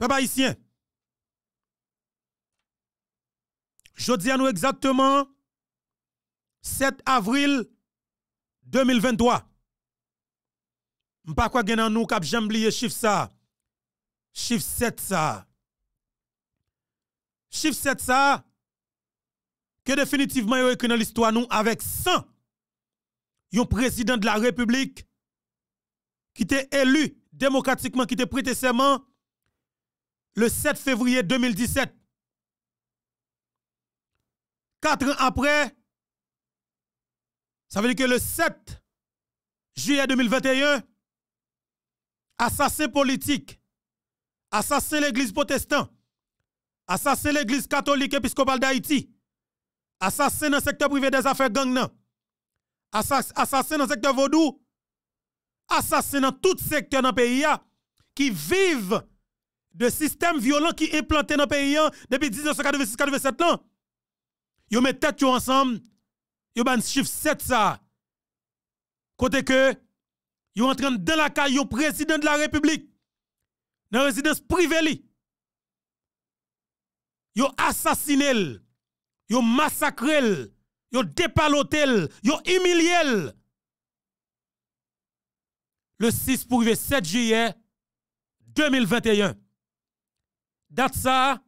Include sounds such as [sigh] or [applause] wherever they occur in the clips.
Peuple haïtien. Je dis à nous exactement 7 avril 2023. M'pa quoi gen nous k'ap j'aime oublier chiffre ça? Chiffre 7 ça. Chiffre 7 ça que définitivement yo écrit dans l'histoire nous avec 100 un président de la République qui était élu démocratiquement qui était prêté serment le 7 février 2017. Quatre ans après, ça veut dire que le 7 juillet 2021, assassin politique, assassin l'église protestante, assassin l'église catholique épiscopale d'Haïti, assassin dans le secteur privé des affaires gang, assassin dans le secteur vaudou, assassin dans tout secteur dans le pays qui vivent de systèmes violents qui implantés dans le pays depuis 1986-87 ans. Yo met tête ensemble, yo ban chiffre 7 ça. Côté que yo entraîne dans la caille président de la République dans résidence privée li. Yo assassiné yo massacré yo dépaloté yo humilié le 6 pour le 7 juillet 2021. Date ça,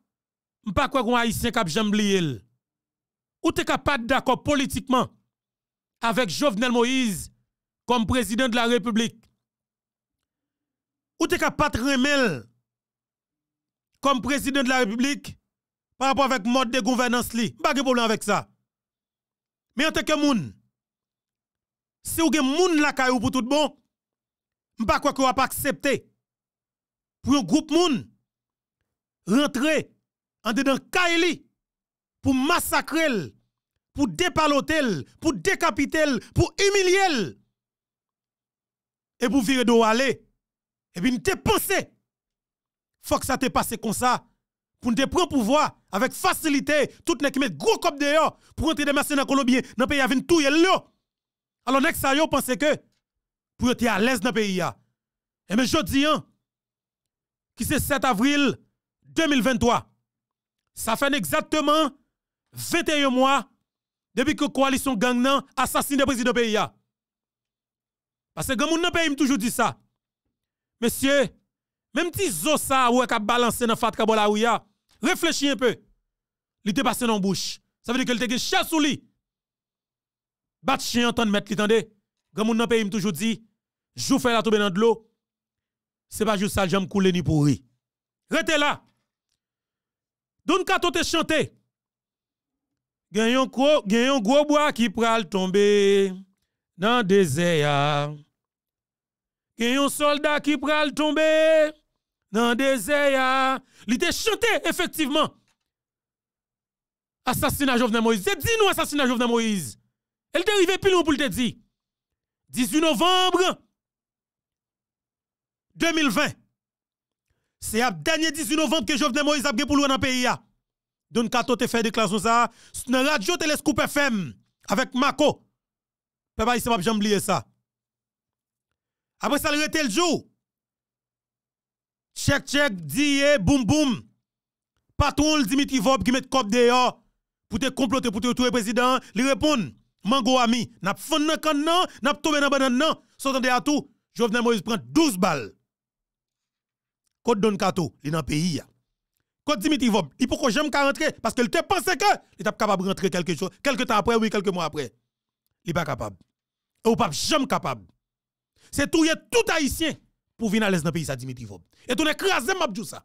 m'pa quoi qu'on haïtien k'ap jamblié. Ou t'es capable d'accord politiquement avec Jovenel Moïse comme président de la République. Ou t'es capable de remel comme président de la République par rapport avec mode de gouvernance li? Pas de problème avec ça. Mais en tant que moun, si vous avez moun la kayou pour tout bon, m'pa quoi que pas accepter pour un groupe rentrer en dedans Kaili pour massacrer, pour dépaloter, pour décapiter, pour humilier. Et pour virer de aller. Et puis, nous te pensé. Faut que ça te passe comme ça. Pour nous prendre pouvoir avec facilité. Tout le qui met gros cop dehors pour entrer des mercenaires colombiens dans le pays, avec tout. Alors, next ça, yo pense que pour être à l'aise dans le pays. Et mais je dis, hein, qui c'est 7 avril 2023. Ça fait exactement 21 mois depuis que la coalition gang nan assassine le président pays. Parce que gang nan pays toujours dit ça. Monsieur, même si zo ça ou ka balancer dans fat kabola réfléchis un peu. Il était passé dans bouche. Ça veut dire qu'il était chasse sous lui. Bat chien entend mettre li tande. Nan pays toujours dit, jou fait la tomber dans de l'eau. C'est pas juste ça, j'aime couler ni pourri. Rete là. Don kato te chanter gen yon gros, gen yon gros bois qui pral tomber dans désert. Gen yon soldat qui pral tomber dans désert. Il était chanté effectivement. Assassinat Jovenel Moïse. C'est dit nous assassinat Jovenel Moïse. Elle arrivée plus loin pour te dire? 18 novembre 2020. C'est à dernier 18 novembre que Jovenel Moïse a pour loin dans le pays. Don Kato te fait déclaration ça dans radio Télescope FM avec Mako. Papa ici jamais oublié ça. Après ça le le jour. Check check dit boum boum. Patron Dimitri Vob qui met cop dehors pour te comploter pour te retrouver président, il répond Mango ami, n'a fond nan kan nan, n'a tombé dans banane nan, s'entendez à tout. Jovenel Moïse prend 12 balles. Côte Don Kato, il dans pays quand Dimitri Vob, il faut jamais rentrer parce qu'il te pensait que il est capable de rentrer quelque chose, quelques temps après, oui, quelques mois après. Il n'est pas capable. Et ou pas jamais capable. C'est tout, tout haïtien pour venir à l'aise dans le pays, ça, Dimitri Vob. Et tout écrasé, m'a ça.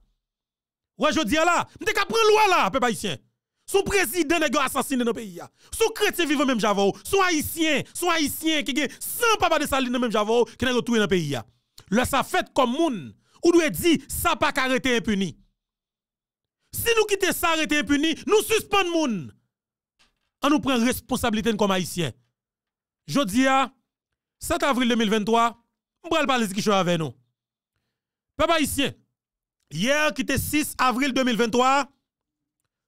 Ouais, je dis là, m'te qu'à prendre loi là, peuple haïtien. Son président n'est assassiné dans le pays. Son chrétien vivant même Javo. Son haïtien, son haïtien qui est sans papa de saline dans même Javo, qui n'est retrouvé dans le pays. Là, ça fait comme moun, ou doit dire, ça pas arrêter impuni. Si nous quittons ça, arrêter impuni, nous suspendons moun. On nous prend responsabilité comme haïtien. Jodi à 7 avril 2023, on va parler qui avec nous. Papa haïtien, hier qui était 6 avril 2023,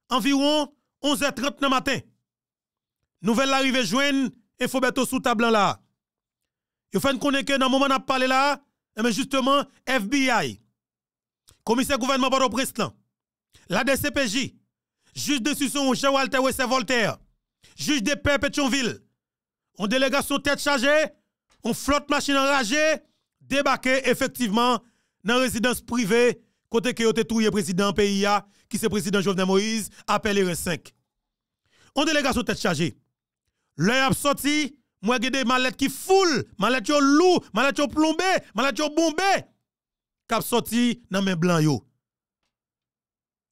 environ 11h30 le matin. Nouvelle arrivée joine Infobeto sous table là. Vous faites connaître que dans le moment où on a là, mais eh justement, FBI, commissaire gouvernement Port-au-Prince, la DCPJ, juge de d'instruction Jean-Walter Wessé Voltaire, juge de paix Pétionville, en délégation tête chargée, on flotte machine enragée, débarqué effectivement dans la résidence privée, côté que été le président PIA, qui c'est président Jovenel Moïse, appelé R5. En délégation tête chargée. L'heure a sorti, moi j'ai des mallettes qui foulent, mallettes lourd, mallettes plombé, mallettes bombé. Cap sorti dans mes blancs yo.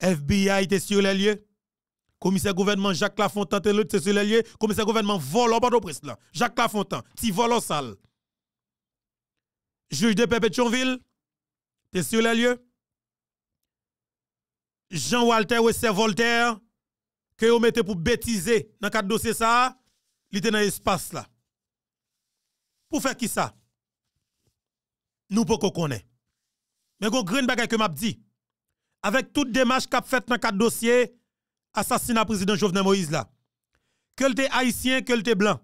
FBI était sur les lieux. Commissaire gouvernement Jacques Lafontaine était sur les lieux. Commissaire gouvernement volant pas de presse là. Jacques Lafontaine, ti vol sale. Juge de Pétionville, t'es sur les lieux. Jean-Walter Wessé Voltaire, que vous mettez pour bêtiser dans le dossier ça, il était dans l'espace là. Pour faire qui ça? Nous pouvons qu'on connaît. Mais gon grand bagay que m'a dit avec toute démarche qu'a fait dans quatre dossier assassinat président Jovenel Moïse là. Que le haïtien, que le blanc.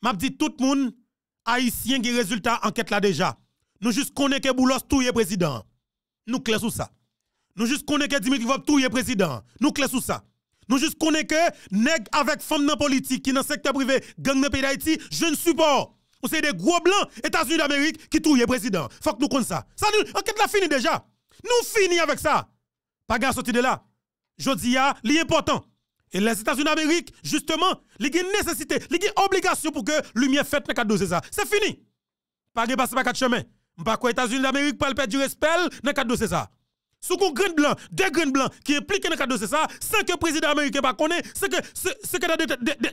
M'a dit tout le monde haïtien qui résultat enquête là déjà. Nous juste connaissons que Boulos touye président. Nous clair sur ça. Nous juste connaissons que Dimitri Vop touye président. Nous clair sur ça. Nous juste connaissons que nèg avec femme dans politique qui dans secteur privé gang dans pays d'Haïti, je ne suppose on c'est des gros blancs États-Unis d'Amérique qui touillent président. Faut que nous connaissions ça. Ça nous enquête la fini déjà. Nous fini avec ça. Pas gars sorti de là. Jodi a, li important. Et les États-Unis d'Amérique, justement, li une nécessité, li une obligation pour que lumière faite dans de ça. C'est fini. Pas de passer par quatre chemins. Pas quoi États-Unis d'Amérique pas perdre du respect dans cadre de ça. Sous qu'on grain blanc, deux grains blancs qui impliquent dans le de ça, sans que le président américain pas connaît, sans que secrétaire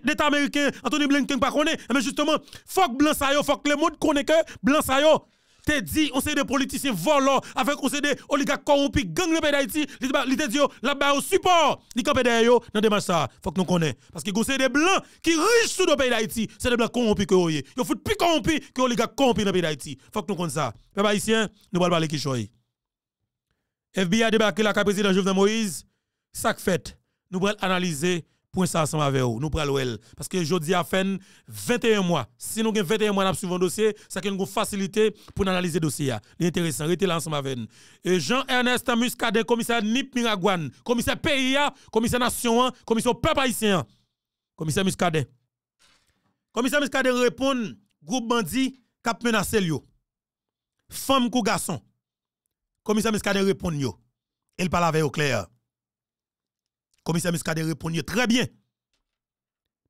d'État américain Anthony Blinken pas connaît, mais justement, faut que blanc ça faut que le monde connaît que blanc ça. Te dit, on sait des politiciens volants, avec on sait des oligarques corrompus, gang le pays d'Haïti, il te dit, là-bas au support, il campe derrière yo, dans des ça, faut que nous connaissons. Parce que c'est des blancs qui riches sous le pays d'Haïti, c'est des blancs corrompus que vous Ils font plus corrompus que oligarques corrompus dans le pays d'Haïti. Faut que nous connaissions ça. Peuple haïtien, nous allons parler qui choisit. FBI a débarqué la président Jovenel Moïse, ça fait, nous allons analyser point ça ensemble avec vous. Nous prenons Parce que jeudi a fait 21 mois. Si nous avons 21 mois à suivre un dossier, ça a une facilité pour analyser le dossier. C'est intéressant. Restez là ensemble avec nous. Jean-Ernest Muscadet, commissaire NIP Miragouane, commissaire PIA, commissaire Nation, commissaire Peuple Haïtien. Commissaire Muscadet. Commissaire Muscadet répond groupe bandit cap menacé yo. Femme ou garçon commissaire Miskade répond yo. Il parle avec au clair. Commissaire Miskade répond très bien.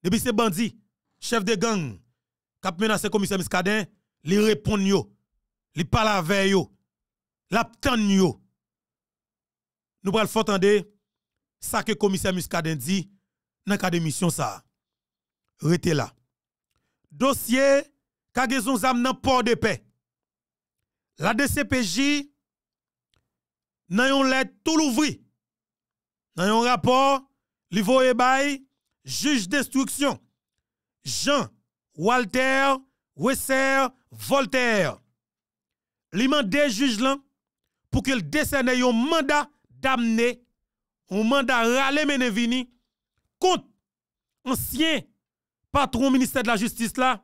Depuis ces bandits, chef de gang, cap menacé commissaire Miskade, il répond yo. Il parle avec yo. L'aptan yo. Nous pral faut entendre ça que commissaire Miskade dit dans cas de mission ça. Rete là. Dossier kagezon zam nan port de paix. La DCPJ nan yon lettre tout l'ouvri. Dans yon rapport, li bay, juge d'instruction, Jean Walter Wesser Voltaire. Li juge lan pour qu'il décerne yon mandat d'amener, un mandat rale menevini contre ancien patron ministère de la justice là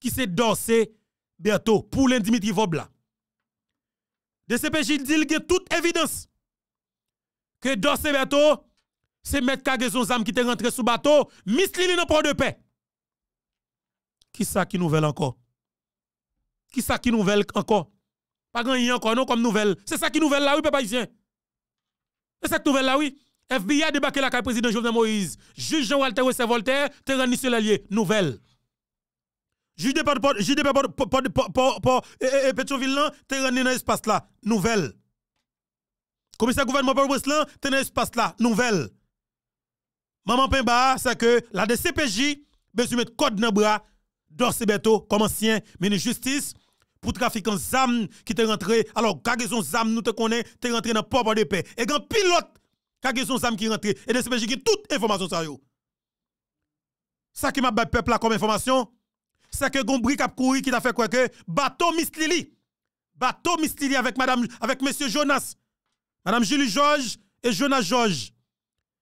qui s'est dorsé bientôt pour l'Indimitri Vobla. DCPJ dit qu'il y a toute évidence que dans ce bateau, c'est M. Kagezon Zam qui est rentré sous bateau, mislili dans port de paix. Qui ça qui nouvelle encore? Qui ça qui nouvelle encore? Pas grand encore, non, comme nouvelle. C'est ça qui nouvelle là, oui, papa ici. C'est cette nouvelle là, oui. FBI a débarqué la président Jovenel Moïse. Juge Jean-Walter Voltaire, terrain sur l'allié. Nouvelle. Juge de Pétionville là, t'es dans l'espace là, nouvelle. Commissaire gouvernement Port-au-Prince là, t'es dans l'espace là, nouvelle. Maman Pemba, c'est que la DCPJ, besoin mettre code dans bras d'Orsi Beto comme ancien ministre justice pour trafiquant ZAM qui t'est rentré. Alors, cargaison ZAM, nous te connaît, t'es rentré dans port de paix. Et quand pilote, cargaison ZAM qui rentré, et DCPJ qui toute information ça yo. Ça qui m'a peuple là comme information, c'est que gon brick a couru qui t'a fait quoi que? Bateau Mistlili. Bateau Mistlili avec madame avec monsieur Jonas. Madame Julie Georges et Jonas Georges.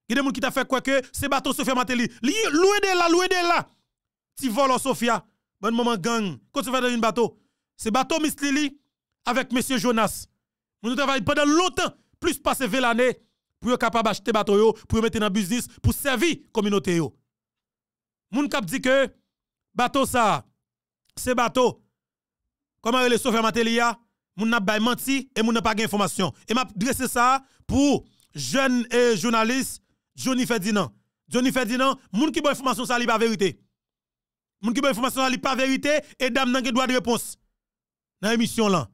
Il y a des gens qui t'a fait quoi que? C'est bateau Sophia Mateli. Loué de là, loué de là. Ti volo Sophia. Bon moment gang. Quand tu fais dans une bateau? C'est bateau Mistlili avec monsieur Jonas. Nous travaillons pendant longtemps, plus passer 20 années, pour être capable d'acheter bateau, pour mettre dans business, pour servir communauté. Moun kap dit que bateau ça, c'est bateau. Comment le Sofia Matelia, moun n'a pas menti et moun n'a pas d'information. Et m'a dressé ça pour jeune et journaliste Johnny Ferdinand. Johnny Ferdinand, moun qui bon information ça li pas vérité. Moun qui bon information ça li pas vérité et dame nan droit de réponse. Dans l'émission là.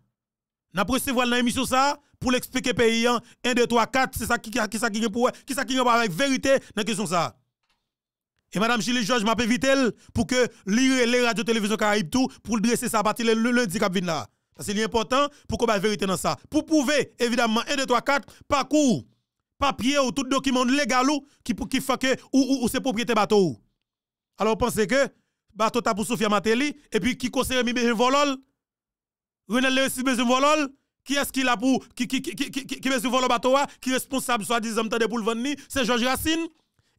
N'a recevoir dans l'émission ça pour l'expliquer pays 1 2 3 4 c'est ça qui qui ça qui pour qui ça qui avec vérité dans question ça. Et madame Chili Georges m'a invité pour que lire les radio télévision Caraïbes tout pour dresser ça à le lundi qui là. Parce c'est important pour qu'on ait vérité dans ça. Pour prouver évidemment 1 2 3 4 parcours papier ou tout document légal ou qui qui fait que ou, ou, c'est propriété bateau. Alors pensez que bateau ta pour Sofia Mateli et puis qui conseille mi besoin volol? Renel le besoin volol? Qui est-ce qui a pour qui qui qui qui qui besoin volol bateau qui responsable soit disant de pour c'est Georges Racine?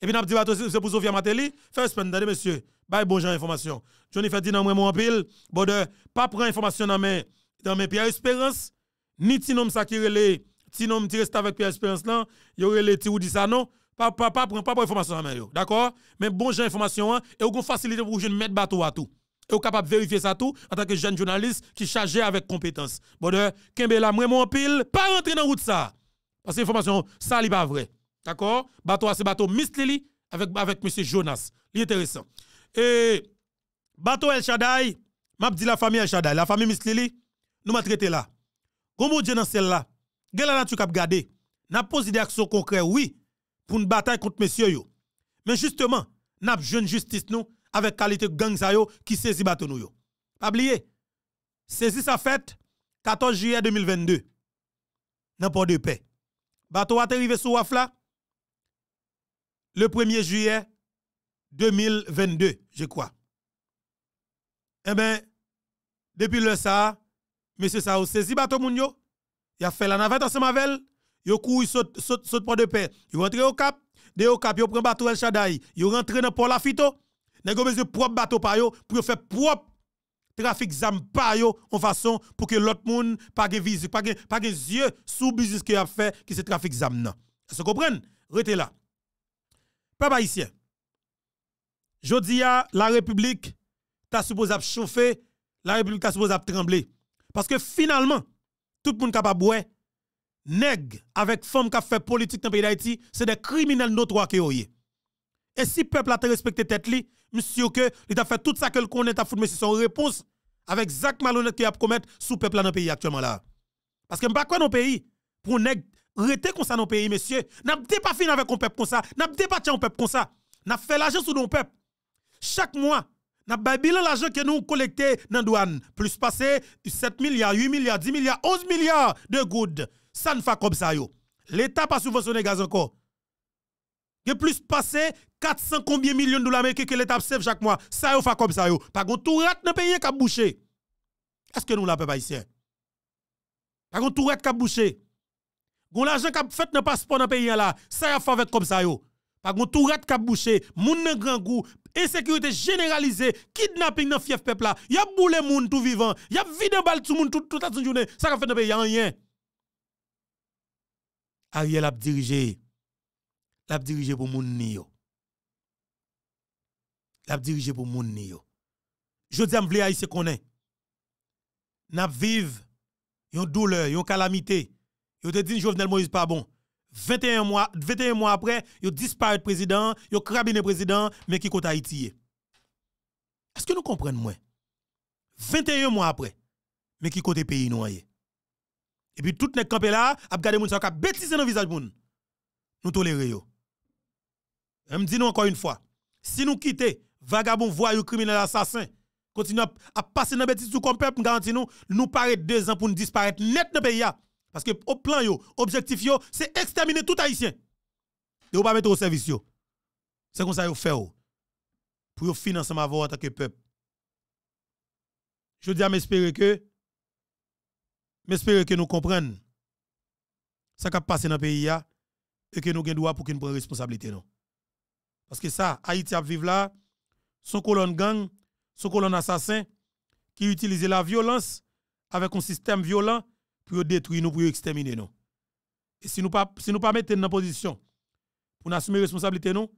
Et puis n'a dit bateau c'est pour Sofia Mateli fait suspendre monsieur. Bye bon genre information. Johnny fait dire dans moi en pile. Bon de pas prendre information dans mes dans mes Pierre Espérance ni tinom ça qui relé sinon tu restes avec Pierre Espérance là, y aurait les ou dit ça non, pas pas pas prend pas information en main d'accord? Mais bon j'ai information hein, et on facilité pour jeune mettre bateau à tout. Et on capable de vérifier ça tout en tant que jeune journaliste qui chargé avec compétence. Bon de Kembe la moi pile, pas rentrer dans route ça. Parce que l'information ça n'est pas vrai. D'accord? Bateau c'est bateau Miss Lily avec avec monsieur Jonas. Intéressant. Et bateau El Shaddai, m'a dit la famille El Shaddai, la famille Miss Lily, nous m'a traité là. Comment Dieu dans celle-là Gen la nature gade, n'a posé des actions concrètes, oui, pour une bataille contre messieurs yo. Mais justement, n'a jeune justice nous avec qualité gang sa yo qui saisit bateau nous yo. Pas oublier. Saisi sa fête 14 juillet 2022. Dans port de paix. Bateau a arrivé sur Wafla le 1er juillet 2022, je crois. Eh bien, depuis le ça, monsieur ça a saisi bateau moun yo il a fait la navette ensemble avec elle, il couru saute saute saute port de paix, il rentre au cap, de au cap, il prend bateau El Shaddai, il rentre dans port la fito, nèg besoin propre bateau pa yo pour faire propre trafic zam pa yo en façon pour que l'autre monde pas visite, pas de yeux sous business qu'il a fait qui c'est trafic zam vous comprenez? Restez là. Papa ici. Jodi la République t'a supposé chauffer, la République t'a supposé trembler parce que finalement tout le monde capable boire nèg avec femme qui fait politique dans le pays d'Haïti, c'est des criminels notoires qui ont Et si le peuple a respecté tête li, monsieur que il a fait tout ça que le connaît a foutu son réponse avec Zach malhonnête qui a commettre sous peuple dans le pays actuellement là. Parce que pas quoi dans pays pour nèg rester comme ça dans le pays monsieur, n'a pas fini avec un peuple comme ça, n'a pas un peuple comme ça. N'a fait l'argent sur nos peuple. Chaque mois n'a pas l'argent que nous collecté dans douane plus passé 7 milliards 8 milliards 10 milliards 11 milliards de good ça ne fait comme ça l'état pas subventionné gaz encore a plus passé 400 combien millions de dollars américains que l'état save chaque mois. Ça fait comme ça pas gon tout rat dans pays qui bouché est-ce que nous la pas ici pas gon tout rat qui bouché gon l'argent qui fait dans passeport dans pays là ça y fait avec comme ça yo pas gon tout rat qui bouché moun nan grand goût insécurité généralisée, kidnapping dans fief peuple là, y a boule moun tout vivant, y a vide balle tout moun tout toute la journée, ça ka fait dans pays rien. Ariel a dirigé l'a dirigé pour moun ni yo. L'a dirigé pour moun ni yo. Je dis m'vle haïtien connaît. N'a vive yon douleur, yon calamité. Yo te dit Jovenel Moïse pas bon. 21 mois, 21 mois après, il disparaît président, il crabiné président, mais qui compte Haïti. Est-ce que nous comprenons moins? 21 mois après, mais qui côté pays noyé. Et puis tout les campé là, a gardé moun sa ka bêtise dans visage moun. Nous tolérons yo. Me dis nous encore une fois, si nous quittons vagabond voyou criminel assassin, continue à, passer dans bêtise tout comme peuple, garantit nous, nous paraît deux ans pour nous disparaître net dans pays. Parce que au plan yo, objectif yo, c'est exterminer tout haïtien. Et on pas mettre au service yo. C'est comme ça yo fait pour yo financer ma voix en tant que peuple. Je dis à m'espérer que m'espérer que nous comprenions ça qui a passé dans le pays et que nous avons droit pour responsabilité non. Parce que ça, Haïti a vivre là, son colonne gang, son colonne assassin qui utilise la violence avec un système violent pour détruire nous, pour exterminer nous. Et si nous pas si nous pas mettre dans position pour nous assumer responsabilité nous,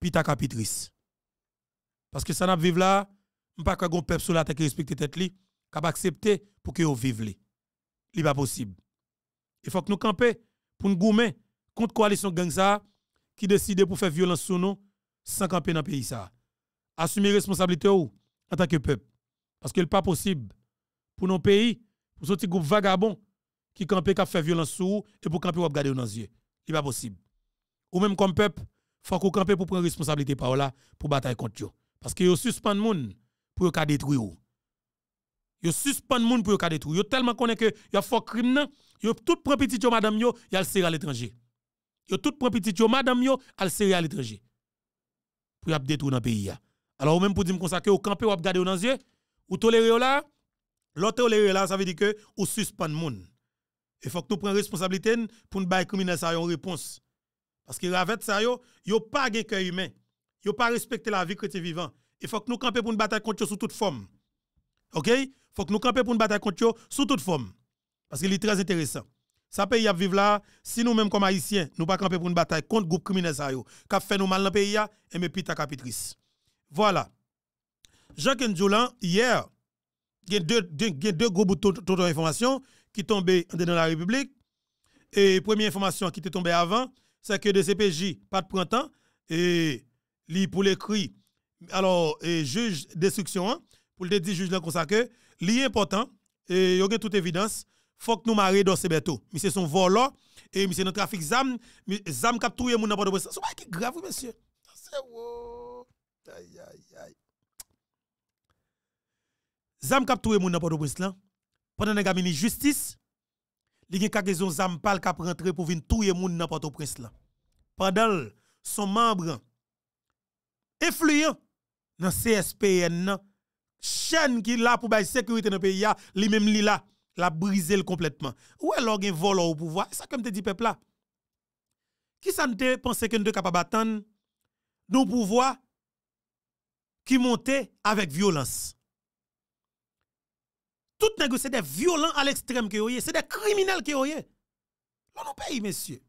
puis ta capitrice. Parce que ça n'a vivre là, pas qu'un peuple sur la tête qui respecte tête li, cap accepter pour que vous vive li. Ce pas possible. Il faut que nous campions pour nous goumer contre coalition gang ça qui décide pour faire violence sur nous sans camper dans le pays ça. Assumer responsabilité ou en tant que peuple. Parce que n'est pas possible pour nos pays, pour ce petit groupe vagabond qui campent, qui fait violence sur et pour camper ou regarder dans les yeux. Ce n'est pas possible. Ou même comme peuple, il faut qu'on campe pour prendre responsabilité par là pour batailler contre eux. Parce que vous suspend moun pour yo détruire. Yo suspend moun pour yo détruire. Yo tellement connaît que yo fort crime yo tout prend petit yo madame yo, a le à l'étranger. Yo tout prend petit yo madame yo, al serrer à l'étranger. Pour y détruire dans pays Alors ou même pour dire que au camper ou regarder dans yeux, ou tolérer là, l'autre tolérer là, ça veut dire que ou suspend moun. Il faut que nous prenions responsabilité pour nous bailler criminel ça une réponse. Parce que avec ça yo, yo pas de cœur humain. Yo pas respecter la vie chrétien vivant. Il faut que nous campions pour une bataille contre sous toute forme. OK? Il faut que nous campions pour une bataille contre sous toute forme. Parce qu'il est très intéressant. Ça pays à vivre là, si nous-mêmes comme haïtiens, nous pas camper pour une bataille contre groupe criminel ça yo, qu'a fait mal dans le pays et me pita capitrice. Voilà. Jacques Ndjoulan hier, il y a deux, deux, deux gros bouts d'informations qui tombaient dans la République. Et première information qui était tombée avant, c'est que de CPJ, pas de printemps, et li pour l'écrit alors juge d'instruction hein, pour le dire juge là comme ça que li important et y a toute évidence faut que nous marions dans ces bateaux c'est son volant et c'est notre trafic zam zam cap touyer mon n'importe c'est pas grave monsieur. C'est aïe aïe aïe. Zam cap touyer mon n'importe là pendant que gars justice li gen kagezon zam pal cap rentrer pour venir touyer mon n'importe quoi là pendant son membre influent dans CSPN chaîne qui là pour la sécurité dans le pays lui même li là la briser complètement. Ou alors un vol au pouvoir ça comme te dit peuple là. Qui ça ne pense que nous capable d'attendre nos pouvoir qui montait avec violence? Tout nègre c'est des violents à l'extrême que c'est des criminels qui yoye dans nos pays messieurs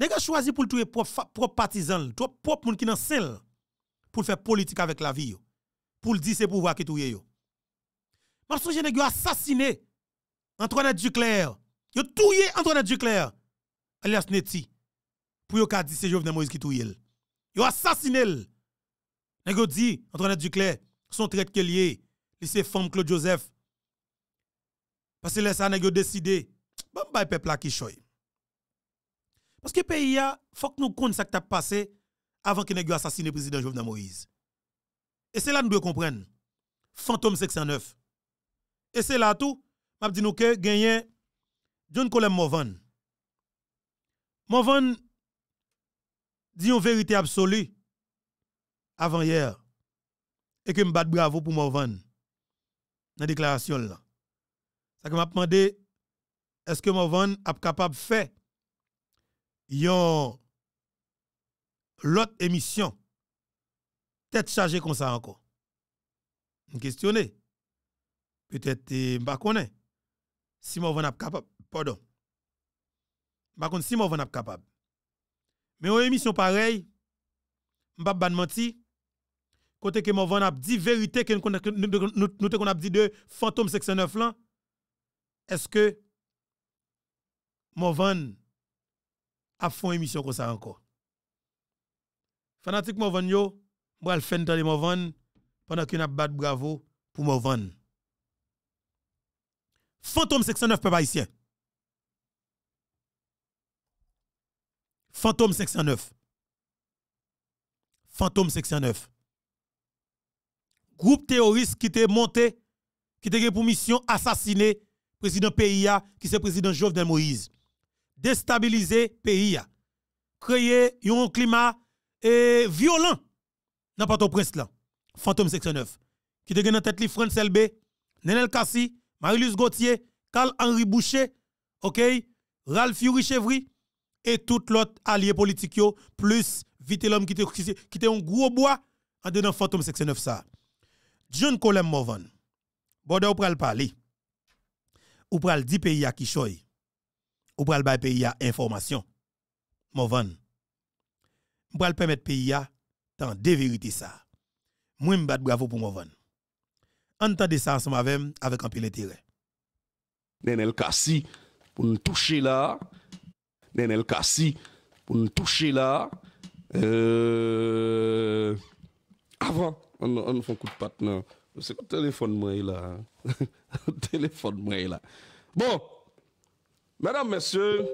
Nèg choisi pour tuer propre partisan, propre moun qui nan sel pour faire politique avec la vie Pour dire c'est pouvoir qui touye yo. M'a songe nèg assassiné Antoinette Duclerc. Yo touye Antoinette Duclerc alias Neti. Pour yo ka dit c'est Jovenel Moïse qui touye Yo assassiné Nèg dit Antoinette Duclerc son traite que lié, li c'est femme Claude Joseph. Parce que là ça nèg décidé, bon bay peuple là qui choy. Parce que le pays, il faut que nous connaissions ce qui a passé avant que assassiné le président Jovenel Moïse. Et c'est là que nous devons comprendre. Fantôme 609. Et c'est là tout, je dis nous que gagné John Colem Movan. Movan dit une vérité absolue avant hier. Et que bat bravo pour Movan dans la déclaration là. Ça que m'a demandé est-ce que Movan est capable de faire yon l'autre émission tête chargée comme ça encore? Me questionner. Peut-être m'pa connaît. Si moi van capable pardon. M'pa connaît si moi van capable. Mais une émission pareille m'pa ban menti côté que a dit vérité que nous qu'on a dit de fantôme 609 là. Est-ce que Movan a font émission comme ça encore? Fanatique Movan yo, moi le faire de Movan pendant qu'il a bat bravo pour Movan. Fantôme 609 peuple haïtien. Fantôme 609. Fantôme 609. Groupe terroriste qui était monté, qui était pour mission assassiner président PIA, qui c'est président Jovenel Moïse déstabiliser le pays, créer un climat eh, violent dans Port-au-Prince là. Fantôme 609 qui te en tête li France LB, Nenel Kassi, Marilus Gauthier, Carl-Henri Boucher, OK, Ralph Yuri Chevry et tout l'autre allié politique plus vite l'homme qui était un gros bois en dedans Fantôme 609 ça. John Colem Morvan, bode ou pral pale, ou pral di peyi a kishoy, ou pral bay peyi a informasyon, Morvan, ou pral pemet peyi a tan de verite sa. Mwen mbat bravo pou Morvan. An tan de sa ansem avem, avek an pil etere. Nen el kasi pou nou touche la, nen el kasi pou nou touche la, euh... avan, on, on fait un coup de patte. Non. C'est quoi le téléphone moi là? téléphone moi là. Bon, mesdames, messieurs,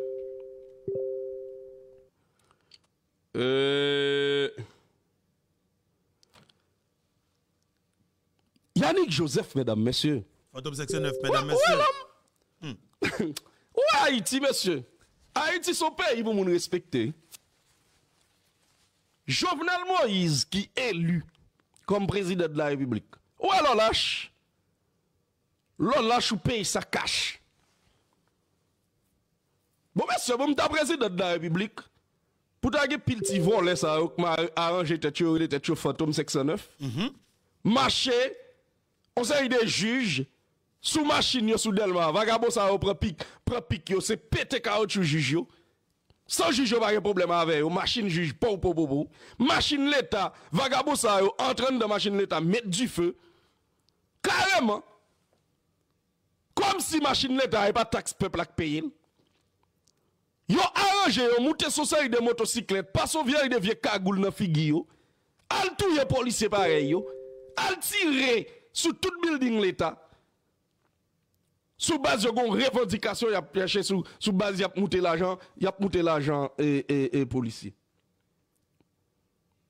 euh, Yannick Joseph, mesdames, messieurs. Fantôme section 9, mesdames, messieurs. Où est [laughs] Haïti, monsieur? Haïti, son pays pour nous respecter. Jovenel Moïse, qui est élu comme président de la République. Ou alors lâche. L'on lâche ou paye sa cache. Bon, monsieur, bon, ta président de la République, pour ta pile petit volet, ça, arranger tête, tête, fantôme 609, marcher, on s'est des juges, sous machine, sous Delma, vagabond, ça, prend pic, prend pic, c'est pété caoutchouc juge, Sans juge pas de problème avec yo, machine juge pou pou pou pou. Machine l'état, vagabond ça entraîne de machine l'état mettre du feu. Carrément. Comme si machine l'état et pas taxe peuple à payer. Yo arrangé yo monter son série de motocyclettes, pas son vieille de vieux cagoule dans figu yo. Al touye policier pareil yo. Al tirer sous tout building l'état sous base de revendication, il a pêché sous sous base il a monté l'argent, il a monté l'argent et et et policier.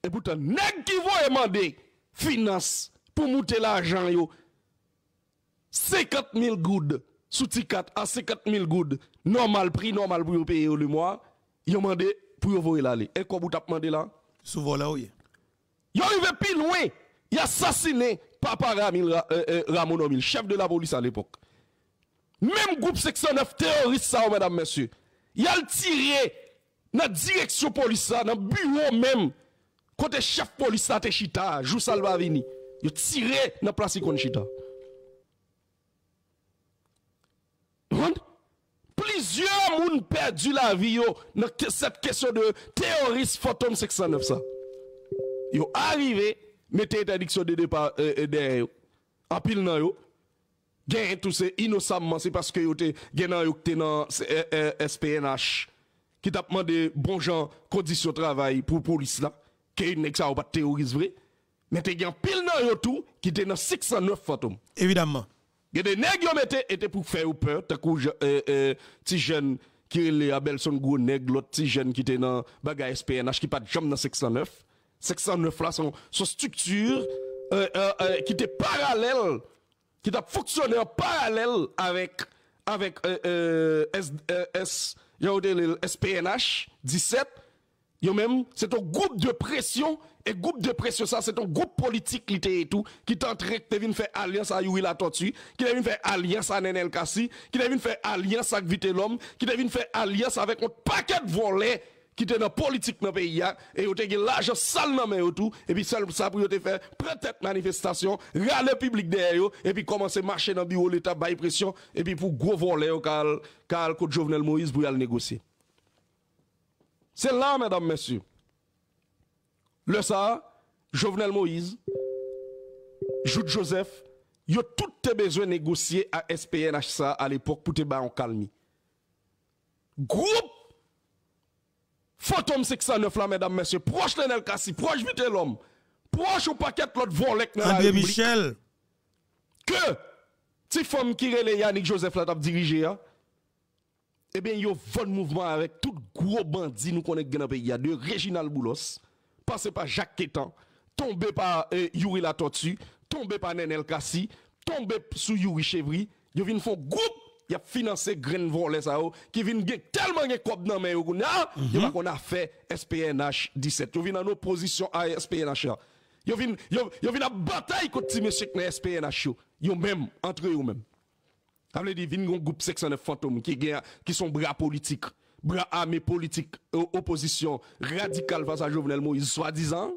Et pourtant nèg qui voient demander finance pour monter l'argent yo 50 000 goudes sous ticket à 50 000 goudes normal prix normal pour payer le mois, ils ont demandé pour voler l'aller. Et quoi vous t'a demandé là Souvent là oui. Ils arrivé plus loin, ils assassiné Papa Ramil, euh, euh, Ramon Omil, chef de la police à l'époque. Même groupe 609 terroriste ça, mesdames, messieurs. Il a tiré dans la direction police, dans le bureau même, côté chef police, là, chita, Jou Salvavini. Il a tiré dans la place de chita. Plusieurs moun perdu la vie dans cette question de terroriste fantôme 609 ça. Yo arrivé, mettez interdiction de départ euh, euh, derrière. En pile nan yo, gen tout innocemment c'est parce que yo te gen nan yo te nan SPNH qui t'a demandé bon gens conditions de travail pour police là que une ça pas terroriste vrai? Mais te gen nan yo tout qui te dans 609 fantômes. Évidemment. gen des nèg yo mette était pour faire ou peur euh, euh, petit jeune qui les Abelson qui était dans bagay SPNH qui pas jamais dans 609 609 là son, son structure euh, qui était parallèle qui a fonctionné en parallèle avec, avec euh, euh, S, euh, S, SPNH 17, même, c'est un groupe de pression, et groupe de pression, ça, c'est un groupe politique, et tout, qui tenterait de venir faire alliance à Yuri la Tortue, qui devine faire alliance à Nenel Kassi, qui devine faire alliance avec Vite l'homme, qui devine faire alliance avec un paquet de volets qui était dans la politique dans le pays, et vous avez l'argent sale dans le tout, et puis ça, pour faire peut-être manifestation, râler le public derrière, et puis commencer à marcher dans le bureau l'État, bailler pression, et puis pour gros voler, car, le Jovenel Moïse pour aller négocier. C'est là, mesdames, messieurs. Le ça, Jovenel Moïse, Jude Joseph, ils ont tout besoin de négocier à SPNH ça à l'époque pour te battre en calme. Groupe Fantôme 609 là, mesdames, messieurs. Proche Lenel Kassi, proche vite l'homme. Proche ou paquet l'autre volek dans André Michel. Que, ti femme qui relè Yannick Joseph là, t'ap dirigé, hein? Eh bien, yo bon mouvement avec tout gros bandit nous connaît dans pays. de Reginald Boulos, passé par Jacques Kétan, tombé par euh, Yuri La Tortue, tombé par Nenel Kassi, tombé sous Yuri Chevry. Yo vin font groupe y mhm. a financé grain volé ça qui vient tellement de cop dans main yo yo qu'on a fait SPNH 17 yo vient en opposition à SPNH yo vient yo yo vient bataille contre ti monsieur dans SPNH yo. Yo même entre eux même ça veut dire vinn un groupe 609 fantômes qui qui sont bras politiques bras armés politiques opposition radicale face à Jovenel Moïse soi-disant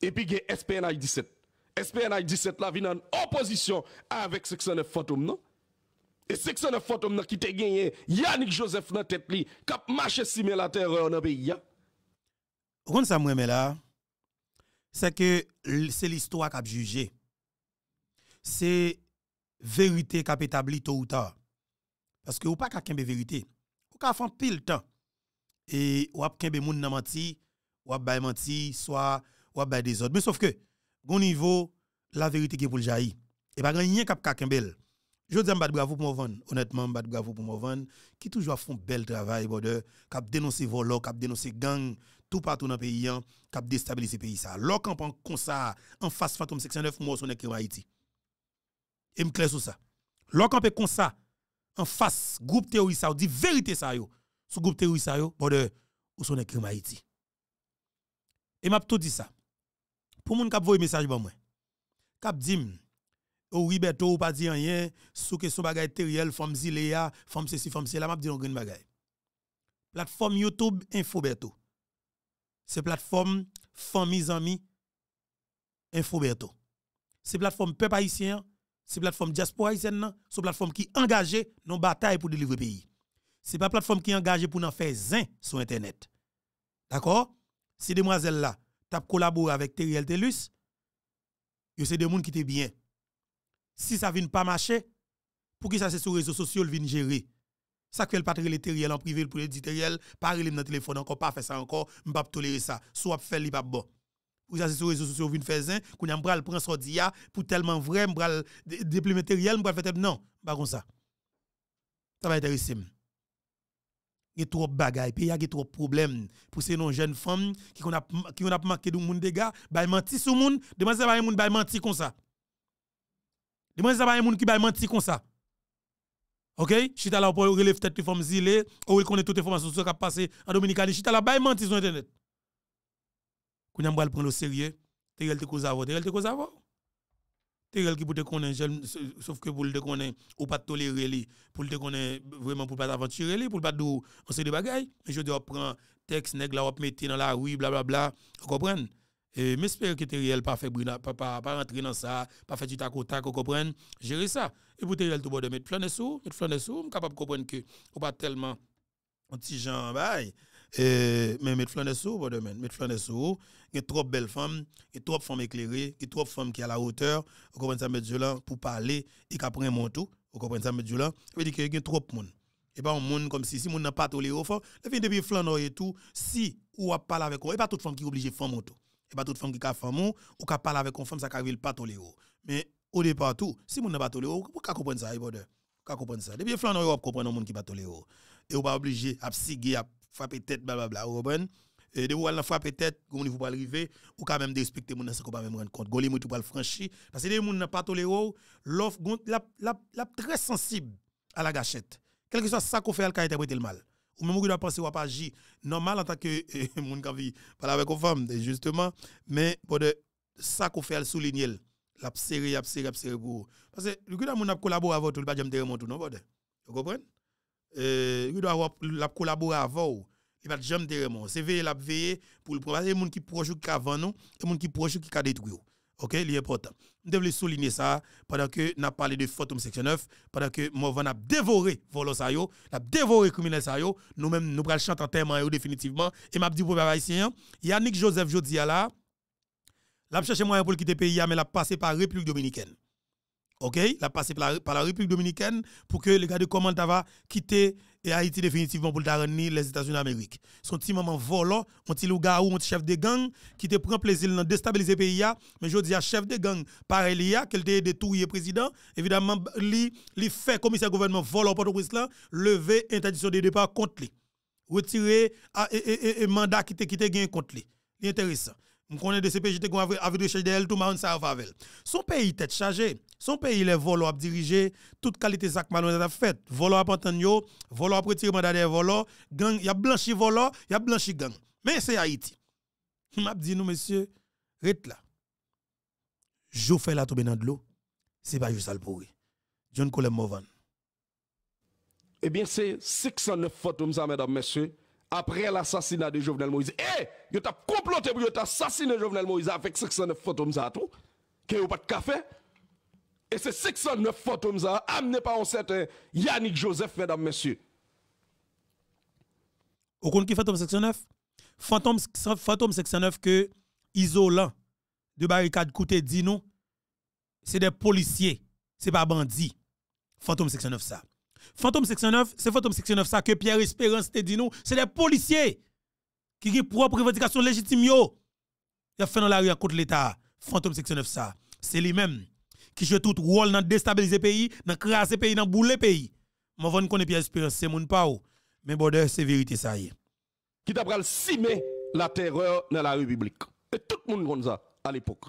et puis SPNH 17 SPNH 17 là vient en opposition avec 609 fantômes non? Et 609 photos qui te gagné, Yannick Joseph dans tête li, kap marché simé la terreur dans pays. Vous ça moi là, c'est que c'est l'histoire qui a jugé. C'est vérité qui a établi tôt ou tard. Parce que ou pas qu'à vérité. Ou ka faire pile temps. Et ou a kembe moun nan menti, ou a bay menti, soit ou a bay des autres. Mais sauf que, au niveau, la vérité qui est pour le jaillir. Et pas rien cap kakembel. Je dis pas bravo pour Movan, honnêtement, pas bravo pour Movan, qui toujours font bel travail, border, qui dénoncé volant, qui dénoncé gang, tout partout dans le pays, qui déstabilisé le pays. Ça. Lorsqu'on prend comme ça, en face Fantôme 69, moi, on est en Haïti. Et me clair sur ça. Lorsqu'on peut comme ça, en face groupe terroriste, on dit vérité ça, yo. Sous groupe terroriste, yo, border, où on est en Haïti. Et m'a tout dit ça. Pour moun k'ap voyer message ba moi. K'ap dit ou oui beto ou pas dit rien sous question bagay terriel femme zilea femme ceci femme cela m'a dit on bagay plateforme YouTube info beto c'est plateforme famille amis info beto c'est plateforme peuple haïtien c'est plateforme diaspora haïtienne c'est plateforme qui engagé dans bataille pour délivrer pays. C'est pas plateforme qui engagé pour en faire zin sur internet. D'accord? Si demoiselle là t'a collaboré avec Teriel Telus. C'est des gens qui étaient bien si ça vient pas marcher, pour qui ça c'est sur les réseaux sociaux, le vient gérer? Ça fait le patron les en privé pour l'éditorial, pas relève dans téléphone encore, pas faire ça encore, m'pas tolérer ça. Soit faire li pas bon. Pour ça c'est sur les réseaux sociaux vient faire ça, qu'on a bral prend sordia pour tellement vrai, m'bral déployer matériel, m'bral faire non, pas comme ça. Ça va être intéressant. Il y a trop de bagailles, il y a trop de problèmes pour ces jeunes femmes qui ont qui ont marqué de monde dégâts, bah menti sur monde, demandez ça ba monde bah menti comme ça. Demande ça pas un monde qui va mentir comme ça. OK? Chita là pour relève tête forme zilé, ou il connaît toutes les informations qui passé en Dominicanie, chita là ba mentir sur internet. Kounya mbral prendre au sérieux, Terel te cause avant, Terel te cause avant. Terel qui pour te connaître sauf que pour te connaître ou pas tolérer lui, pour te connaître vraiment pour pas aventurer lui, pour pas dou on sait des bagailles, je dis on prend texte nèg là on mettre dans la rue bla bla bla, vous comprenez et j'espère que Teriel pas fait pas pas pas rentrer dans ça, pas fait du tac au tac, vous Gérer ça. Et pour Teriel tout bon de mettre flanner sous, mettre flanner sous, capable de comprendre que ou pas tellement un petit gens bail. Et mais mettre flanner sous, bon de mettre flanner sous, il y a trop belles femmes, il y a trop de femmes éclairées, il y a trop de femmes qui à la hauteur, vous comprenez ça mettre là pour parler et qui prend mon tout, vous comprenez ça mettre là, veut dire qu'il y a trop de monde. Et pas un monde comme si si monde n'a pas toléré au fond, le fin depuis flanner et tout, si ou a parler avec vous, et pas toute femme qui obligée faire mon tout et pas toute femme qui a femme ou qui parle avec une femme ça arrive pas tolérer. Mais au départ tout si moun n'a pas tolérer vous ka comprendre ça ibode ka comprendre ça. Depuis flan Europe comprendre monde qui pas tolérer. Et ou pas obligé à siguer à frapper tête blablabla vous comprenez? Et de vous aller frapper tête vous pas arriver ou quand même respecter moun ça pas même rendre compte. Mou tout pas franchir. Parce que les moun n'a pas tolérer l'offre la la très sensible à la gâchette. Quel que soit ça qu'on fait elle a interprété le mal ou même qui doit penser ou pas agir normal en tant que [laughs] moun qui vit parler avec une femme justement. Mais pour de ça qu'on fait souligner la série la série la série pour parce que le gars moun a collaboré avec tout le pas jamais tout non vous comprenez? Euh il doit la collaborer avant il va jamais terre c'est veiller la veiller pour le parce que moun qui proche qui avant nous et moun qui proche qui a détruit OK, il est important. Je devais souligner ça pendant que n'a parlé de Photom section 9, pendant que Movan a dévoré volo ça yo, a dévoré criminel ça yo, nous nous pral chanter en terme définitivement et m'a dit pour ici Yannick Joseph Jodia là, l'a cherché moyen pour quitter le pays mais l'a passé par République dominicaine. OK, l'a passé par la, la République dominicaine pour que les gars de commande va quitter et Haïti définitivement pour le les États-Unis d'Amérique. Son petit maman volant, un petit loup ou un chef de gang qui te prend plaisir dans déstabiliser le pays mais je dis à chef de gang pareil il y a qu'elle te détruire président, évidemment li li fait commissaire gouvernement volant pour là, lever interdiction de départ contre lui. Retirer et, mandat qui te qui te gain contre lui. Intéressant. On connaît de CPJ qui ont avec de d'elle tout monde ça avec. Son pays tête chargé. Son pays les voleurs à diriger toute qualité sac malhonnête a fait. Voleurs à pantanyo, voleurs à mandat des voleurs, gang, y a blanchi voleurs, y a blanchi gang. Mais c'est Haïti. M'a dit nous monsieur, rete là. Je fais la tomber dans de l'eau. C'est pas juste ça le pourri. John Colem Movan. Eh bien, c'est 609 photos, mesdames, messieurs après l'assassinat de Jovenel Moïse. Eh, vous avez comploté pour assassiner Jovenel Moïse avec 609 photos ça tout. Que vous pas de café. Et c'est 609 fantômes ça, amené par un certain Yannick Joseph, mesdames, messieurs. Au compte qui Fantôme 609 Fantôme, Fantôme 609 que isolant de barricade côté dit nous, c'est des policiers, c'est pas bandits. Fantôme 609 ça. Fantôme 609, c'est Fantôme 609 ça que Pierre Espérance te dit nous, c'est des policiers qui ont propre revendication légitime yo. Il a fait dans la rue contre l'État. Fantôme 609 ça. C'est lui-même qui joue tout rôle dans déstabiliser pays, dans craser pays, dans bouler pays. Moi, je connais Pierre Espérance, c'est mon pas Mais bon, c'est vérité ça. Qui t'a cimer la terreur dans la République. Et tout le monde connaît ça à l'époque.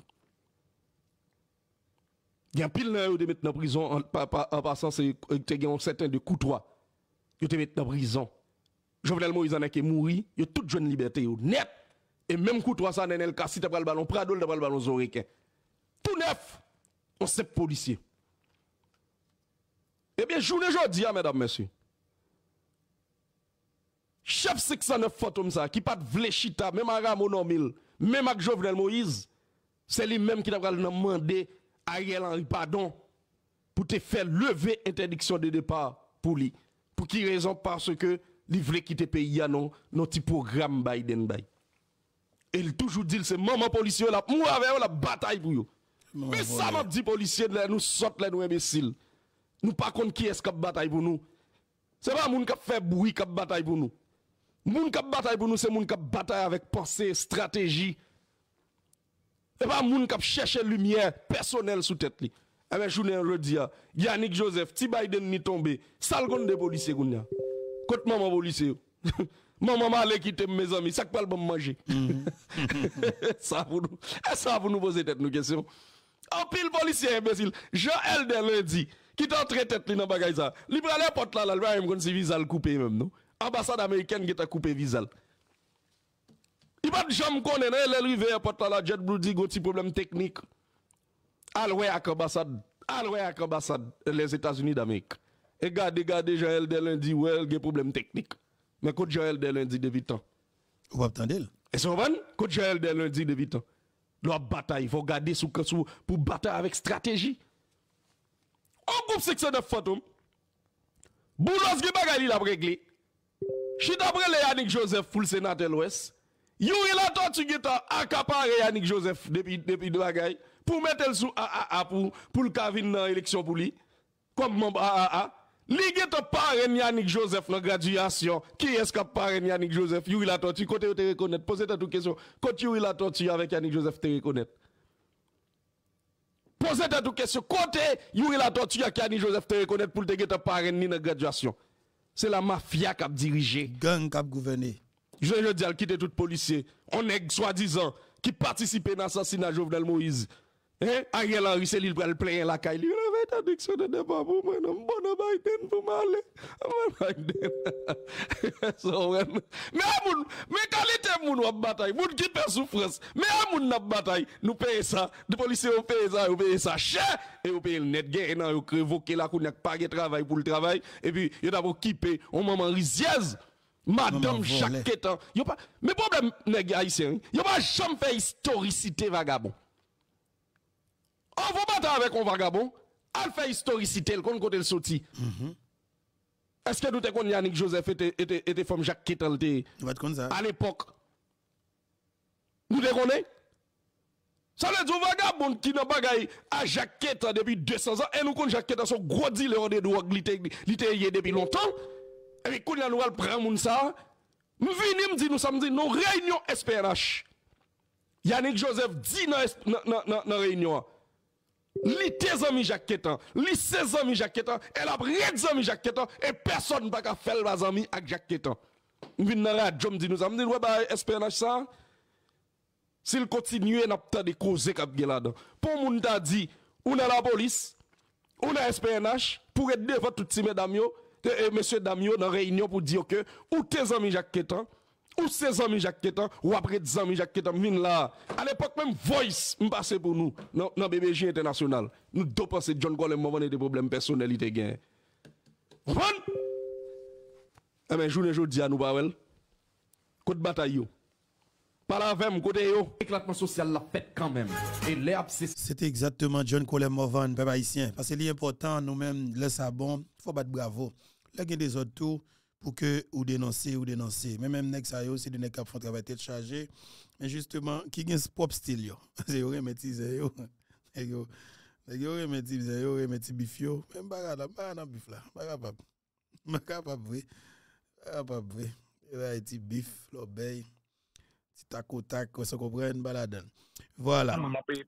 Il y a pile de mettre en prison en, passant c'est un certain de coutois. Ils te mettent en prison. Jovenel Moïse en a qui mort, il a toute jeune liberté net. Et même coutois ça dans le cas si tu le ballon Prado, tu le ballon Zoriquin. Tout neuf. On sait policier. Eh bien, journée aujourd'hui, hein, mesdames, messieurs. Chef 609 fantôme ça, qui pas de vle chita, même à Ramon 1000, même avec Jovenel Moïse, c'est lui-même qui a demandé à Ariel Henry pardon pour te faire lever interdiction de départ pour lui. Pour qui raison? Parce que il voulait quitter le pays, non, non petit programme Biden. Et il toujours dit, c'est maman policier, là, moi avec la bataille pour vous. Mais ça m'a dit policier, nous sortons là, nous imbéciles. Nous pas contre qui est-ce qui bataille pour nous? C'est pas moun qui fait bruit qui bataille pour nous. Moun qui bataille pour nous, c'est moun qui bataille avec pensée, stratégie. C'est pas moun qui cherche lumière personnelle sous tête li. Eh bien, journée redis, Yannick Joseph, ti Biden ni tombé, sal gon de policiers gounya. Côte maman policier. [laughs] Maman m'a quitter mes amis, ça pas le bon manger. [laughs] ça pour nous, ça pour nous poser tête nous question. En pile policier imbécile, Jean-El de lundi, qui t'a traité tête dans bagay ça? Li prend les porte là, là, il va me visa coupé même non? Ambassade américaine qui t'a coupé visa. Il pas de jamais connaître les rivières airport la JetBlue dit petit problème technique. Alloué à l'ambassade, alloué à l'ambassade les États-Unis d'Amérique. Et gardez, gardez, Joël de lundi, ouais, il y a problème technique. Mais quand Joël de lundi de 8 ans. Vous attendez? Et ça va? Quand Joël de lundi de 8 ans. La bataille, il faut garder sous, sous, pour battre avec stratégie. On groupe 609 fantômes. Boulos qui bagaille il a réglé. Chita après les Yannick Joseph pour le sénateur l'Ouest. Yuri la tortue qui a accaparé Yannick Joseph depuis depuis de pour mettre le sous AAA pour pour le Kavin dans l'élection pour lui. Comme membre AAA. Ligue te parrain Yannick Joseph dans graduation. Qui est-ce qui parrain Yannick Joseph? Yuri la tortue, côté te reconnaître. Posez-toi toute question. Côté Yuri la tortue avec Yannick Joseph te reconnaître. Posez-toi toute question. Côté Yuri la tortue avec Yannick Joseph te reconnaître pour te te parrain ni dans graduation. C'est la mafia qui a dirigé. Gang qui a gouverné. Je veux dire, quitter tout policier. On est soi-disant qui participait dans l'assassinat de Jovenel Moïse. Hein? Ariel Henry, c'est lui qui plein la caille. Il avait interdiction de débat pour moi. Non, bon, Biden pour m'aller. Biden. [laughs] mais amoun, mais qualité moun wap bataille, moun qui perd souffrance. Mais amoun n'a bataille, nous payons ça. Les policiers ont payé ça, ils payent ça cher. Et ils payent le net gain, ils révoquent la qu'on n'a pas de travail pour le travail. Et puis, ils ont d'abord kippé, on maman. Madame chaque temps. pas mais problème nèg haïtien, yo pas jamais fait historicité vagabond. On va battre avec un vagabond, elle fait historicité, le compte côté le sorti. Est-ce que nous te connais Yannick Joseph était était était femme Jacques Ketal à l'époque. Nous te connais ça veut dire vagabond qui n'a pas gagné à Jacques depuis 200 ans et nous connaissons Jacques Ketal son gros dealer de drogue, il était depuis longtemps. Et puis quand nous allons prendre ça. Nous venons me dire nous sommes dit nos réunions SPNH Yannick Joseph dit dans la réunion. Li tes amis Jacques Ketan, li ses amis Jacques Ketan, elle a red amis Jacques Ketan, et personne ne peut faire les amis avec Jacques Ketan. Nous venons là, Jom dit nous dit, ouais, bah, espérance ça. S'il continue, n'a pas de causes qui là-dedans. Pour moun t'a dit, on a la police, on a SPNH, pour être devant toutes ces mesdames, et monsieur Damio dans réunion pour dire que, ou tes amis Jacques ou ses amis Jacques Ketan, ou après des amis Jacques Ketan, viennent là. À l'époque, même Voice, m'passe pour nous, dans le BBJ international. Nous deux penser John Golem, moment des problèmes personnels, il gain. Bon? Eh bien, journée aujourd'hui à nous, Bawel. Côte bataille, Pas la même côté yo. Éclatement social l'a fait quand même. Et les abscesses. C'était exactement John Colin Morvan, peuple haïtien. Parce que l'important, nous-mêmes, le sabon, il faut battre bravo. Là, il y a des autres tours pour que ou dénoncer ou dénoncer. Mais même nek ça c'est des nek qui font travail tête chargé. Mais justement, qui gagne ce propre style yo? [laughs] C'est yo yo. Yo. Yo. Même bif là. Pas. Pas vrai. A petit bif, l'obéi. Petit tac au tac, qu'on se comprenne balade. Voilà.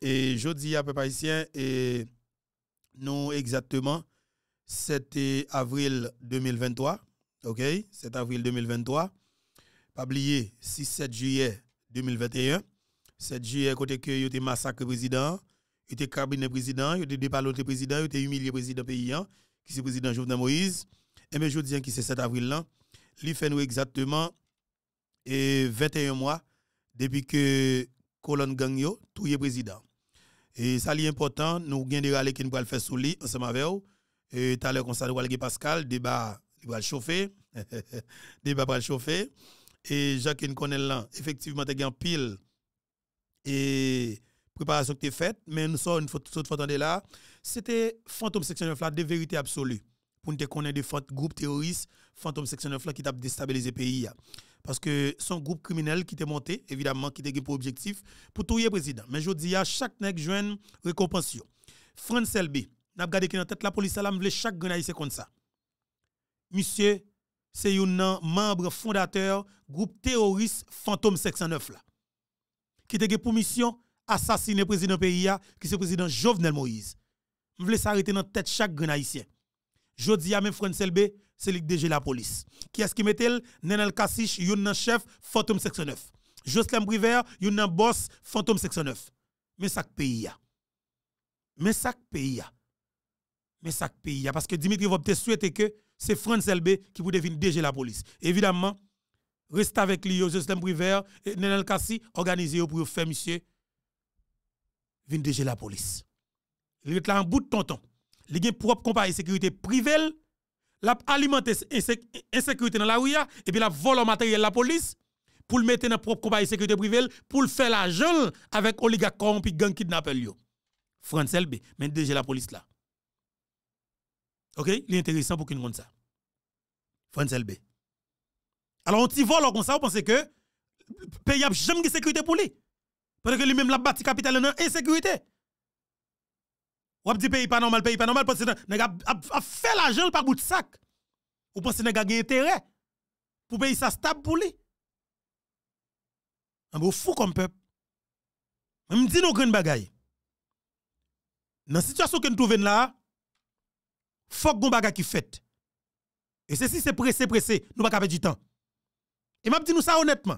Et jeudi à peuple haïtien et nous exactement 7 avril 2023. OK? 7 avril 2023. Pas oublier 6-7 juillet 2021. 7 juillet côté que yo te massacre président, yo te cabinet président, yo te dépaloté président, yo te humilié président paysan qui c'est président Jovenel Moïse? Et mais je dis qui c'est 7 avril là, li fait nous exactement et 21 mois depuis que colonne gang yo touye président. Et ça li important, nous gagne des râler qui nous faire sous lit ensemble avec vous. Et tout à l'heure, on va Pascal, débat, il va le chauffer. [laughs] débat va le chauffer. Et Jacques connaît là, effectivement, tu as pile et préparation qui est faite, mais nous sommes une photo de là. C'était Fantôme Section 9 là, de vérité absolue. Pour nous connaître des groupes terroristes, Fantôme Section 9 là, qui t'a déstabilisé le pays. Parce que son groupe criminel qui était monté, évidemment, qui était pour objectif, pour tout le président. Mais je dis à chaque nègre joue récompense. France LB, n'a regardé qui dans tête la police, là, chaque grand c'est comme ça. Monsieur, c'est un membre fondateur groupe terroriste Fantôme 609 là. Qui était pour mission assassiner président pays qui c'est président Jovenel Moïse. Je voulais s'arrêter dans tête chaque grand haïtien. Jodi a même France c'est le DG la police. Qui est-ce qui mettait Nenel Kassich, yon chef Fantôme 609. Jocelyn Briver, yon boss Fantôme 609. Mais ça pays a. Mais ça pays. Mais ça pays a parce que Dimitri Vopte souhaite que c'est France LB qui vous devenir DG la police. Évidemment, reste avec lui, Jocelyn Briver et Nenel Kassi, organisez pour faire monsieur venir DG la police. Il est là en bout de tonton. Il a propre compagnie sécurité privée, l'a alimenter insécurité dans la rue et puis la vole matériel la police pour le mettre dans propre compagnie sécurité privée pour le faire l'argent avec oligarque corrompu gang kidnapper yo. France LB, mais déjà la police là. OK, il est intéressant pour ça. France LB. Alors on t'y vole comme ça, vous pensez que pays a jamais de sécurité pour lui? Parce que lui-même la bâti capital en insécurité. Ou dit pays pas normal, pays pas normal, parce que a fait l'argent par bout de sac. Ou pensez nèg a gagné intérêt pour payer ça stable pour lui? Un beau fou comme peuple. Me dit nos grandes bagaille. Dans la situation que nous trouvons là, faut que bagay qui fait. Et ceci c'est pressé pressé, nous pas perdre du temps. Et m'a dit nous ça honnêtement.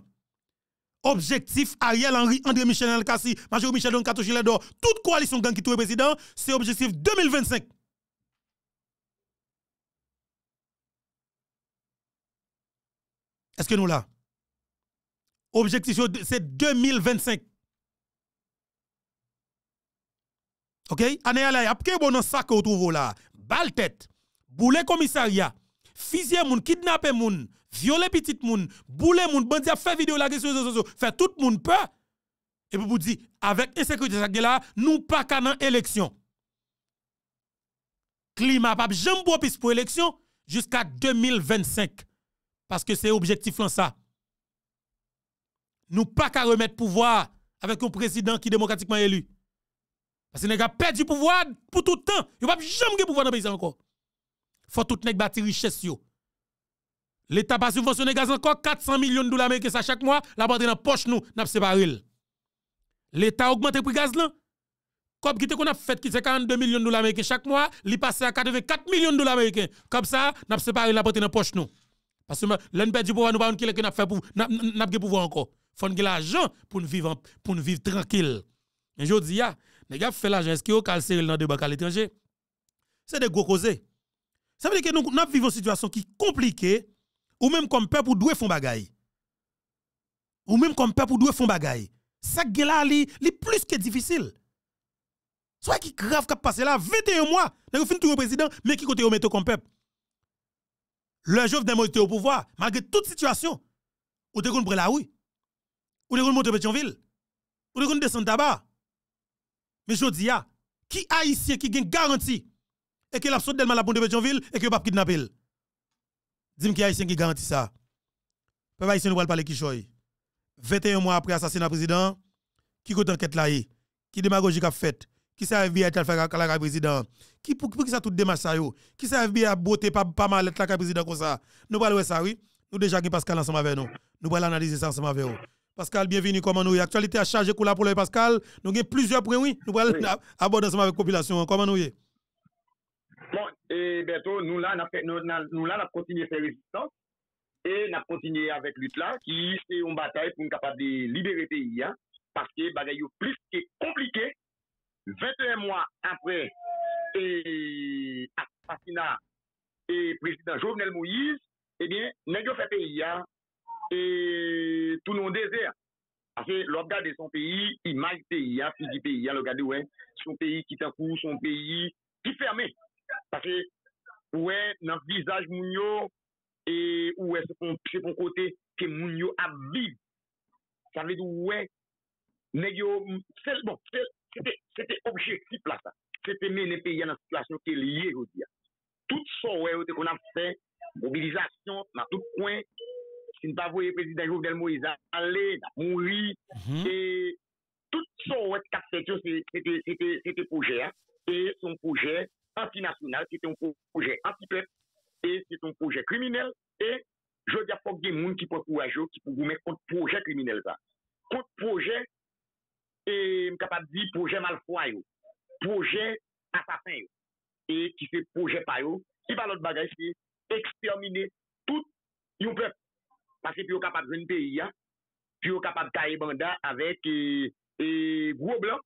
Objectif Ariel Henry, André Michel Elkassi, Major Michel Don Kato d'or, toute coalition gang qui est président, c'est objectif 2025. Est-ce que nous là? Objectif c'est 2025. OK? Année à après bon dans sac que trouve là, balle tête, boulet commissariat, fusiller moun, kidnapper moun, violer petit moun, bouler moun, bandi a fait vidéo la sur les réseaux fait tout monde peur. Et puis vous dire avec insécurité ça là, nous pas qu'à élection. Climat pas jamais pour pour élection jusqu'à 2025 parce que c'est objectif là ça. Nous pas qu'à remettre pouvoir avec un président qui est démocratiquement élu. Parce que nous avons perdu pouvoir pour tout le temps. Nous pas jamais pouvoir dans le pays encore. Faut tout nèg bâtir richesse. L'État pas subventionné gaz encore 400 millions de dollars américains chaque mois, la bande dans poche nous, n'a séparé. L'État a augmenté le prix gaz là. Comme qu'on a fait qui c'est 42 millions de dollars américains chaque mois, il passe à 84 millions de dollars américains. Comme ça, n'a séparé la bande dans poche nous. Parce que l'un du pouvoir nous pas qui n'a fait pour n'a pas pouvoir encore. Faut l'argent pour nous vivre pour nous vivre tranquille. Mais je dis ya, les gars fait l'argent est-ce qu'il y a dans banques à l'étranger C'est des gros causés. Ça veut dire que nous, vivons une situation qui est compliquée, ou même comme peuple doit faire bagaille. Ou même comme peuple doit faire bagaille. Ça qui là, est plus que difficile. Soit qui grave qui passé là 21 mois, nous fin tout président, mais qui côté au mettre comme peuple? Le Jovenel Moïse au pouvoir, malgré toute situation, ou te kon la rue. Ou de monter Pétionville. Ou de descendre tabac. Mais je dis, qui haïtien qui gagne garantie et que la saute delma la ponte de Pétionville et que pas kidnapper. Dis-moi qui haïtien qui garantit ça. Peuple haïtien nous va parler qui choy. 21 mois après assassinat président, qui côté enquête là qui démagogie a fait, qui ça FBI a fait la président, qui pour qui ça tout démarche ça qui ça FBI a beauté pas pas mal la président comme ça? Nous parlons ça oui. Nous déjà qui Pascal ensemble avec nous. Nous allons analyser ça ensemble avec vous. Pascal, bienvenue. Comment nous Actualité a chargé pour la pour le Pascal. Nous avons plusieurs points, oui. Nous allons aborder ensemble avec la population. Comment nous y? Bon, et bientôt, nous là, nous, nous là, nous continué à faire résistance et nous continué avec lutte là, qui c'est une bataille pour nous capable de libérer le pays, hein, parce que bagaille plus que compliqué. 21 mois après et assassinat et président Jovenel Moïse, eh bien, nous avons fait pays, hein, e tou nou dezer. Ase, lop gade son peyi, imaj peyi ya, figi peyi ya, lop gade wè, son peyi ki takou, son peyi ki ferme. Ase, wè nan vizaj moun yo, e wè se pon, se pon kote ke moun yo ap viv. Sa vè di wè, neg yo, sel bon, sel, sete, sete objektif la sa. Sete mene peyi ya nan situasyon ke liye yo di ya. Tout so wè yo te kon ap fè, mobilizasyon nan tout kwen, si nou ta voye prezident Jovenel Moïse ale, mouri, e tout son wet kap fet yo, se te proje a, e son proje antinasyonal, se te proje antipep, e se te proje kriminel, e jodi apok gen moun ki pou kouajo, ki pou goumen kont proje kriminel pa. Kont proje, e mkapap di proje malfwa yo, proje asasin yo, e ki se proje pa yo, ki pa lot bagay se ekstermine tout yon pep Pase pi yo kapap ven peyi ya, pi yo kapap kaye banda avèk e, e gwo blan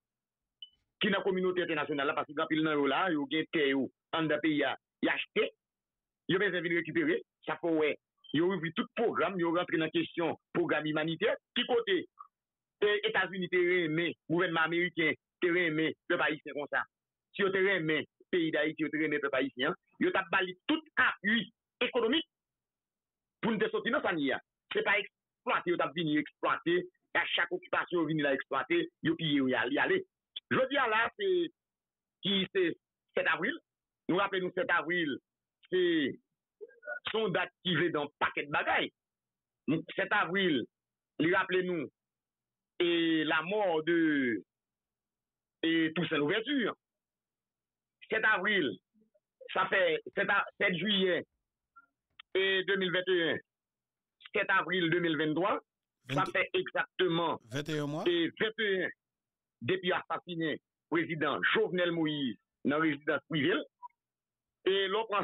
ki nan kominote internasyonal la, pase gampil nan yo la, yo gen te yo an da peyi ya yachte, yo ben se vin rekupere, sa pou we, yo ouvri tout program, yo rentre nan kesyon program imanite, ki kote e, Etats-Unis te reme, gouvernement Amerikien te reme, pe pa isyen kon sa. Si yo te reme peyi da iti, yo te reme pe pa isyen, yo tap bali tout apuy ekonomik pou nou te soti nan sa ni ya. Se pa eksploate, yo tap vini eksploate, a chak okupasyon yo vini la eksploate, yo piye yo yale yale. Jodi ya la, se, ki se 7 avril, nou rappel nou 7 avril, se son dat ki ve dan paket bagay. 7 avril, li rappel nou, e la mor de e Toussaint Louverture. 7 avril, sa fe 7, 7 juyen, et 2021, 7 avril 2023, 20... ça fait exactement 21 mois. Et 21 depuis assassiné président Jovenel Moïse dans la résidence privée. Et l'on prend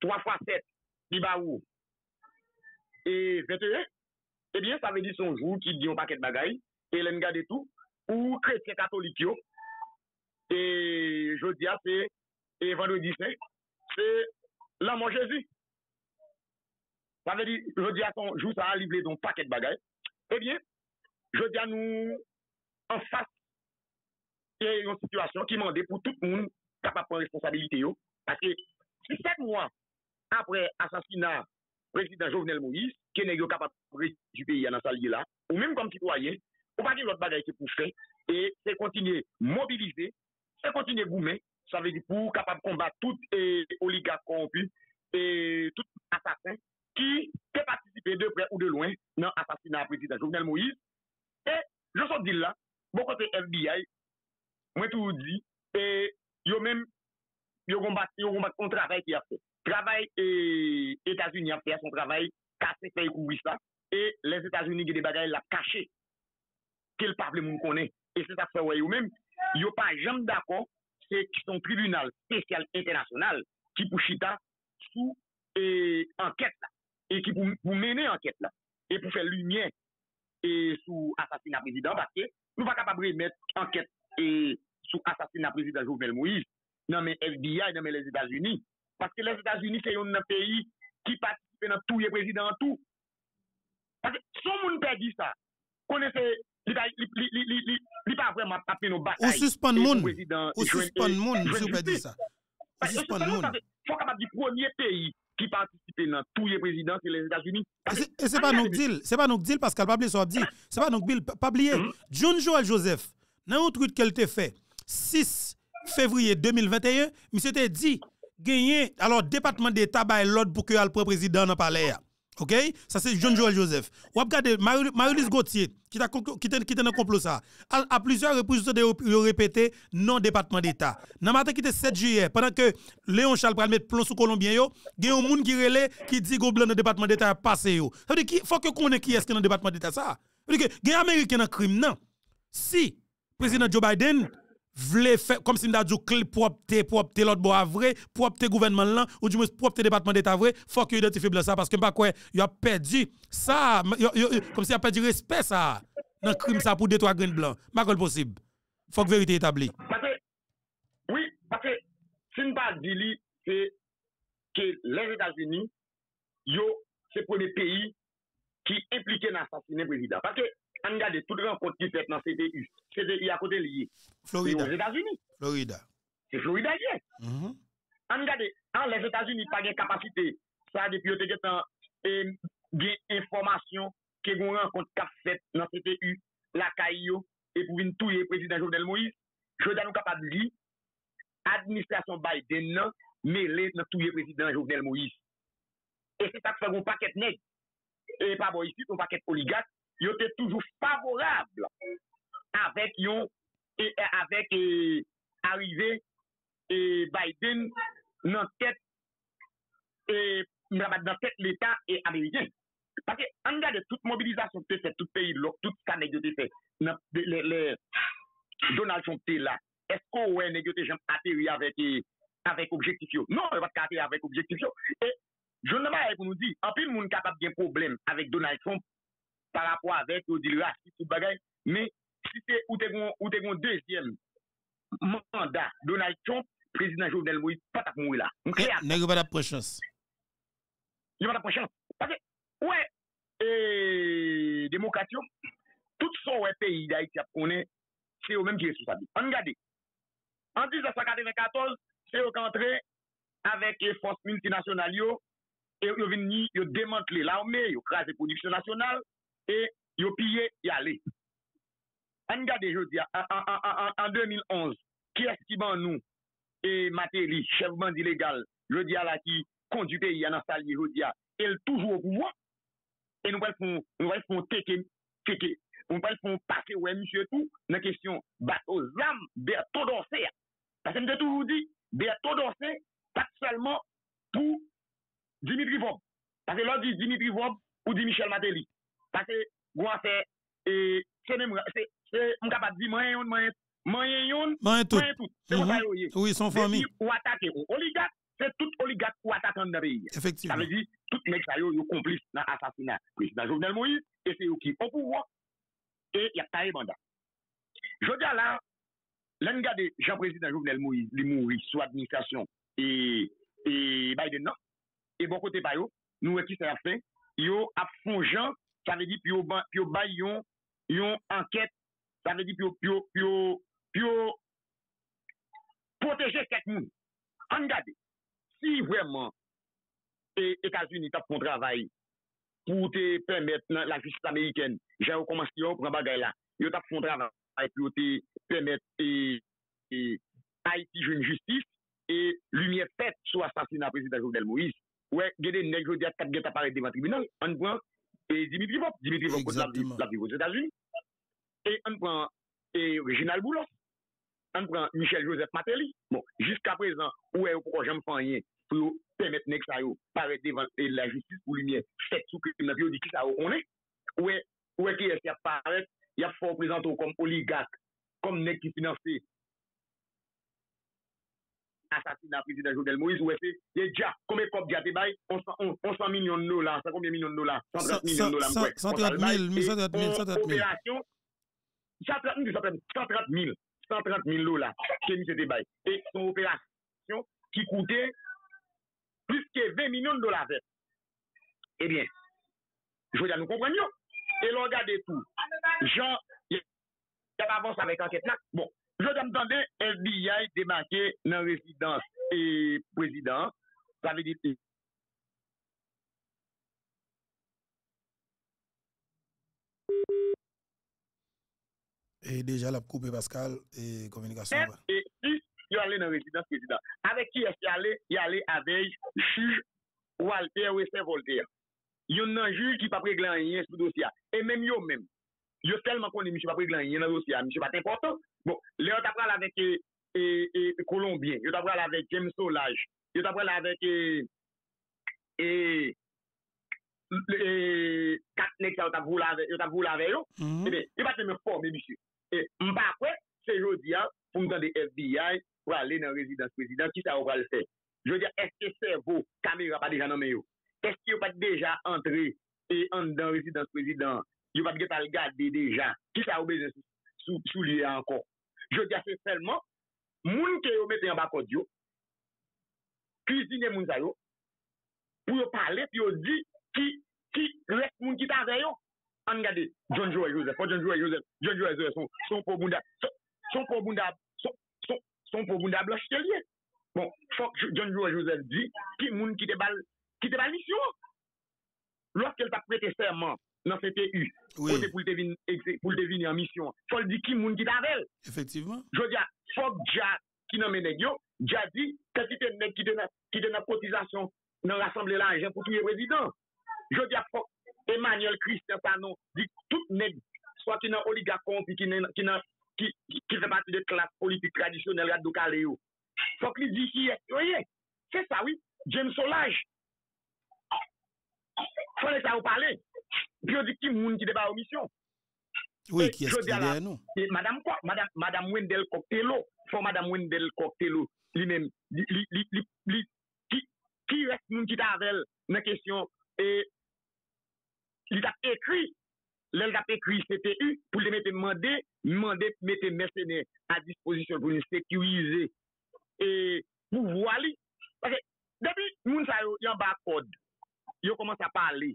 3 fois 7, Ibaou et 21. Eh bien, ça veut dire son jour qui dit un paquet de bagailles. Et l'on garde tout pour chrétien catholique. Et je dis à c'est, et vendredi c'est, c'est l'amour Jésus. Sa ve di, je di eh a son, jou sa a livle don paket bagay. Ebyen, eh je di a nou an fas e yon situasyon ki mande pou tout moun kapap pon responsabilite yo. Ase, si 7 mwa apre asasina prezident Jovenel Moïse, ke ne yo kapap rejipe yon an salye la, ou menm kom titwayen, ou pa gen lot bagay se pou fè, e se kontinye mobilize, se kontinye goumen, sa ve di pou kapap kombat tout e oligat korompu, e tout asasin, ki te patisipe de pre ou de loin nan asasina prezident Jovenel Moïse. E, jonsot di la, bon kote FBI, mwen tou di, e, yo men, yo kombat, yo kombat kon travay ki a fe. Travay e, Etats-Unis a fe a son travay, kase fey koubri sa, e, les Etats-Unis ge de bagay la kache, ke l pavle moun konen. E se sa fe wè yo men, yo pa jem d'akon, se ki son tribunal spesyal internasyonal, ki pou chita sou e, anket la. e ki pou, pou mene anket la, e pou fè lumiè e sou asasina prezident, bakè nou va kapab remet anket e sou asasina prezident Jovenel Moïse, nan men FBI, nan men les Etats-Unis, bakè les Etats-Unis se yon nan peyi ki patisipe nan touye prezident an tou. Bakè son moun pe di sa, konen se li, li, li, li pa vreman pape nou batay. Ou suspande moun, ou suspande moun, sou pe di sa. Ou suspande moun. Fon kapab di premier peyi qui participent dans tous les présidents, c'est les États-Unis. Et c'est- Et c'est pas nous que dit, c'est pas nous que dit, Pascal, pas oublier dit. C'est pas nous que dit, pas oublier. Mhm. John Joel Joseph, dans un truc qu'elle t'a fait, 6 février 2021, monsieur t'a dit, gagner, alors, département d'État, bah, l'ordre pour que le président dans palais. OK? Ça, c'est John Joel Joseph. Ou regardez, Marie-Lise Gauthier, qui t'a dans le complot ça, à, plusieurs reprises, a répété non département d'État. Dans matin qui était 7 juillet, pendant que Léon Charles pral mettre plomb sous Colombien, il y a un monde qui relait, qui dit que le département d'État a passé. Ça veut dire qu'il faut que connaisse qui est dans le département d'État ça. Ça veut dire que il y a un Américain dans le crime, non. Si, président Joe Biden, vle faire comme si nous dit propre propre l'autre bois vrai propre gouvernement ou du moins département d'état vrai faut que identifier blanc ça parce que pas quoi il a perdu ça comme si a perdu respect ça dans crime ça pour deux trois grains blancs possible faut que vérité établie oui, parce que, si nous pas c'est que les États-Unis, yo, c'est premier pays qui impliqué dans l'assassinat président. Parce que, An gade, tout renkont ki fet nan CDU, CDI akote liye. Florida. Se Etats-Unis. Florida. Se Florida ye. Mm -hmm. An gade, an les Etats-Unis pa gen kapasite, sa depi yo te getan eh, gen informasyon ke goun renkont kap fet nan CDU, la kayo, e pou vin touye prezident Jovenel Moïse, jodan nou kapab li, administrasyon Biden nan, me le nan touye prezident Jovenel Moïse. E se tak sa goun paket neg, e pa bo isi, goun paket oligat, yo te toujou favorable avèk yon e, e, avèk e, arive e Biden nan tèt e, nan tèt l'Etat e Amerikèn. Pake an gade tout mobilizasyon te fè, tout peyi lò, tout sa negyote fè, nan le, le Donald Trump te la, esko wè negyote jèm ateri avèk e avèk objektif yo. Non, wè pat ateri avèk objektif yo. E, joun nan ba yè pou nou di, anpil moun kapap gen problem avèk Donald Trump par rapport avek ou di rastis ou bagay, me si se ou te kon, ou te kon dezyem mandat Donald Trump, prezident Jovenel Moïse, patak mou la. Nè yon patak prechans. Yon patak prechans. Pase, wè, e, demokrasyon, tout son wè peyi da iti ap konen, se yo menm ki resousabi. An gade, an 1994, se yo kantre avèk e fons multinasyonal yo, e yo vin ni, yo demantle l'armè, yo krasè produksyon nasyonal, e yo piye yale. An gade jodi, an 2011, ki eski ban nou, e Mateli, chef bandi legal, jodi ala ki kondu peyi an asali jodi a, el toujou pou mwa, e nou pal fon, nou pal fon teke, teke, nou pal fon pake wè msye tou, nan kesyon, bat o zam, be a to dorsè, pasen de toujou di, be a to dorsè, pat salman pou Dimitri Vob, pasen lò di Dimitri Vob ou di Michel Mateli, Pase, gwa se, e, se ne mwen, se, se, mwen kapat di mwen yon, mwen, mwen yon, mwen tout. Mwen tout. Se mwen mhm. sa yo ye. Oui, son fami. Se ou atake ou oligat, se tout oligat ou atake an deri. Efektivou. Sa ve di, tout mek sa yo yo komplis nan asasina. Prezident Jovenel Moïse, e se yo ki ou pouvo, e yap tae banda. Jodia la, len gade, jan prezident Jovenel Moïse, li mouri sou administrasyon, e, e Biden nan, e bon kote pa yo, nou e ki se la fe, yo ap fonjan sa ve di pi yo bay yon, yon anket, sa ve di pi yo, pi yo, pi yo, pi yo, proteje ket moun. An gade, si vwèman, e Etats-Unis tap kon travay, pou te pèmèt nan la jistis Ameriken, jè yo komanse yo pran bagay la, yo tap kon travay, pou te pèmèt e Haiti joun jistis, e lumiè pèt sou asasina prezident Jovenel Moïse, wè gede nek jodi at kat get apare devan tribunal, an pran et Dimitri Vop. Dimitri Vop contre la vie aux États-Unis. Et on prend et Reginald Boulos. On prend Michel Joseph Matéli. Bon, jusqu'à présent, où est-ce que j'aime pas rien pour permettre nek ça yo paraître devant la justice pour lumière fait sous que n'a dit qui ça on est où est où est qui est qui apparaît il y a fort présenté comme oligarque comme nek qui financé assassinat président Jovenel Moïse, ou est-ce déjà, combien de copes diaté bail 100 millions de dollars, ça combien de millions de dollars 130 millions de dollars. 130 000, 130 000, 130 000. 130 000, 130 000 dollars, c'est monsieur Débaille. Et son opération qui coûtait plus que 20 millions de dollars. Eh bien, je veux dire, nous comprenions. Et l'on regarde tout. Jean, il avance avec l'enquête là. Bon, Je dam tande, FBI demake nan rezidans e prezidans, sa ve dite. E deja la poupe Pascal e komunikasyon. E si yo ale nan rezidans prezidans, avek ki eske ale, yo ale avey juj Walter Wester-Voltaire. Yon nan juj ki pa preglan yon sou dosya. E menm yo menm. Yo telman konen mi se pa preglan yon nan dosya, mi se pa te important. Bon, le yo tapral avèk e, e, e, Kolombien, yo tapral avèk James Solage, yo tapral avèk e, e, e katnek sa yo tapvoul avèk yo, yo mm -hmm. e batè mè formè bichè. E mpa apwè, se jodi an, pou mdan de FBI, pou alè nan rezidans prezidans, ki sa yo pral fè. Jodi an, eske servo, kamera pa deja nan mè yo. Eske yo pat deja antre, e an dan rezidans prezidans, yo pat get al gade deja, ki sa yo bezè sou, sou liye ankon. Je di ase selman, moun ke yo mette yon bakod yo, kuzine moun zayo, pou yo pale, pou yo di ki, ki, res moun ki ta zayo. An gade, John Joel Joseph, oh John Joel Joseph, John Joel Joseph, son, son pou bunda, son, son pou bunda, son, son, son pou bunda bloch te liye. Bon, fok John Joel Joseph di, ki moun ki te bal, ki te bal misyon. Lorske l pa prete serman, nan CTU. Oui. Kote pou te vini an misyon. Fol di ki moun ki tavel. Efectivement. Jodia, fok dja ki nan meneg yo, dja di, katite nek ki de nan potizasyon nan rassemble la ajen pou touye prezident. Jodia, fok Emmanuel Christian Panon di tout nek, swa ki nan oligakon pi ki nan ki se pati de klas politik tradisyonel rad do kale yo. Fok li di ki, yoye, se sa wii, James Solage. Fole sa ou pale. Pyo di ki moun ki deba ou misyon. Oui, ki eski dè nou. Madame, Madame, Madame Wendel Coctello, fò Madame Wendel Coctello, li men, li, li, li, li, ki, ki res moun ki tavel nan kesyon, e, li tap ekri, lèl tap ekri CTU, pou li mette mandè, mandè mette mersenè a disposisyon pou li sekurize, e, pou voali, parce, depi moun sa yo, yon bakod, yo komanse a pale,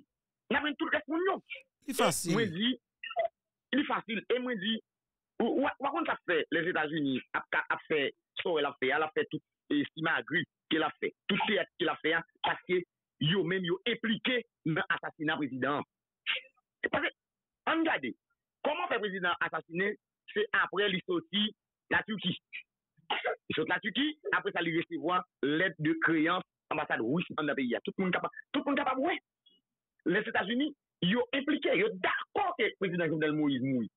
N apren tout kèk moun yo. Li fasil. Mwen di, li fasil. E mwen di, wakon ta fè les Etats-Unis ap fè sou el ap fè, al ap fè tout estima agri ke la fè, tout se ak ke la fè an, paske yo men yo implike nan asasina prezident. E pase, an gade, koman fè prezident asasine, se apre li soti la Tuki. Li soti la Tuki, apre sa li resevwa let de kreyans ambasade wis an da peyi. Tout moun kapab, tout moun kapab wè. Ouais. les Etats-Unis, yo implike, yo d'akon ke prezident Jovenel Moïse moui.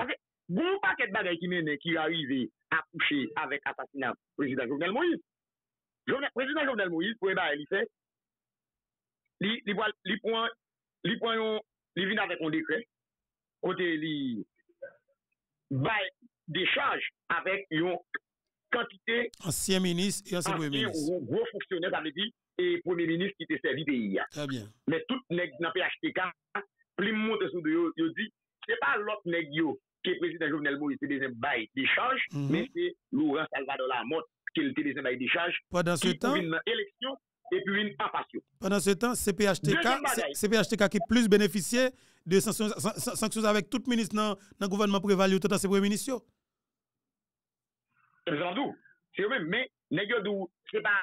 Pase, goun pa ket bagay ki mene ki arrive apouche avèk atasina prezident Jovenel Moïse. Jovenel, prezident Jovenel Moïse, pou e ba, li fè, li, li, li pon, li pon yon, li vin avèk yon dekret, kote li bay decharge avèk yon kantite ansyen minis, ansyen gros fonksyonè, sa me di, et premier ministre qui te servi pays. Très bien. Mais tout nèg dans PHTK, plus monte sous de yo, dit, c'est pas l'autre nèg yo qui est président Jovenel Moïse, c'est des bail des charges, Mhm. mais c'est Laurent Salvador Lamotte qui était des bail des charges, Pendant ce temps, une élection et puis une en passion. pendant ce temps, CPHTK, CPHTK qui plus bénéficié de sanctions, san- san- sanctions avec tout ministre dans le gouvernement prévalu, tout à ses premiers ministres. C'est d'où? C'est eux même, mais nèg yo c'est pas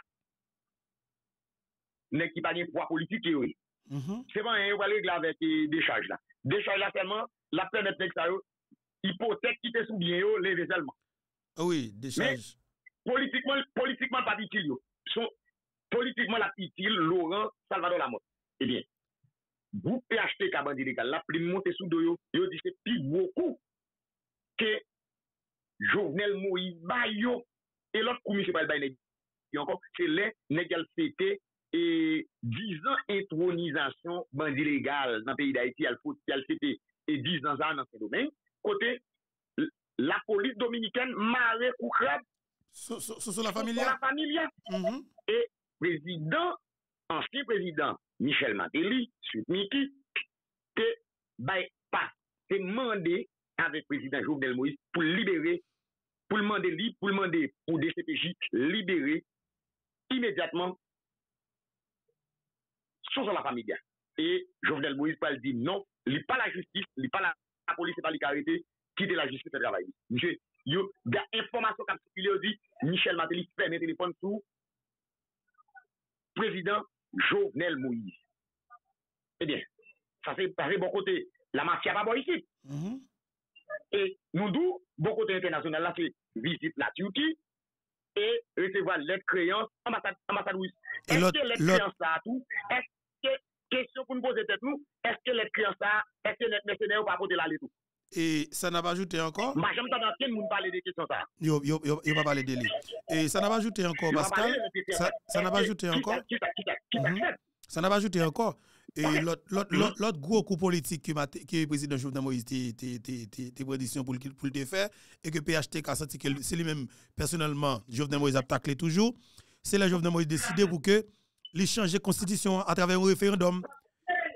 nèg qui pas de poids politique yo. Mm -hmm. C'est pas rien, yo pas régler avec eh, des charges là. Des charges là seulement la permettre nèg ça yo hypothèque qui te sous bien yo lever seulement. Ah oui, des charges. Mais, politiquement politiquement pas utile yo. Son politiquement la utile Laurent Salvador Lamotte. Eh bien, groupe PHTK bandi légal la prime monter sous do yo, yo dit c'est plus beaucoup que Jovenel Moïse Bayo et l'autre commission pas bail encore c'est les nèg fêté et 10 ans intronisation bandi légal dans le pays d'Haïti, elle fêté et 10 ans dans ce domaine. Côté la police dominicaine marre ou crabe sur la famille. la famille. Mhm. Président, ancien président Michel Matéli, suite Miki, que bay pas, c'est mandé avec président Jovenel Moïse pour libérer, pour le demander pour le demander pour DCPJ libérer immédiatement sou son la fami gen. E Jovenel Moïse pal di non, li pa la justice, li pa la polis, li pa li karete, kite la justice pe travay li. Mje, yo, da informasyon kap si li yo di, Michel Matelis fè men telefon sou prezident Jovenel Moïse. Ebyen, sa se pare bon kote, la mafya pa bo isi. Mm -hmm. E nou dou, bon kote internasyonal la se visite la Turki, e receva let kreyans ambasad wis. Eske let kreyans la atou, eske question pour nous poser tête nous, est-ce que l'aide créance ça, est-ce que l'aide mercenaire ou pas côté là, tout? Et ça n'a pas ajouté encore? Moi, j'aime t'entendre quel monde parler de questions ça. Yo, yo, yo, yo, va parler de lui. Et ça n'a pas ajouté encore, Pascal? Ça n'a pas ajouté encore? ça- Mhm. Ça n'a pas ajouté encore? Et l'autre gros coup politique que, le président Jovenel Moïse pour le pour le faire et que PHTK a senti que c'est lui-même personnellement, Jovenel Moïse a taclé toujours, c'est là Jovenel Moïse décidé pour que les changer constitution à travers un référendum.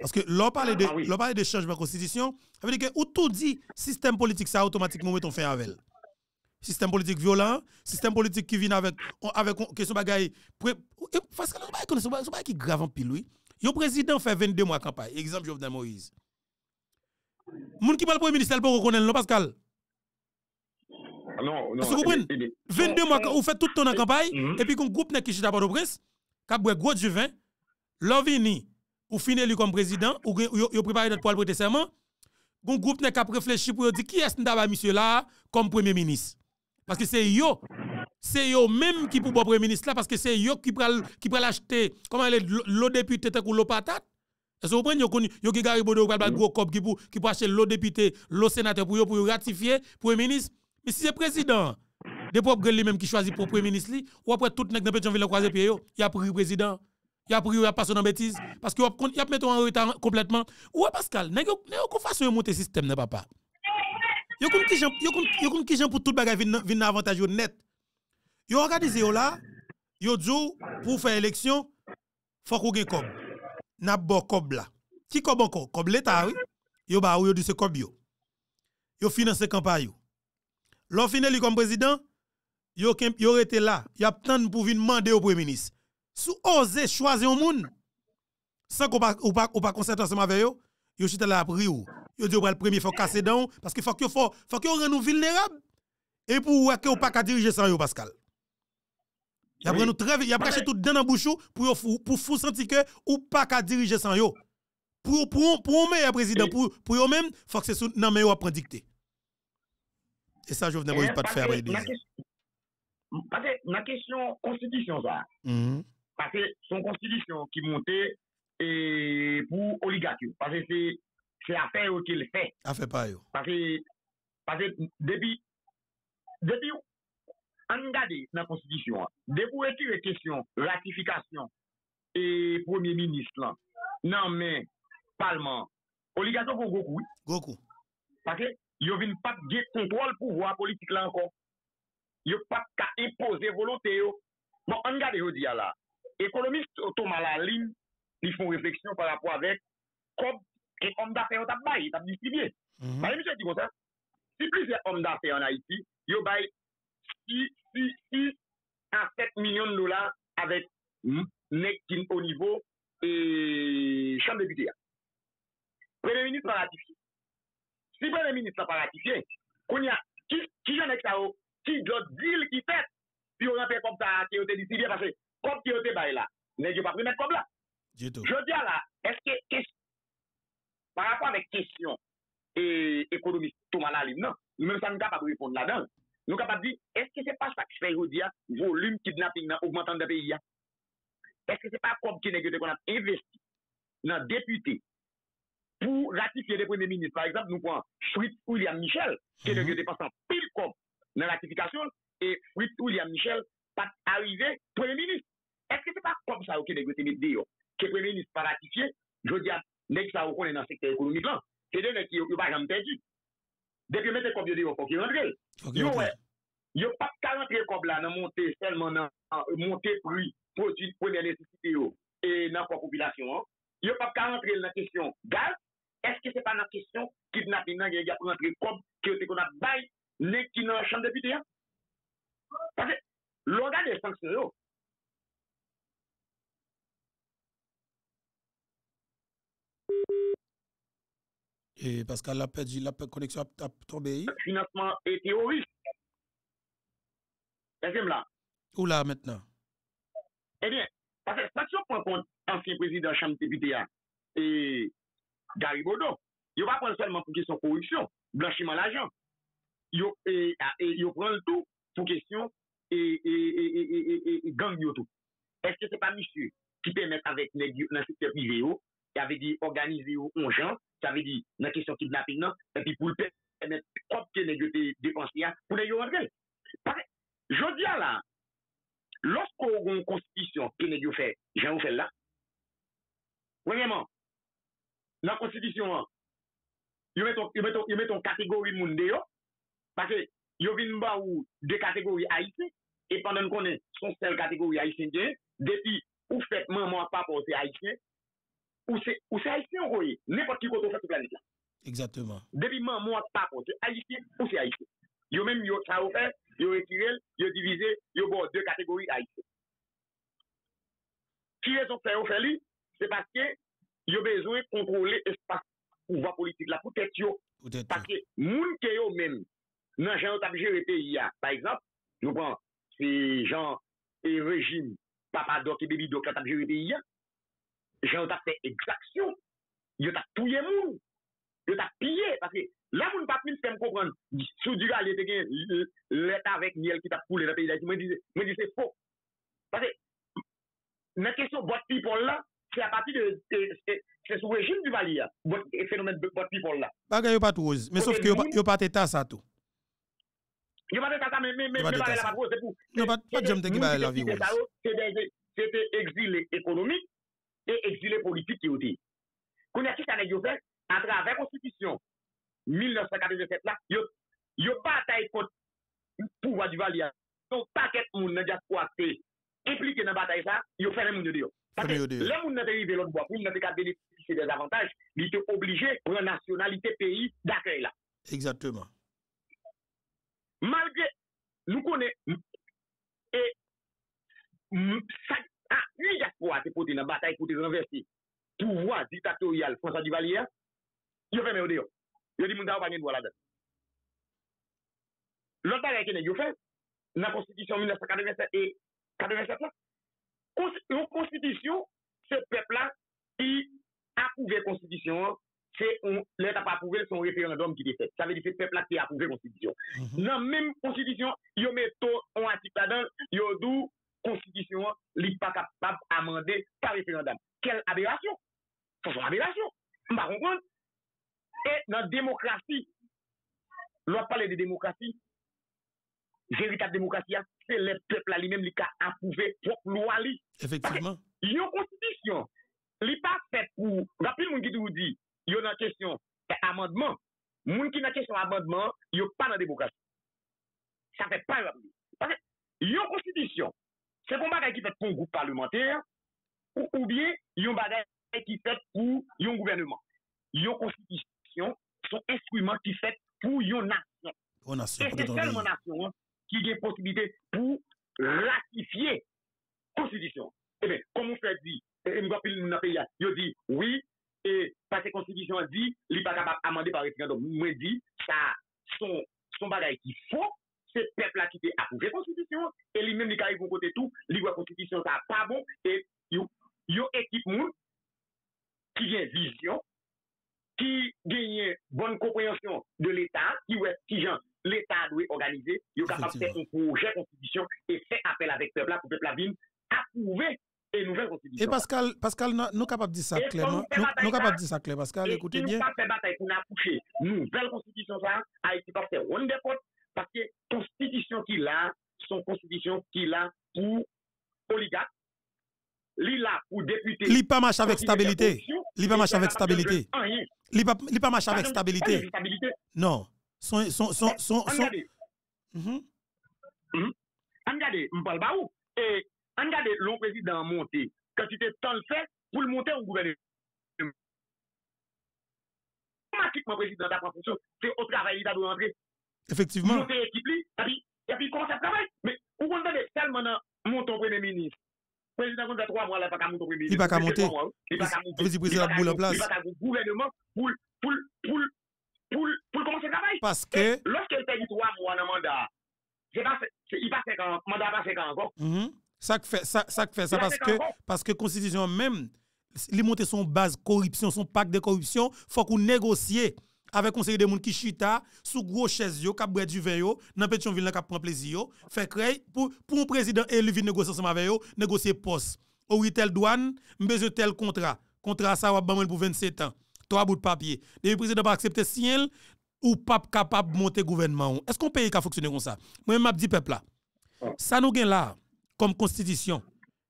Parce que l'on parlait de, Ah oui. de changement de constitution, ça veut dire que tout dit système politique, ça automatiquement met on fait avec. Système politique violent, système politique qui vient avec avec question bagaille parce que c'est pas c'est pas qui grave en pile oui. Yo président fait 22 mois campagne, exemple Jovenel Moïse. Moun qui parle premier ministre elle pas reconnaître non Pascal? Non, non. Que vous comprenez? eh bien, 22 son- mois son- ou fait tout ton campagne et puis qu'on groupe qui chita pas de prince, qu'a boire gros du vin, l'on vini ou fini lui comme président ou yo, préparé pour le prêter serment. Gon groupe n'est qu'à réfléchir pour dire qui est-ce que monsieur là comme premier ministre? Parce que c'est yo c'est yo même qui pour premier ministre là parce que c'est yo qui pral qui pral acheter comment elle est l'eau député ou l'eau patate. Est-ce que vous comprenez? Yo qui Garibodo pral bal gros cop qui pour acheter l'eau député, l'eau sénateur pour yo pour ratifier premier ministre. Mais si c'est président des propres lui même qui choisit pour premier ministre ou après tout nèg dans Pétionville croiser pied il a pris président. Il a pris il a passé dans bêtise parce qu'il a mettre en retard complètement. Ouais Pascal, yo qu'on façon monter système ne papa? Yo ki jan yo ki jan pour tout bagay vin vin avantage net. Yo organise yo là, yo djou pour faire élection, faut qu'on gen kob. N'a bo kob là. Qui kob encore? Kob l'état oui. Yo ba ou yo di se kob yo. Yo finance campagne yo. L'on finit comme président, yo yo rete là, y a tant pour venir demander au premier ministre. Sou oser choisir un moun sans qu'on pas ou pas ou pas concerter ensemble avec yo, yo chita là après ou. Yo dit le premier faut casser down parce que faut que faut faut que rend nous vulnérables. Et pour ouais que ou pas diriger sans yo Pascal? Y a nous très y a caché tout dans bouche ou pour pour fou sentir que ou pas qu'à diriger sans yo. Pour pour pour meilleur président pour pour yo même faut que c'est sous nan mais yo dicté. Et ça Moïse Eh, pas parce faire après Pase nan kesyon konstitisyon sa, mm. pase son konstitisyon ki monte e, pou oligatyon. Pase se, se afe yo ke le fe. Afe pa yo. Pase, pase depi, depi an gade nan konstitisyon, depi ou eti we kesyon ratifikasyon e premier ministre lan, nan men palman, oligatyon pou Gokou. Gokou. Pase yo vin pat ge kontrol pou vwa politik lan kon. yo pat ka impose volonté yo. Bon, an gade yo diya la, ekonomist otoman la lin, li fon refleksyon par rapport avek, kob e om da fe yo tap bay, tap distribye. Mm -hmm. Pari mi se di kon sa, si plise om da fe an Haiti, yo bay 6, 6, 6 a 7 milyon dola avek nek kin o nivou e chan de bute ya. Prele minute pa ratifiye. Si prele minute la pa ratifiye, kon ya, ki, ki jan ek sa yo ki jod dil ki fet, pi si yon apè kop ta ki yote disi bien, parce kop ki yote bay la, ne diyo pa primet kop la. Je diya la, eske kesyon, par rapport avek kesyon, e, ekonomi touman alim nan, nou men sa nou kapab repond la dan, nou kapab di, eske se pa chak fè yon diya, volume kidnapping nan, augmentant de peyi ya, eske se pa kop ki negyote kon ap investi nan depute, pou ratifiye de premier ministre. Par exemple, nou pon Chouit William Michel, ki mm -hmm. negyote pasan pil kop nan ratifikasyon, e Frit William Michel pat arrive Premier Ministre. Eske se pa kom sa ou ke negote mit de yo? Ke Premier Ministre pa ratifiye, jodi a nek sa ou konen nan sekte ekonomik lan. Se de nek yo pa jam perdi. Depi mette kom yo de yo, fok yo rentre. Yo we, yo pat ka rentre kom la nan monte selman nan, monte pri, produit, pwene nesisite yo, e nan kwa populasyon. Yo pat ka rentre nan kesyon gaz, eske se pa nan kesyon kidnapping nan gen ya prentre kom ki yo te kon ap baye ne ki nan chan depite ya. Pase, loga de sanksyon yo. E paska la pet di la pet koneksyon ap tombe yi? Financeman e teorist. Ezem eh la. Ou la metnen? Ebyen, pase sanksyon pon kon ansi prezident chan depite ya e Garibodo, yo pa pon selman pou ki son korupsyon, blanchiman la jan. yo, e, e, yo pran l tou pou kesyon e, e, e, e gang yo tou. Eske se pa misye ki pemet avèk nan sektor prive yo, ki avè di organize yo onjan, ki avè di nan kesyon kidnapping nan, epi pou l pemet prop ke negyo te depanse ya, pou negyo anvel. Pare, jodi a la, losko yon konstitisyon ke negyo fè, jan ou fè la, premèman, nan konstitisyon an, yo meton, yo meton, yo meton kategori moun de yo, Pase yo vin mba ou de kategori Haitien, e pandan konen son sel kategori Haitien gen, depi ou fet maman papa ou se Haitien, ou se, ou se Haitien ou koye, nepot ki koto fet ou planet la. Exactement. Depi maman papa ou se Haitien, ou se Haitien. Yo men yo sa ou fet, yo retirel, yo divize, yo bo de kategori Haitien. Ki rezon fe ou fe li? tap jiri peyi ya, jan yo tap te exaksyon, yo tap touye moun, yo tap piye, paske la moun pap mil fèm kompran, sou di gal ete gen leta vek miel ki tap koule nan peyi la, mwen di se fò. Paske, nan kesyon bot pipol la, se apati de, se sou rejim du vali ya, e fenomen bot pipol la. Bagay yo pat wòz, men sof ki yo pat eta sa tou. Yo pat eta sa, men bagay la pat wòz, se pou. Yo pat jom te ki bagay la vi wòz. De te rive l'autre bois pour te ka bénéficier des avantages, il était obligé pour la nationalité pays d'accueil là. Exactement. Pascal, Pascal nou kapap di sa kleman. Nou kapap di sa kleman, Pascal, ekoute bien. E si nou pa fe batay pou nan pouche nou bel konstitisyon sa, a iti pa fe ronde pot, paske konstitisyon ki la, son konstitisyon ki la pou oligat, li la pou depute. Li pa mache avèk stabilite. Li pa mache avèk stabilite. Li pa mache avèk stabilite. Non. Son, son, son, son. An gade. An gade, mpal mhm. ba ou? E, an gade, loun prezident monte. kantite tan l fè pou l montè ou gouverne. Matikman prezident apren fonksyon, se o travay li ta do rentre. Efektivman. Montè ekip li, api kon sa travay. Men, ou kon tade, salman nan monton prene minis. Prezident kon ta 3 mwa la pa ka monton prene minis. Li pa ka monte. Li pa ka monte. Li pa ka monte. Li pa ka gouvernement pou l komanse travay. Paske. Lorske el te di 3 mwa nan mandat, se pa se, se i pa se kan, mandat pa se kan ankon. Ça que fait ça, ça que fait ça parce que parce que constitution même li monte son base corruption, son pacte de corruption, faut qu'on négocie avec conseil de monde qui chita sous gros chaise yo, boire du vin yo, dans Pétionville nan k'ap prend plaisir yo, fait créer pour pour un président élu vinn négocier ensemble avec yo, négocier poste. Ou tel douane, besoin tel contrat. Contrat ça va ban pour 27 ans. Trois bouts de papier. Le président pas accepter signer ou pas capable de monter gouvernement. Est-ce qu'on pays qui fonctionner comme ça? Moi m'a dit peuple là. Ça nous gagne là comme constitution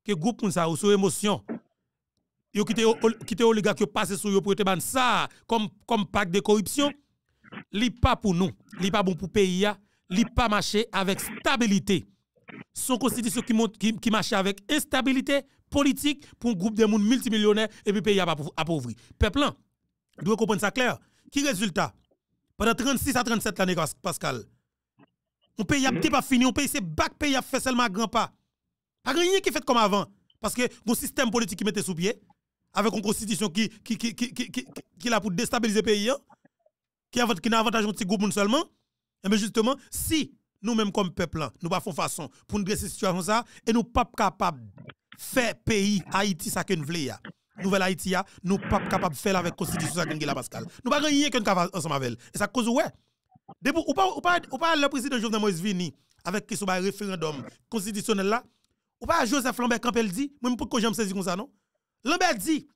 que groupe ça ou sous émotion. Yo quitté quitté oligarque passé sur yo pour te ban ça comme comme pacte de corruption. Li pas pour nous li pas bon pour pays ya li pas marcher avec stabilité. Son constitution qui qui, qui marche avec instabilité politique pour un groupe de monde multimillionnaires et puis pays a appauvri peuple doit comprendre ça clair. Qui résultat? Pendant 36 à 37 années Pascal. On pays a pas fini on pays c'est bac pays a fait seulement grand pas pas rien qui fait comme avant. Parce que mon système politique qui mettait sous pied avec une constitution qui qui qui qui qui, qui, qui là pour déstabiliser le pays hein, qui a qui n'a avantage un petit groupe seulement et eh justement si nous-mêmes comme peuple nous pas façon pour nous dresser cette situation et nous pas capables faire pays Haïti ça que nous voulons Nouvelle Haïti nous pas capables de faire avec constitution ça que la Pascal. Nous pas rien que nous ensemble avec et ça cause ouais. Ou pas ou pas ou pas le président Jovenel Moïse vini avec question référendum constitutionnel là ou pas Joseph Lambert quand il dit même pour que j'aime saisir comme ça non? Lambert dit,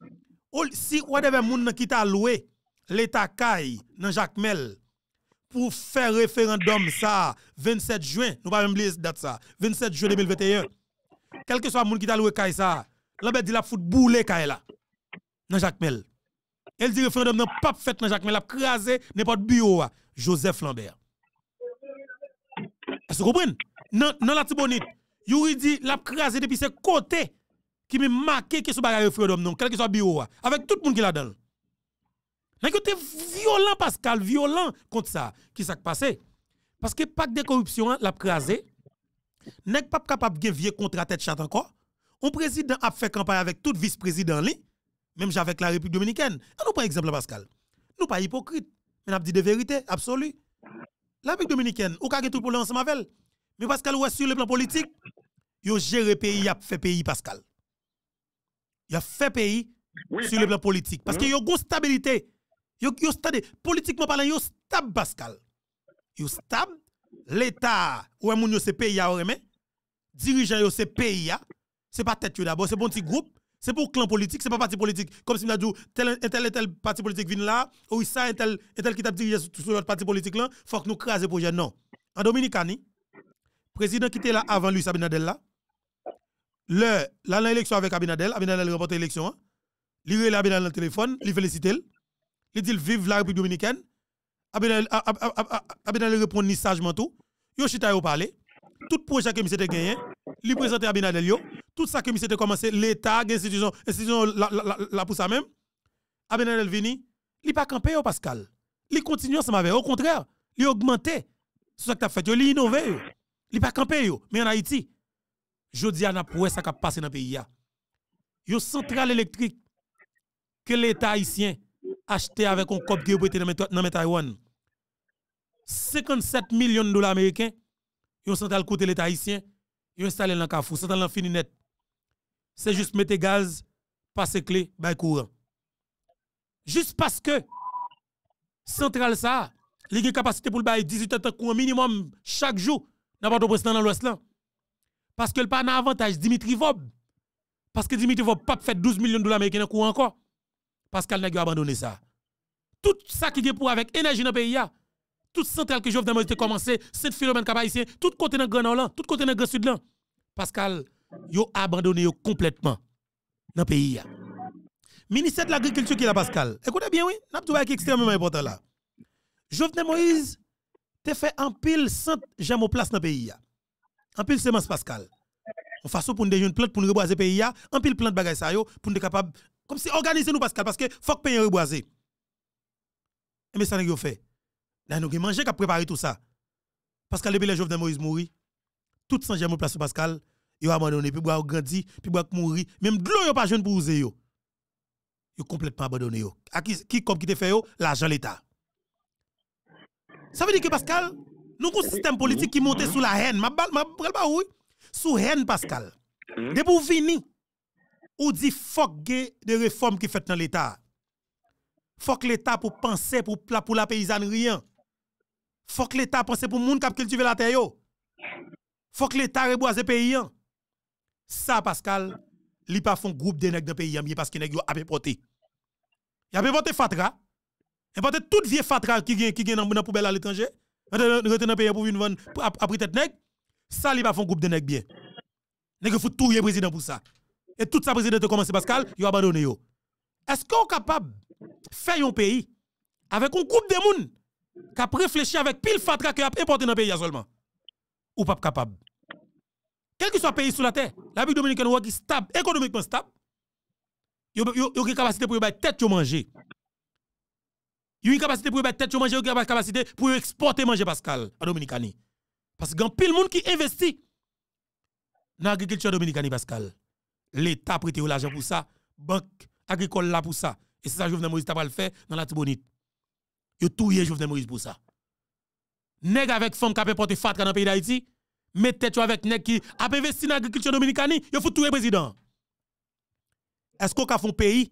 si whatever moun qui t'a loué l'État caille dans Jacques pour faire référendum ça 27 juin, nous pas oublier date ça, 27 juin 2021. Quel que soit moun qui t'a loué caille ça, Lambert dit la fout bouler caille là dans Jacques. Elle dit référendum n'a pas fait dans Jacques Mel, a crasé n'importe bureau Joseph Lambert. Est-ce que vous comprenez? Non, non la tibonite. Yuri dit l'a crasé depuis ses côtés qui me marqué que ce bagage référendum non quel que soit bureau avec tout le monde qui là dedans mais que violent Pascal violent contre ça qui s'est passé parce que pacte de corruption l'a crasé n'est pas capable de vieux contrat tête chat encore un président a fait campagne avec tout vice-président même avec la République dominicaine. Nous par exemple Pascal. Nous pas hypocrite mais on dit de vérité absolue. La République dominicaine ou ka tout pour l'ensemble avec mais Pascal ou sur le plan politique yo géré pays a fait pays Pascal il a fait pays sur le plan politique. Parce que y a une stabilité. Yo, yo stable. Politiquement parlant, yo stable, Pascal. Yo stable. L'État, ou un moun c'est pays à remet. Dirigeant yo c'est pays C'est pas tête d'abord, c'est bon petit groupe. C'est pour clan politique, c'est pas parti politique. Comme si on a dit, tel, tel, tel parti politique vient là, ou ça, un tel, tel qui t'a dirigé sur notre parti politique là, faut que nous craser projet. Non. En Dominicani, président qui était là avant lui, Sabinadel là, le, là, l'élection avec Abinadel, Abinadel remporte l'élection. Hein. Il relève Abinadel dans le téléphone, il félicite. Il dit vive la République dominicaine. Abinadel, Abinadel répond ni sagement tout. Yo chita yo parler. Tout projet que monsieur a gagné, il présente Abinadel. Tout ça que monsieur a commencé, l'État, l'institution, institution la, la, pour même. Abinadel vini, il pas campé Pascal. Il continue ensemble avec au contraire, il augmenté. C'est que tu as fait, il innové. Il pas campé yo, mais en Haïti jodi a pour ça qui passé dans le pays a. Yo centrale électrique que l'état haïtien acheté avec un cop qui était dans Taïwan. 57 millions de dollars américains, yon centrale côté l'état haïtien, yon installé dans Carrefour, centrale dans fini net. C'est juste mettre gaz, passer clé, courant. Juste parce que centrale ça, il a capacité pour le bail 18 heures courant minimum chaque jour n'importe pas président dans l'ouest là. Parce que le pas un avantage Dimitri Vob. Parce que Dimitri Vob pas fait 12 millions de dollars américains encore encore. Parce qu'elle n'a abandonné ça. Tout ça qui est pour avec énergie dans le pays, toute centrale que Jovenel Moïse a commencé, c'est phénomène ici, tout côté dans le Grand Nord, tout côté dans le Grand Sud là. Pascal, yo abandonné complètement dans le pays. Ministère de l'Agriculture qui est là, Pascal. Écoutez bien, oui, n'a pas extrêmement important là. Jovenel Moïse te fait un pile sans jamais place dans le pays. En pile semence Pascal. On façon pour nous une plante pour nous reboiser pays en pile plante bagay ça pour nous capable comme si organiser nous Pascal parce que faut que pays reboiser. Mais ça n'a fait. Là nous manger qu'a préparer tout ça. Pascal depuis les de Moïse mourir, tout sans jamais place Pascal, yo abandonné puis boire grandi, puis boire mourir, même de l'eau yo pas jeune pour user yo. Yo complètement abandonné qui qui comme qui te fait l'argent l'état. Ça veut dire que Pascal nous avons un système politique qui monte sous la haine. Ma ma oui. Sous haine, Pascal. Hmm? De pour venir, ou dit que des réformes qui faites dans l'état. Que l'état pour penser pour la pour la paysanne rien. Faut que l'état pense pour moun qui cultiver la terre que l'état reboise pays hein. Ça Pascal, li pas font groupe de nèg dans pays hein, parce que nèg yo a importé. Y a importé fatra. Importé toute vieille fatra qui qui qui dans dans poubelle à l'étranger. Rete dans pays pour venir vendre après tête nèg. Ça li pas font groupe de nèg bien. Nèg faut tout président pour ça. Et tout ça président de commencer Pascal, yo abandonné. Est-ce qu'on est capable faire un pays avec un groupe de monde qui a réfléchi avec pile fatra qui a importé dans le pays seulement? Ou pas capable? Quel que soit le pays sur la terre, la République dominicaine est stable, économiquement stable. Yo yo une capacité pour tête yo manger. Yo une capacité pour battre tête manger, yo une capacité pour exporter manger Pascal en Dominicanie. Parce que pile monde qui investit dans l'agriculture dominicaine Pascal. L'État prête l'argent pour ça, banque agricole là pour ça. Et c'est ça Jovenel Moïse t'a pas le fait dans la Tibonite. Yo touye Jovenel Moïse pour ça. Nèg avec femme qui a porté fatra dans le pays d'Haïti, mettez tête avec nèg qui a investi dans l'agriculture dominicaine, yo faut touye président. Est-ce qu'on a fait un pays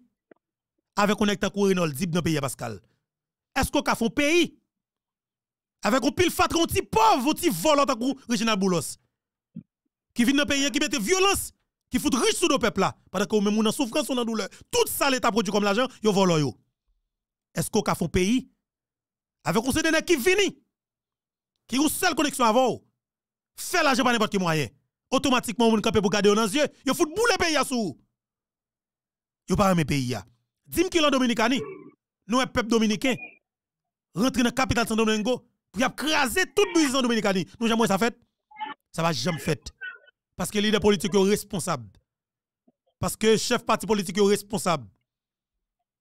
avec un hectare Dib dans le pays Pascal? Est-ce qu'on a fait un pays? Avec un pile fatra, un petit pauvre, un petit volant dans Reginald Boulos? Qui vient dans pays qui mette violence qui fout riche sur nos peuples là, pendant que même en souffrance ou en douleur, tout ça l'État produit comme l'argent, yo vole. Est-ce qu'on a fait un pays? Avec un CDN qui vini, qui a une seule connexion avant, fait l'argent par n'importe quel moyen, automatiquement on camper pour garder dans les yeux, yo fout boule pays à sous. Yo pas mes pays ya. Dim ki en Dominicani, nous un peuple dominicain rentre dans la capitale Santo Domingo pour craser toute business Dominicani. Nous jamais ça fait. Ça va jamais fait. Parce que leader politique sont responsables. Parce que chef parti politique est responsable.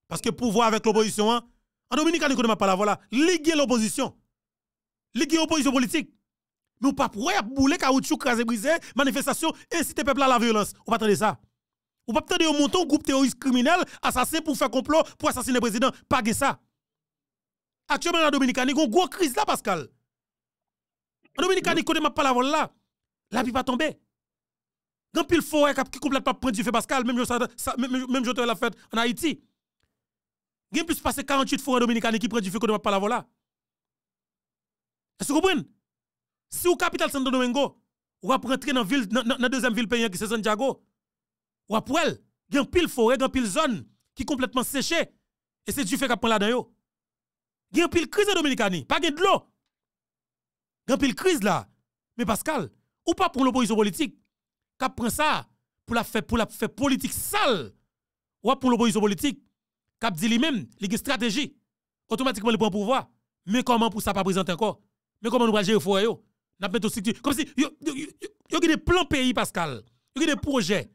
Parce que pouvoir avec l'opposition, hein, en Dominique, on ne pas la voilà. Liguer l'opposition. Liguer l'opposition politique. On pas bouler, caoutchouc, craser, briser, manifestation, inciter le peuple à la violence. On pas attendre ça. On pas attendre un montant groupe terroriste criminel, assassin pour faire complot, pour assassiner le président. Pas ça. Actuellement, en Dominique, il y a une grosse crise là, Pascal. En Dominique, on ne pas la là. La vie pas tomber. Grand pile forêt qui complètement prendre du feu Pascal, même je la fête en Haïti. Gen plus passer 48 forêts dominicaines qui prennent du feu que pas la voilà. Est-ce que vous comprenez? Si au capital Santo Domingo, ou va rentrer dans la deuxième ville paysan qui c'est Santiago. Ou après, gen pile forêt, gen pile zone qui complètement séché et c'est du feu qui prend là-dedans. Gen pile crise dominicaine, pas gen de l'eau. Gen pile crise là. Mais Pascal, ou pas pour l'opposition politique qui prend ça pour la faire pour la politique sale ou pour l'opposition politique qui dit lui-même il stratégie automatiquement il prend pouvoir. Mais comment pour ça pas présenter encore mais comment nous va gérer forêt yo? N'a pas aussi comme si yo yo des plans pays Pascal. Yo des projets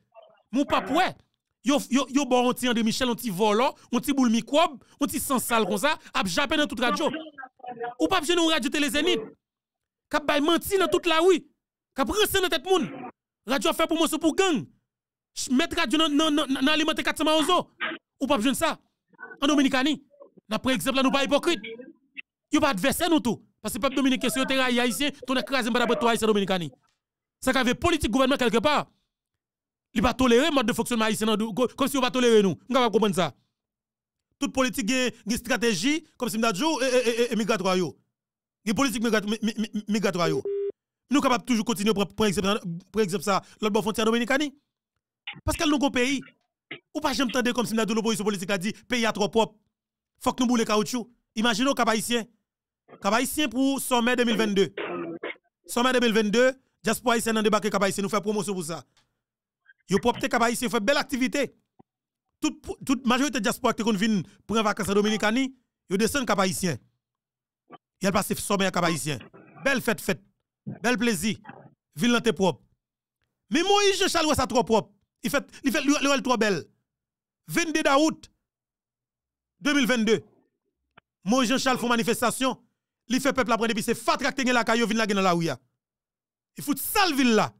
mon pas pour yo yo yo bon on de Michel petit volant petit boule microbe petit sans sale comme ça a dans toute radio ou pas une radio télé zénith qui bay menti dans toute la rue qui prend dans tête moun Radio fait pour moi pour gang. Mettre radio dans alimenter 400 maozo. Ou pas de ça. En Dominicani. N'a exemple, nous pas hypocrite. Yo pas adversaire nous tout. Parce que le peuple dominicain, si vous êtes haïtien, tu as écrasé par toi haïtien dominicani. Ça qu'avait politique gouvernement quelque part. Il va tolérer mode de fonctionnement haïtien comme si on va tolérer nous. On va comprendre ça. Toute politique a une stratégie comme si m'dadjou et migratoire yo. Une politique migratoire yo nous sommes capables toujours continuer pour exemple, pour exemple ça, l'autre frontière dominicani. Parce que nous un pays. Ou pas jamais entendre comme si l'opposition politique a dit, pays à trop propre. Faut que nous boule caoutchouc. Imaginez Cap haïtien. Cap pour sommet 2022. Sommet 2022, diaspora haïtien dans débarqué Cap haïtien nous fait promotion pour ça. Yo propre Cap haïtien fait belle activité. Toute toute majorité diaspora qui vient pour vacances en Dominicani, yo descend Cap haïtien. Il passe sommet Cap haïtien. Belle fête fête. Bel plaisir. Ville t'es propre. Mais Moïse Jean Charles ça trop propre. Il fait il fait le trop belle. 22 août 2022. Moïse Jean Charles fait manifestation. Il fait peuple après depuis c'est fatra que la caillou vinn la dans la ouya. Il faut sale ville là.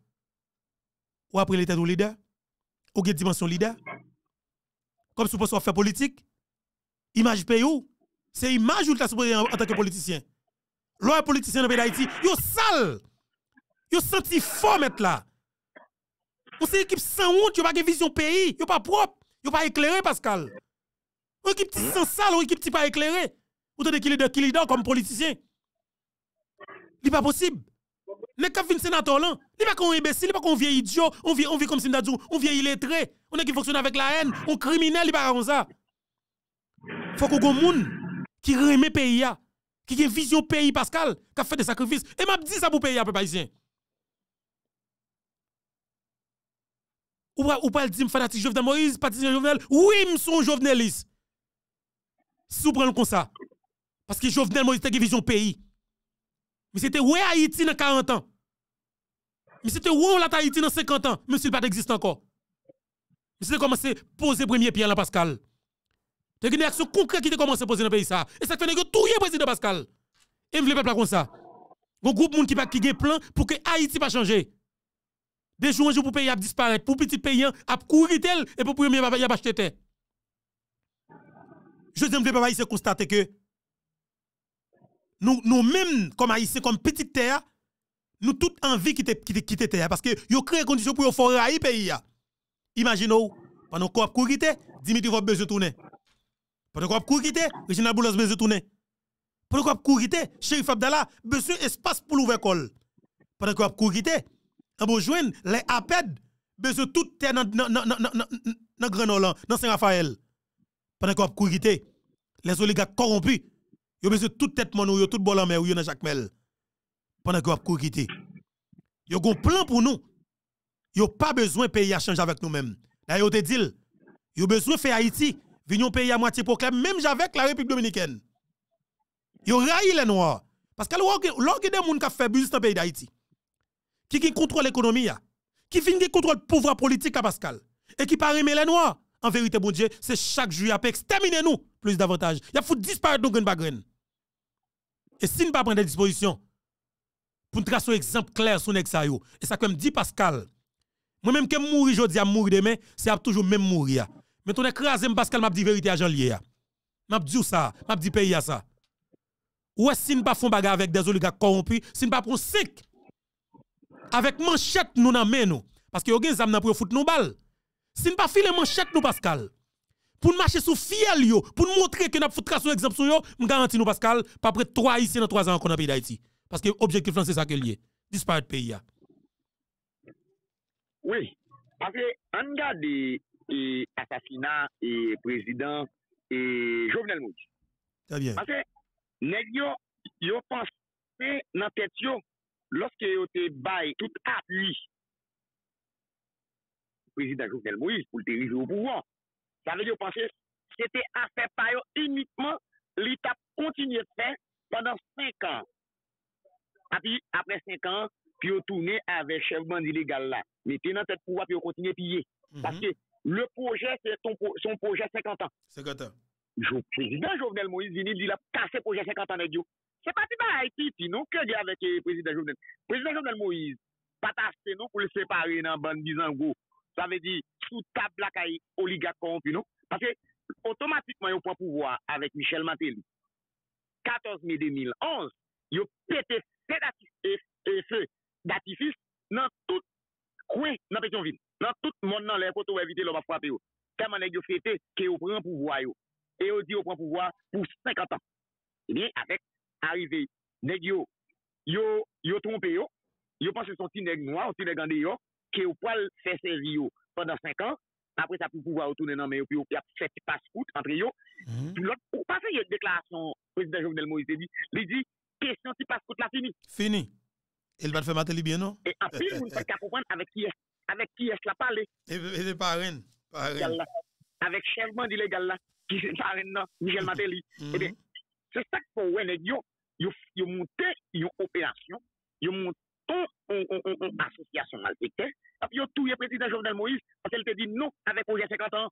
Ou après l'état de leader? Ou une dimension leader? Comme si vous faire politique. Image pays c'est image ou en tant que politicien. L'on politicien dans le pays d'Haïti, yo sale. Yo senti fort mettre là. On c'est équipe sans honte, yo pas de vision pays, yo pas propre, yo pas éclairé Pascal. Une équipe qui sans sale, une équipe qui pas éclairé. Ou t'as qui leader qui leader comme politicien? C'est pas possible. Mais quand fin sénateur là, il pas qu'on imbécile, il pas qu'on vieil idiot, on vit on vit comme si dit on vieil illettré, on est qui fonctionne avec la haine, on criminel, il pas comme ça. Faut qu'on monde qui remet pays a, qui a vision pays Pascal, qui a fait des sacrifices et m'a dit ça pour pays peuple haïtien. Ou pas ou pas dire fanatique Jovenel Moïse, partisan Jovenel, oui, me sont joveneliste. Si vous prenez comme ça. Parce que Jovenel Moïse a une vision pays. Mais c'était où Haïti dans 40 ans? Mais c'était où l'a Haïti dans 50 ans? Mais s'il pas existe encore. Mais c'était commencé à poser premier pied là, Pascal. C'est une action concrète qui a commencé à poser dans le pays ça? Et ça fait que tout le président Pascal. Et vous voulez pas comme ça? Un groupe de monde qui a qui plan pour que Haïti pas changer. Des jours un jour pour pays a disparaître, pour petit pays a courir tel et pour premier il a acheter terre. Je dis que pas c'est constater que nous, nous mêmes comme haïtiens, comme petite terre, nous toute envie quitter quitter terre parce que yo créé conditions pour faire railler pays Imaginez pendant qu'on a courir Dimitri va besoin tourner. Pendant qu'on a courir Regina Boulos besoin tourner. Pendant qu'on a courir Chérif Abdallah besoin espace pour l'ouvrir col. Pendant qu'on a courir on va joindre les APED besoin toute terre dans dans dans Grenoble, dans Saint-Raphaël. Pendant qu'on a courir les oligarques corrompus Yo besoin toute tête mon yo tout bol en mer yo dans Jacques Mel. Pendant que vous cour quitter. Yo gon plan pour nous. Yo pas besoin pays à changer avec nous-mêmes. Là yo te dit yo besoin faire Haïti venir pays à moitié proclame même avec la République dominicaine. Yo raille les noirs parce que l'orgue des gens qui fait business dans le pays d'Haïti qui qui contrôle l'économie qui contrôle le pouvoir politique à Pascal et qui parle les noirs en vérité, bon Dieu, c'est chaque il a exterminer nous plus davantage. Il a faut disparaître nos graines Et si nous pas prendre des dispositions, pour nous tracer un exemple clair sur ça, et ça comme dit Pascal, moi-même que mourir aujourd'hui, à mourir demain, c'est toujours même mourir. Mais ton écrasé Pascal m'a dit vérité à Jean Lié. M'a dit ça, m'a dit pays à ça. Ou est-ce si nous pas font bagarre avec des oligarques corrompus, si nous pas prend 5 avec manchette nous nan nous? Parce que yo gen zam nan pour foutre nous balles. Si nous pas filer manchette nous Pascal, pour nous marcher sous fiel yo, pour nous montrer que nous avons tracer un exemple sur yo, je garantis nous Pascal, pas près 3 ici dans 3 ans qu'on a pays d'Haïti. Parce que l'objectif c'est ça que lié. Disparaître pays. Oui. Parce que on regarde l'assassinat et président et Jovenel Moïse. Très bien. Parce que nèg yo yo pensé dans tête yo lorsque yo te bail tout appui président Jovenel Moïse pour le diriger au pouvoir. Ça veut dire que c'était affaire par uniquement l'étape continue de faire pendant 5 ans. Puis, après 5 ans, puis on tourne avec chef bandit légal là. Mettez dans tête pouvoir, puis on continue à piller. Mm -hmm. Parce que le projet, c'est son projet 50 ans. 50 ans. Le président Jovenel Moïse vini, il a cassé le projet 50 ans de Dieu. C'est pas si pas Haïti, non, que dit avec le président Jovenel. Président Jovenel Moïse, pas tassé non pour le séparer dans bande 10 ans gros. Ça veut dire, sous table la caille oligarque corrompu, non? Parce que, automatiquement, ils prend pouvoir avec Michel Matéli. 14 mai 2011, ils ont pété feu d'artifice dans tout coin dans Pétionville. Dans tout le monde, dans les côtes, où éviter l'homme à frapper. Tellement ils ont fêté qu'ils prennent pouvoir, et ils dit qu'ils prennent pouvoir pour 50 ans. Eh bien, avec arrivé, ils yo yo, yo trompé, yo, yo pense que son petit nègre noir, son petit nègre qui est au poil fait servir pendant 5 ans, après ça pour pouvoir retourner dans mais puis il a fait passe-route entre eux. Mhm. L'autre pour passer une déclaration président Jovenel Moïse dit, il dit question si passe-route la fini. Fini. Il va te faire mater bien non? Et en plus vous ne pas comprendre avec qui est avec qui est-ce la parler. Et et parrain. Avec chef band illégal là [laughs] qui est parrain non, Michel Matéli. Eh bien, c'est ça qu'il faut ouais yo yo monté une opération, yo monté une association malfectée, et puis tout le président Jovenel Moïse, parce qu'elle te dit non avec projet 50 ans.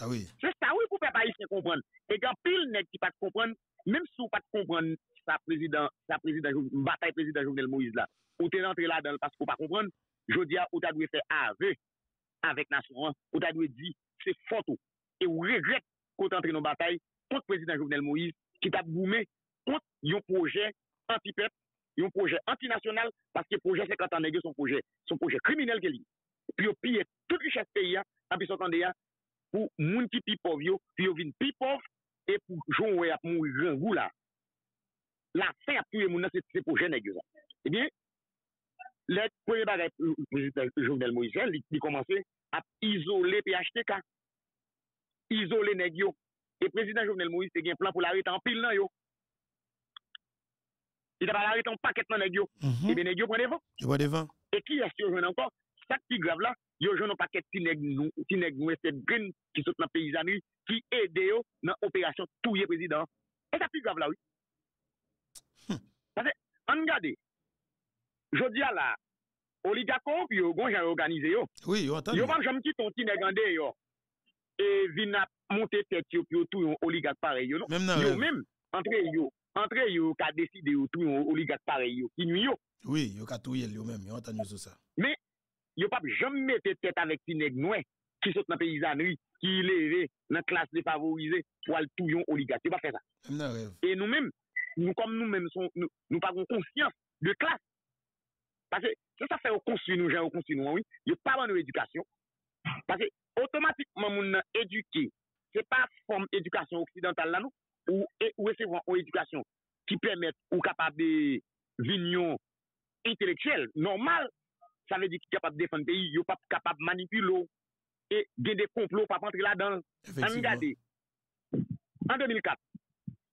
Ah oui. C'est ça, oui, pour faire pas ici comprendre. Et quand pile n'est qui pas comprendre, même si vous pas comprendre sa président, sa président, bataille président Jovenel Moïse là, ou t'es rentré là-dedans parce qu'on pas comprendre, je dis à ou t'as dû faire avec, avec nation, ou t'as dû dire, c'est photo. Et ou regrette qu'on entre dans bataille contre le président Jovenel Moïse, qui t'a boumé contre un projet anti-peuple yon projet antinasyonal, paske proje 50 an negyo son proje, son proje kriminel ke li. Pi yo piye tout richesse peyi ya, api sotan de ya, pou moun ki pi pov yo, pi yo vin pi pov, e pou joun we ap moun yon gou la. La fe ap touye moun nan se proje negyo sa. Eh Ebyen, le kwenye bagay euh, jounel Moïse, li, li komanse ap izole PHTK, izole negyo, e prezident jounel Moïse te gen plan pou la rete an pil nan yo, Il a arrêté un paquet de négio. Et eh bien, négio prend des vents. Il prend des vents. Et qui est-ce que je encore? Ça qui grave là, yo joun nou paket ti neg nou, ti neg nou este grin ki sot nan peyizanri, ki ede yo nan operasyon touye prezident. E sa pi grav la ou. Hmm. Pase, an gade, jodi a la, oligakon pi yo gon jan organize yo. Oui, yo atan. Yo ban jom ki ton ti neg ande yo, e vin ap monte tet yo pi yo tou yon oligak pare yo. Non? Yo men, entre yo, entre yo ka deside yo tou yon oligak pare yo, inuy yo. Oui, yo ka tou yel yo men, yo antan yo sou sa. Men, yo pap jom mette tet avèk ti neg nouen, ki sot nan peyizanri, ki leve, nan klas defavorize, pou al tou yon oligak. Yo pa fè sa. E nou men, nou kom nou men, nou, nou pa kon konsyans de klas. Pase, se sa fè yo konsyans nou, jan yo konsyans nou, oui, yo pa ban nou edukasyon. Pase, otomatikman moun nan eduke, se pa form edukasyon oksidental la nou, ou, e, ou esevon ou edukasyon ki pemet ou kapab de vinyon intelektuel, normal, sa ve di ki kapab defan peyi, yo pap kapab manipulo, e gen de complot pap antre la dan. An gade, an 2004,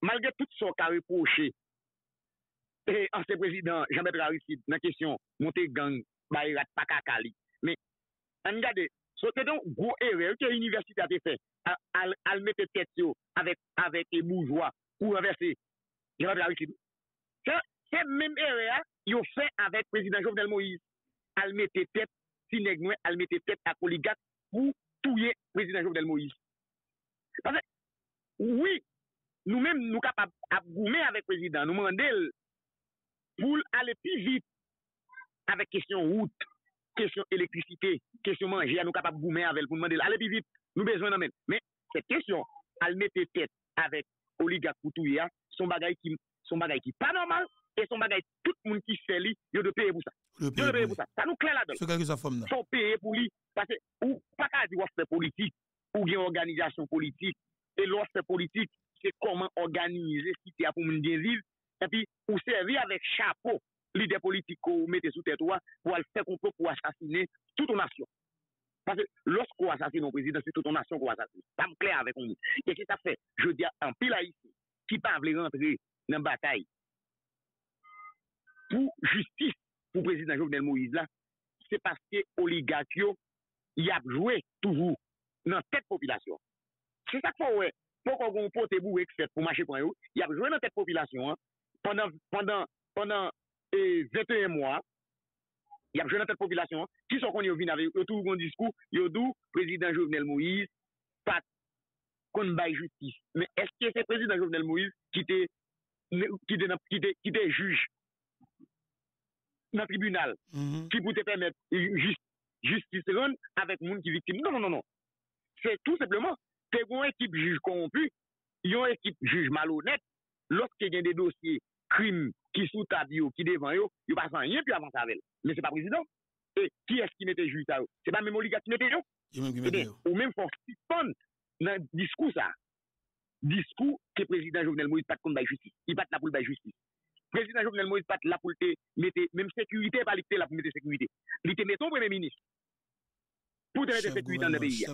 malge tout son ka reproche, e anse prezident Jean-Bertrand Aristide nan kesyon, monte gang, bayerat pakakali, men, an gade, So te don gwo erè, ke universite a te fè, al, al mette tèt yo, avèk, avèk e boujwa, pou renverse, yon ap la wichidou. Se, se mèm erè a, yo fè avèk prezident Jovenel Moïse, al mette tèt, si neg nouen, al mette tèt akoligat, pou touye prezident Jovenel Moïse. Pase, oui, nou mèm nou kap ap, ap goumen avèk prezident, nou mandel, pou al epi vit, avèk kesyon wout, question électricité, question manger, nous capable de gourmer avec pour demander allez plus vite, nous besoin d'en mettre. Mais cette question, elle mettre tête avec oligarque pour tout hier, son bagage qui son bagage qui pas normal et son bagage tout le monde qui fait lui, il doit payer pour ça. Il doit payer pour ça. Ça nous clair là-dedans. C'est quelque chose forme là. Faut payer pour lui parce que ou pas qu'à dire faire politique ou bien organisation politique et l'offre politique c'est comment organiser cité pour bien vivre et puis ou servir avec chapeau lider politico mettez sous tête pour aller faire complot pour assassiner toute une nation. Parce que lorsqu'on assassine un président, c'est toute une nation qu'on assassine. Ça me clair avec nous. Et ce ça fait, je dis en pile ici, qui pas veut rentrer dans la bataille pour justice pour le président Jovenel Moïse là, c'est parce que oligarchio y a joué toujours dans cette population. C'est ça qu'il faut, ouais. Pourquoi on pote boué pour marcher pour eux, y a joué dans cette population, hein, pendant, pendant, pendant E et 21 mois, il y a jeune tête population qui sont connus vin avec eux tout bon discours, yo dou président Jovenel Moïse pas qu'on bail justice. Mais est-ce que c'est président Jovenel Moïse qui te qui te qui te, qui te juge dans tribunal mm -hmm. qui peut te permettre justice rendre avec monde qui victime. Non non non non. C'est tout simplement te une équipe juge corrompue, une équipe juge malhonnête lorsque y a des dossiers crime qui sous table, yo, qui devant yo, il passe rien puis avance avec. Mais c'est pas président. Et qui est-ce qui mettait juge ça? yo? C'est pas même oligarque qui mettait yo? Yo Eh yo. ou même faut suspendre dans le discours ça. Discours que le président Jovenel Moïse pas de la justice. Il pas de la pour la justice. Le président Jovenel Moïse pas la pour mettre, même sécurité, pas la pour mettre sécurité. Il te met ton premier ministre pour te mettre sécurité dans le pays.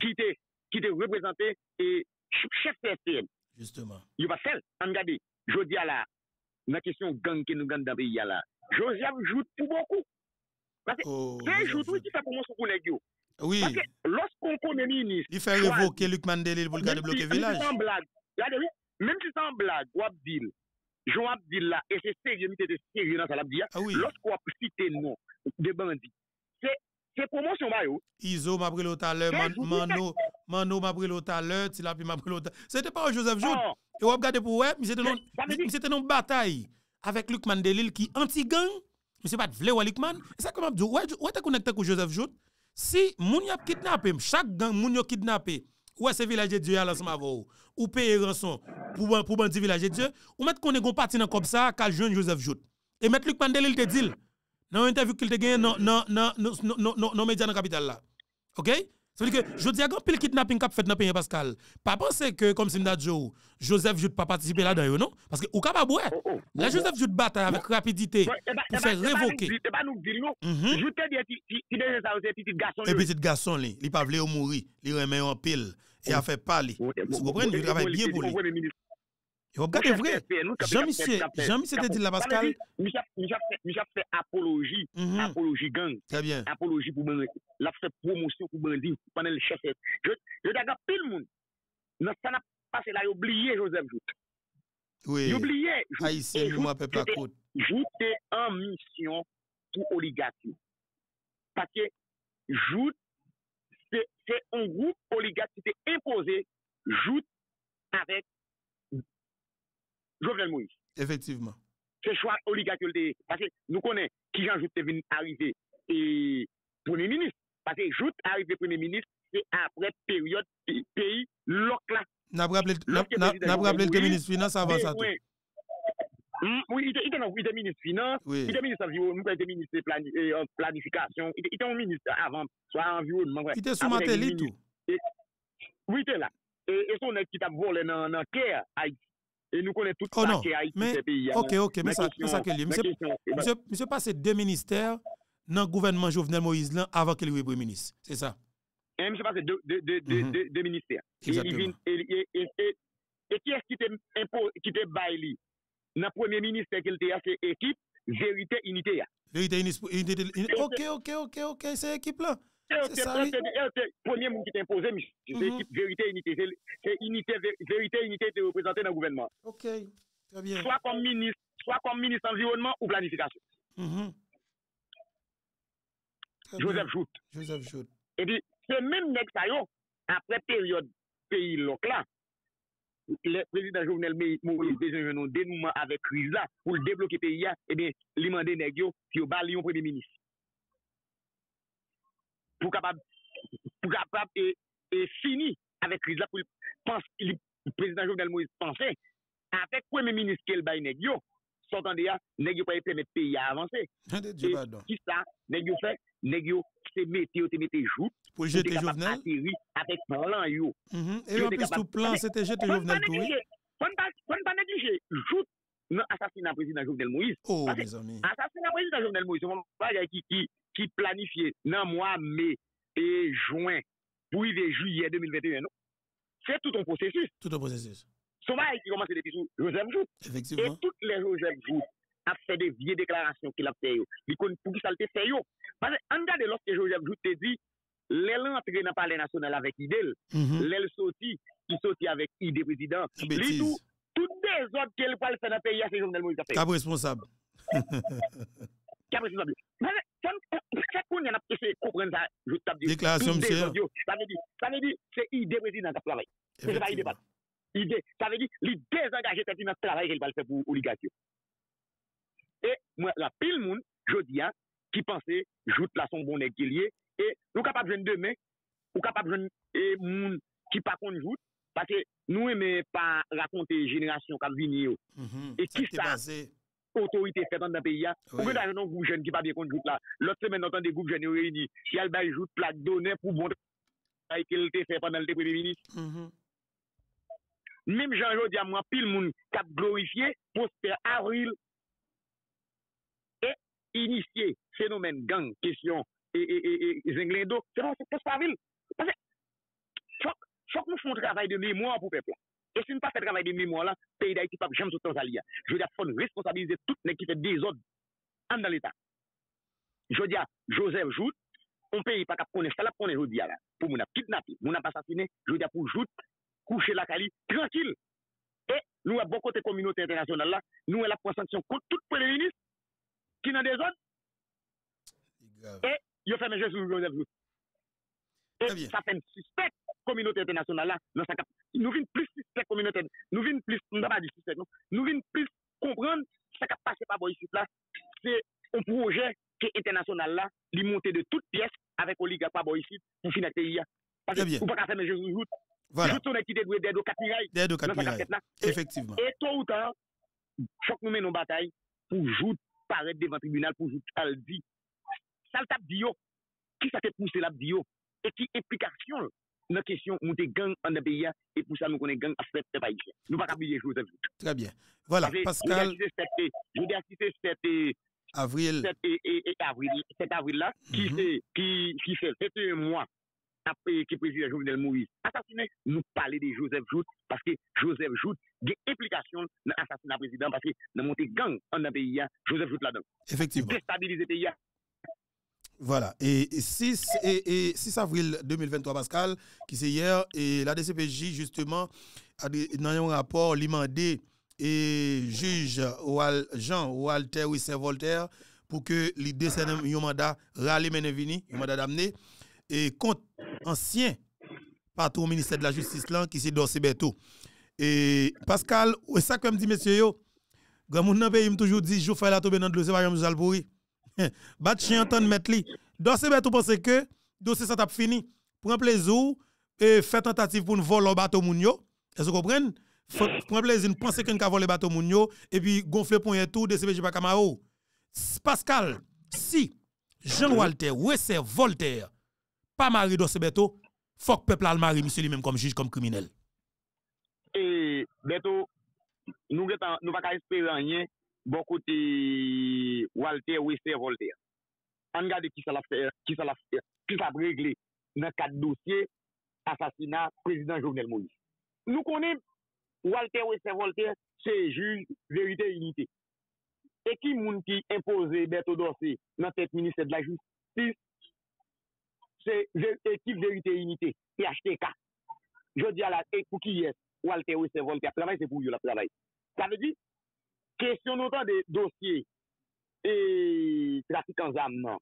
Qui te, qui te représenté et chef CSPN. justement. Il va faire. En regarde, je dis à la, la question gang que nous gagnons dans le pays là. Joseph joue pour beaucoup. Parce que Oh, c'est joue tout qui fait pour moi les yo. Oui, Parce que lorsqu'on connaît ministre, il fait révoquer Luc Mandela pour le garder même bloqué si- village. Même si c'est en blague. Même si c'est en blague, ou Abdil, Jean Abdil là, et c'est sérieux, mais c'est sérieux dans ça, l'a dit. Ah oui, Lorsqu'on cite nom de bandits, c'est, c'est promotion, yo. Iso m'a pris l'autre à l'heure, Mano, Mano m'a pris l'autre à l'heure, Tilapi m'a pris l'autre. C'était pas Joseph Jout. Et on a regardé pour ouais, mais c'était dire- non bataille avec Luc Mandelil qui anti-gang. Mais c'est pas de ou Luc Man. Et ça comme Abdou, ouais, ouais t'es connecté avec Joseph Jout. Si moun y a kidnappé, chaque gang moun yo kidnappé, ouais c'est village de Dieu à l'ensemble vous, ou payer rançon pour pour bandi village de Dieu, ou mettre qu'on est parti dans comme ça, qu'al jeune Joseph Jout? Et mettre Luc Mandelil te dit, dans l'interview qu'il te gagné dans dans médias dans la capitale là. OK? Ça veut dire que je dis à grand pile kidnapping qu'a fait dans pays Pascal. Pas penser que comme si m'da Joe, Joseph Jout pas participer là-dedans non parce que ou capable ouais. Oh, oh. Là Joseph Jout bataille avec rapidité eh ben, pour eh ben, faire eh ben, révoquer. eh ben, nous dit, non. Mhm. Je te dis, déjà ça, c'est petit garçon. Un petit garçon li, il pas vle mourir, il remet en pile et a fait parler. Vous comprenez, il travaille bien pour lui. Regardez vrai. Jean-Michel, te dit là Pascal. Michel fait apologie, Mhm. apologie gang, Très bien. apologie pour bandi. La fait promotion pour bandi pendant le chef. Je je d'ailleurs pile monde. Non ça n'a passé là, il oublié Joseph Jout. Oui. Il oublié. Haïtien, moi peuple à côte. Jout est en mission pour oligarchie. Parce que Jout, c'est un groupe était imposé, Jout avec Jovenel Moïse. Effectivement. Se chwa oligakyolte, parce nou konen ki jan joute vin arrive et premier ministre, parce joute arrive premier ministre, se apre periode peyi lok la. Nap rappele te ministre finance avan sa tou. Oui, ite nan wite ministre finance, ite ministre avyon, nou kon ite ministre planifikasyon, ite yon ministre avan, swa avyon. Ite sou matel itou. Oui, ite la. E son ek ki tap vole nan kèr a iti. Et nous connaissons tout Oh ça non, qui est Haïti, mais- ces pays. OK, OK, mais ça ça. Monsieur Monsieur, passé deux ministères dans le gouvernement Jovenel Moïse avant qu'il soit premier ministre. C'est ça? Et monsieur passe deux, deux, deux, deux, Mhm. deux, ministères. Exactement. et, et, et, et, qui est-ce qui te baille? Dans le premier ministère qu'il était, c'est équipe, vérité, unité. Vérité unité OK, OK, OK, OK, c'est équipe là. premier monde qui t'a imposé, c'est mm-hmm. l'équipe vérité unité. C'est unité, vérité unité qui est représentée dans le gouvernement. Ok, très bien. Soit comme ministre, soit comme ministre environnement ou planification. Mm-hmm. Joseph Jout. Joseph Jout. Et puis, c'est même nèg ça après période pays loc là, le président Jovenel Moïse a besoin d'un dénouement avec crise là pour le débloquer pays Eh bien, lui demander nèg yo qui au bal premier ministre. Pour capable, pour capable et, et fini avec crise là, pour le président Jovenel Moïse pensait, avec premier ministre qu'elle baille nèg yo, sortant de là, nèg yo pas permettre pays à avancer. Qui ça, nèg yo fait, nèg yo, c'est météo, te mette joute, Pour jeter Jovenel? avec plan yo. Mhm. Et en plus tout plan c'était jeter Jovenel tout. pas négliger joute dans assassinat président Jovenel Moïse. Oh mes amis. Assassinat président Jovenel Moïse, c'est un bagage qui qui qui planifié dans mois mai et juin pour arriver juillet 2021 non? C'est tout un processus. Tout un processus. Son bagage qui commence depuis sous Joseph Jout. Et Effectivement. toutes les Joseph Jout a fait des vieilles déclarations qu'il a fait yo. Il connaît pour qui ça le te fait yo. Parce que en regarde lorsque Joseph Jout te dit l'elle entré dans le palais national avec idée Mhm. l'elle sorti, qui sorti avec idée président. Une Li Bêtise. Tout dezod ke l pou al fè nan peyi a se Jovenel Moïse [laughs] a fè. Kab responsable. Kab responsable. Sa kon yon ap kese koupren sa joutab di. Deklarasyon msè. Sa ne di, se ide prezident ap travay. Se se pa ide pat. Ide, sa ne di, li dezengaje tati nan travay ke l pou al fè pou oligasyon. E, mwen la pil moun, jodi an, ki panse, jout la son bonek ki liye, e, nou kapap jen demen, ou kapap jen e, moun ki pa kon jout, Pake nou eme pa rakonte jenerasyon kap vini yo. Mm -hmm. E ki sa otorite fetan da peyi ya. Ou oui. gen da renon goup jen ki pa biye kont jout la. Lot semen notan de goup jen yo reyni. Yal bay jout plak donen pou bontre ay ke lte fe pandan lte premi minis. Mm -hmm. Mem jan jo diya mwa pil moun kap glorifiye posper avril e inisye fenomen gang, kesyon e, e, e, e zenglendo. Se non se posper avril. Pase chok Fok nou foun travay de mèmoan pou pepla. E si nou pa fè travay de mèmoan la, peyi da iti pap jèm sotan sa li ya. Je di a fon responsabilize tout ne ki fè dezod an dan l'Etat. Je di a, Joseph Jout, on peyi pa kap konen, salap konen jodi ya la. Pou moun ap kidnapi, moun ap asasine, je di bon a pou Jout, kouche la kali, tranquil. E nou a bon kote kominote internasyonal la, nou a la pon sanksyon kont tout pou le minis ki nan dezod. E yo fè menje sou Joseph Jout. E sa fèm suspect communauté internationale là, dans sa cap- nous plus suspect communauté, nous plus, nous n'avons pas dit suspect, non, nous venons plus comprendre ce qui a passé par ici là, c'est un projet qui est international là, il monté de toutes pièces avec oligarque par ici pour finir le pays. Parce Très que vous pas faire mes jeux Jout. Voilà. Jout, on a quitté de d'aide au Capirail, D'aide au dans sa Capirail. casquette là. Et- Effectivement. et tôt ou tard, faut que nous menons une bataille pour joute paraître devant le tribunal pour al dit. Ça le tape. Qui ça la dit yo? Et qui implication dans la question monter gang en pays et pour ça nous connaissons gang à fait ici. Nous pas oublier Joseph. Très bien. Voilà, Pascal. Je vais assister cette avril 7 et, et, et avril 7 avril là qui fait qui qui fait 21 mois après que président Jovenel Moïse assassiné nous parler de Joseph Jout parce que Joseph Jout a une implication dans l'assassinat président parce que dans monter gang en pays Joseph Jout là-dedans Effectivement. déstabiliser le pays. Voilà. Et 6, et, et 6 avril 2023, Pascal, qui c'est hier, et la DCPJ, justement, a dans un rapport, demandé et juge Jean Walter Wissin Voltaire pour que les décèdent un mandat râler Menevini, un mandat d'amener, et contre ancien patron au ministère de la Justice, là, qui c'est Dorsey Beto. Et Pascal, ça que me dit monsieur yo, grand moun nan pays toujours dit, je fais la tomber dans le dossier, par exemple. bat chien ton met li. Dosè bet ou pense ke, dosè sa tap fini. Pren plezou, e fè tentative pou nou vole ou bato moun yo. E se kompren? Pren plezou, nou pense ke nou ka vole bato moun yo, e pi gonfle pou yon tou, dosè bet jipa kama ou. Pascal, si Jean Walter, wè se Voltaire, pa mari dosè beto, fok pepl al mari misye li menm kom jij, kom kriminel. E, beto, nou, nou va ka espere anye, bon kote Walter, Wester, Voltaire. An gade ki sa la fè, ki sa la fè, ki sa bregle nan kat dosye asasina prezident Jovenel Moïse. Nou konen Walter, Wester, Voltaire, se juj, verite, unité. E ki moun ki impose Beto Dorsey nan tet minister de la justice, se ekip verite unité, PHTK. Je di ala, e pou ki yes, Walter, Wester, Voltaire, travay se pou yo la travay. Sa ve di, Kèsyon nou tan de dosye e trafik an zam nan,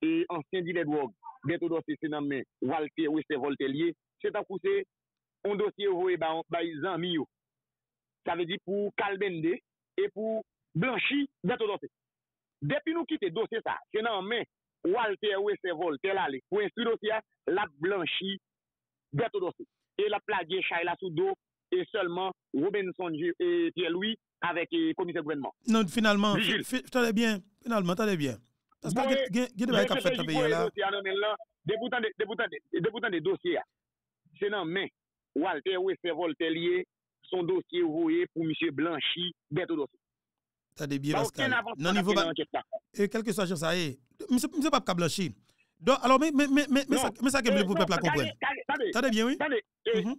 e ansyen di le drog, gen tou dosye se nan men, walte ou se volte liye, se tan kouse, eh on dosye ou e ba, ba yi zan mi yo. Oh. Sa ve di pou kalbende, e pou blanchi, gen tou dosye. Depi nou kite dosye sa, se nan men, walte ou se volte lale, pou instru dosye, la blanchi, gen tou dosye. E la plage chay la sou do, e seulement Robinson et Pierre-Louis avec le comité gouvernement. Non, finalement, t'allais bien, finalement, t'allais bien. Parce que Bon, il y a des choses qui fait dans pays là. Déboutant des dossiers, c'est dans main. Walter Wester Voltaire lié, son dossier envoyé pour M. Blanchi, bientôt dossier. T'as des biais, Pas Pascal. Non, niveau là. et quel que soit le ça y est. Monsieur, pas blanchi. Donc, alors, mais, mais, mais, mais, mais ça, que Eh, vous peuple kage- comprendre. T'as bien, oui? attendez. eh, Mhm.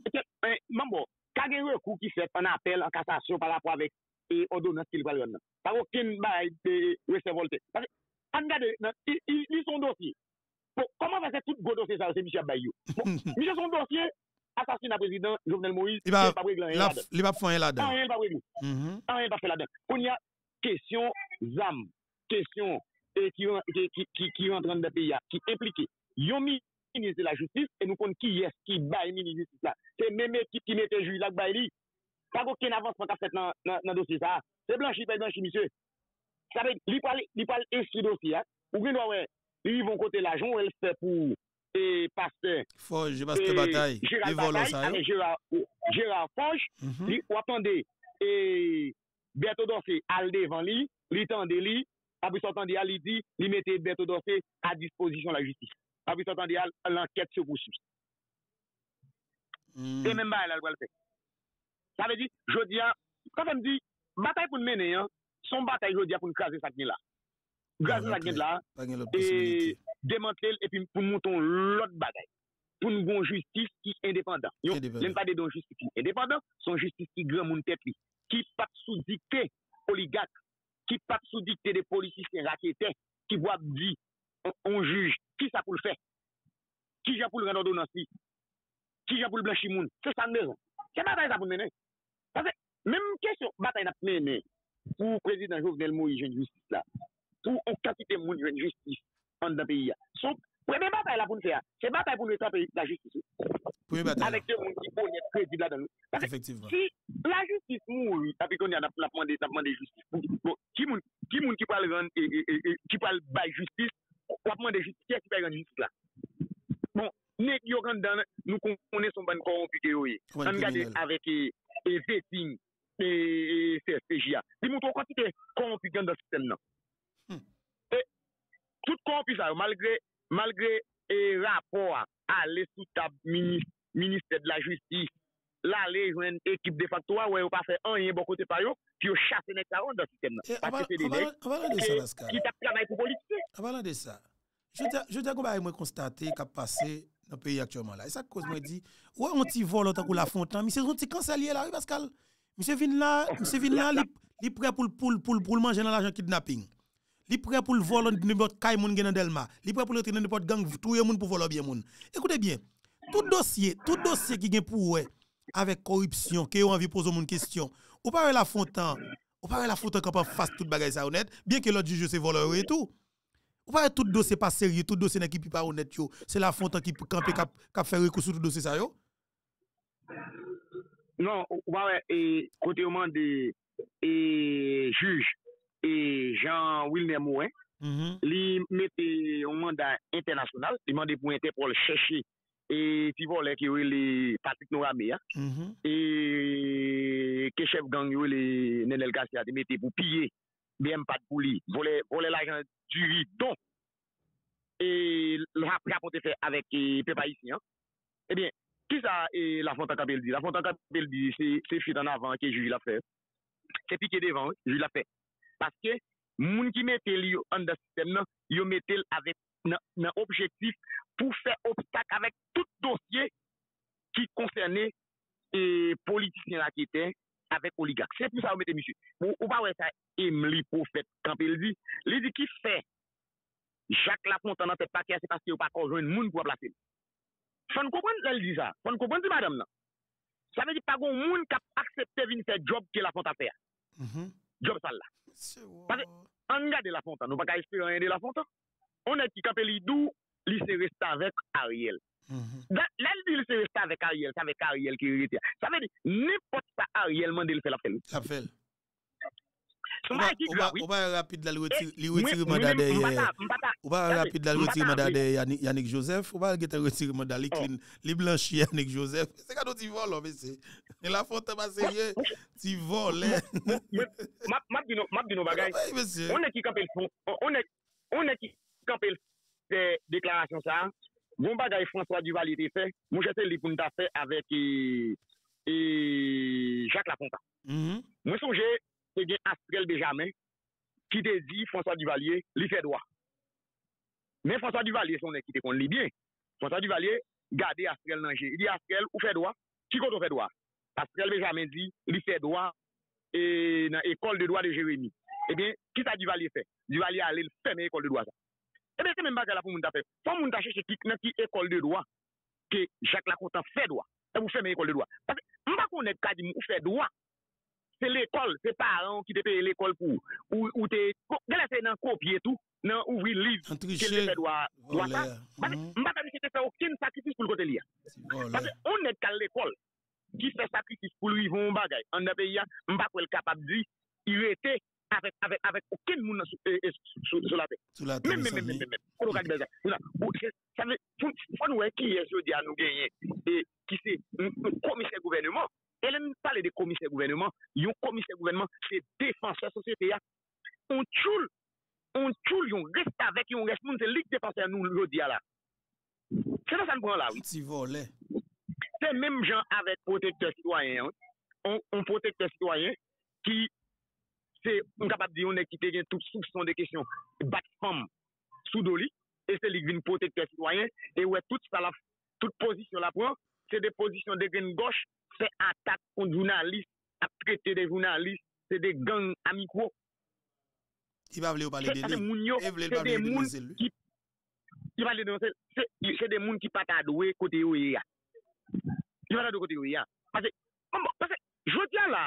eh, Mambo, kage recours qui fait un appel en cassation par rapport avec e odonans ki li pral yon nan. Par okin bay de resevolte. An gade, non, li son dosye. Koman bon, va se tout go dosye sa, se Michel Bayou. Bon, [laughs] Michel son dosye, asasina prezident Jovenel Moïse, li pa preglan yon laden. Li pa preglan yon laden. An yon pa preglan. An yon pa preglan laden. Kon ya kesyon zam, kesyon ki yon entran de peya, ki implike. Yon mi ministre la justice, e nou kon ki yes, ki bay ministre la. Se meme ki mette ju lak bay li, pa go ken avans man ka fet nan, nan, nan dosye sa, se blanchi pe blanchi misye. Sa pe li pal, pal eski dosye, ha? ou gen wè, li yon kote la joun, el se pou e paste. Foj, paste batay, li volon sa yo. Gérard Foj, mm -hmm. li wapande, e Beto Dorse al devan li, li tende li, apri sotan di al li di, li mette Beto Dorse a disposisyon la justice. Apri sotan di al, l'enquête se poursuit. Mm. E men ba el al wale fek. Sa ve di, jodi a, sa ve di, batay pou mene yon, son batay jodi a pou kaze sakne la. Kaze sakne la, e demantel, e pi pou mouton lot batay. Pou nou bon justice ki indépendant. Yon, lèm pa de don justice ki indépendant, son justice ki gran moun tèt li. Ki pat sou dikte oligak, ki pat sou dikte de politisyen rakete, ki wap di, on, on juj, ki sa pou l'fè? Ki jan pou l'ren ordonansi? Ki jan pou l'blanchimoun? Se san de zon. Se batay sa pou mene? Pase, menm kesyon batay nap mene pou prezident Jovenel Moui jen justice la, pou an katite moun jen justice an da peyi ya. Son, preme batay la pou nou fe ya, se batay pou nou etan peyi la justice. Preme batay la. Avek te moun ki pou net kredi la dan nou. Pase, si la justice moui, api konye nap mande justice, bon, bon, ki moun ki pal ran, ki pal bay justice, wap mande justice, ki pal ran justice la. Bon, nek yo kan dan nou konen son ban koron pite yo ye. An gade avek e e veting, e CSPJA. Di mouton kontite konpi gen dan sistem nan. Hmm. E, tout konpi sa yo, malgre, malgre e rapor a le soutab minister de la justice, la le jwen ekip de facto a, wè bon yo pa fè an yen bon kote pa yo, ki yo chase nek la ron dan sistem nan. Avalan de sa, Laskar. Ki tap travay pou politike. Avalan de sa. Je te akou ba yon mwen konstate kap pase dans le pays actuellement là. Et ça cause moi dit, ouais, on t'y vole autant que la fontaine, mais c'est un petit cancelier là, oui, Pascal. Monsieur vin là, monsieur vin là, li, li prêt pour pour pour pour le manger dans l'argent kidnapping. Li prêt pour le voler n'importe moun gen dans Delma. Li prêt pour le traîner n'importe gang touyer moun pour voler bien moun. Écoutez bien, tout dossier, tout dossier qui gen pour avec corruption, qui ont envie de poser moun question. Ou pas la fontaine, ou pas la fontaine quand on face toute bagaille ça honnête, bien que l'autre juge c'est voleur et tout. Ou pas tout dossier pas sérieux, tout dossier qui pas honnête yo. C'est la fonte qui camper cap cap faire recours sur tout dossier ça yo. Non, ou pas et côté de et juge et Jean Wilner Morin, mm-hmm. mm -hmm. mettait un mandat international, il mandait pour Interpol chercher et qui volait qui les Patrick Noramé mm -hmm. et que chef gang les Nenel Garcia de mettait pour piller BM pat pou li, vole, vole l'ajan du don, e eh la prapote fe avèk pepa isi, an, ebyen, ki sa e, la fontan kapel di? La fontan kapel di, se fit an avan ke juji la fe, se pike devan, juji la fe, paske, moun ki metel non, yo an da sistem nan, yo metel avèk nan, nan objektif pou fè obstak avèk tout dosye ki konserne e politisyen la ki ten, avèk oligak. Se pou sa ou mette misye. Moun ou pa wè sa em li pou fèt kampè li di. Li di ki fè. Jacques Lafontan nan te pakè se paske ou pa konjouen moun pou aplase. Fon kompon lè li di sa. Fon kompon di madame nan. Sa vè di pagon moun kap aksepte vin fè job ki Lafontan fè. Mm -hmm. Job sal la. Parce an nga Lafontaine, Lafontan. Nou pa ka espè an de Lafontaine. On est ki kampè li dou li se resta avèk Ariel. Lèl di l se resta avèk Ariel, sa avèk Ariel ki rete. Sa vè di, nipot sa Ariel mande l fè la fèl. La fèl. Ou ba rapide la l retiri mandade Ou ba rapide la l retiri mandade Yannick Joseph. Ou ba gete retiri mandade li oh. blanchi Yannick Joseph. Se kado ti vol an mese E la fonte oh, ma seye Ti vol Mab di nou bagay On e ki kapel On e ki kapel Deklarasyon sa Bon bagay François Duval ite fe, mwen jete li pou nta fe avèk e, e Jacques Lafonta. Mm -hmm. Mwen sonje, se gen Astrel Benjamin, ki te di François Duvalier li fe doa. Men François Duvalier son ekite kon li bien. François Duvalier gade Astrel nanje. Il di Astrel ou fe doa, ki koto fe doa. Astrel Benjamin di li fe doa e, nan ekol de doa de Jérémy. Ebyen, eh ki sa Duvalier fe? Duvalier ale l feme ekol de doa sa. Eh Ebe, se men bagay la pou moun da fe. Fon moun da cheche ki nan ki ekol de doa ke Jacques Lacontan fe doa. E eh, pou fe men ekol de doa. Pase, mba konen kadi mou fe doa. Se l'ekol, se paran ki te pe l'ekol pou. Ou, ou te, gala se nan kopye tou, nan ouvri liv. An triche. Ke le fe doa, doa ta. Pase, mba kadi se te fe okin sakrifis pou l'kote liya. Pase, on net kal l'ekol ki se sakrifis pou l'ivon bagay. An da pe ya, mba kwen kapab di, irete avec, avec, avec aucun monde sur, euh, euh, la tête. Même, même, même, même, même. Faut nous qui est ce dia nous gagner et qui c'est un commissaire gouvernement. Et là, parler de commissaire gouvernement, un commissaire gouvernement, c'est défenseur société. On tchoule, on tchoule, on reste avec, on reste, c'est lui qui défenseur nous, le dia là. C'est là ça nous prend là, oui. Petit volet. C'est même gens avec protecteur citoyen, on, on protecteur citoyen qui se m kapap di yon ek ki te gen tout soupson de kesyon bat fam sou do li, e se li gvin protektor sitwayen, e wè tout sa la, tout posisyon la pran, se de posisyon de gen goch, se atak kon jounalist, ap trete de jounalist, se de gang amikwo. I va vle ou pale de li, e vle ou pale de li se li. I va vle de li, se de moun ki pata adwe kote yo ye ya. Ki pata adwe kote yo ye ya. Pase, jodi ya la,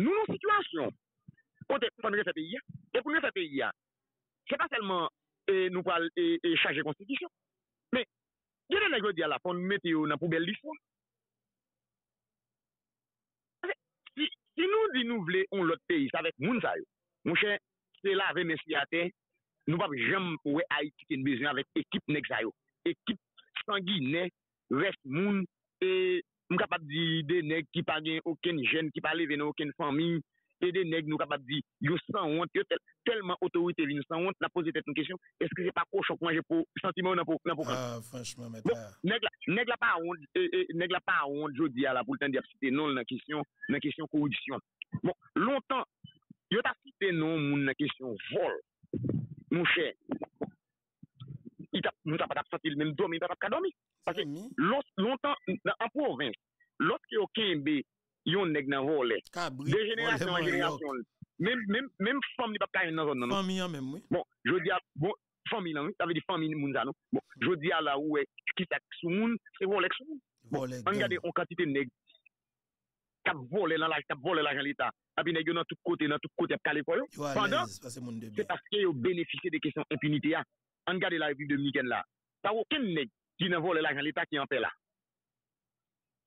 Nou nou situasyon, kote pou nou fè peyi ya, e pou nou fè peyi ya, se pa selman nou pal e chaje konstitisyon, men, genè nè gò di ala pou nou mette yo nan poubel li fwa. Si nou di nou vle on lot peyi, sa vek moun sa yo, moun chè, se la ve mesi ate, nou pap jem pou we a iti ten bezyon avek ekip nek sa yo, ekip sanguine, res moun, e m kapap di de neg ki pa gen oken jen, ki pa leve nan oken fami, e de neg nou kapap di yo san want, yo tel, telman otorite vin san want, na pose tet nou kesyon, eske se pa ko chok manje pou sentiment nan pou kan. Ah, franchman, metta. Bon, neg la, neg la pa ond, e, e, neg la pa ond, jodi ala pou l'ten di ap site non nan kesyon, nan kesyon korudisyon. Bon, lontan, yo ta site non moun nan kesyon vol, moun chè, nou ta pat ap sati l men domi, ta pat ka domi. Pake, lontan, an provins, lot ki yo kenbe, yon neg nan vole. De jenerasyon an jenerasyon. Mem fom ni pap karen nan zon nan. Fom yon men mwen. Bon, jodi a, bon, fom yon nan, avè di fom yon moun zan nou. Bon, jodi a la ou e, ki tak sou moun, se vole sou moun. Vole. An gade, an katite neg, kap vole nan la, kap vole la jan l'Etat. Abi neg yo nan tout kote, nan tout kote ap kale koyo. Yo alèz, pase moun debè. Se paske yo benefise de kesyon impunite ya. An gade la Republik Dominikèn la. Ta wò ken neg. qui n'a volé l'argent l'État qui en paie là.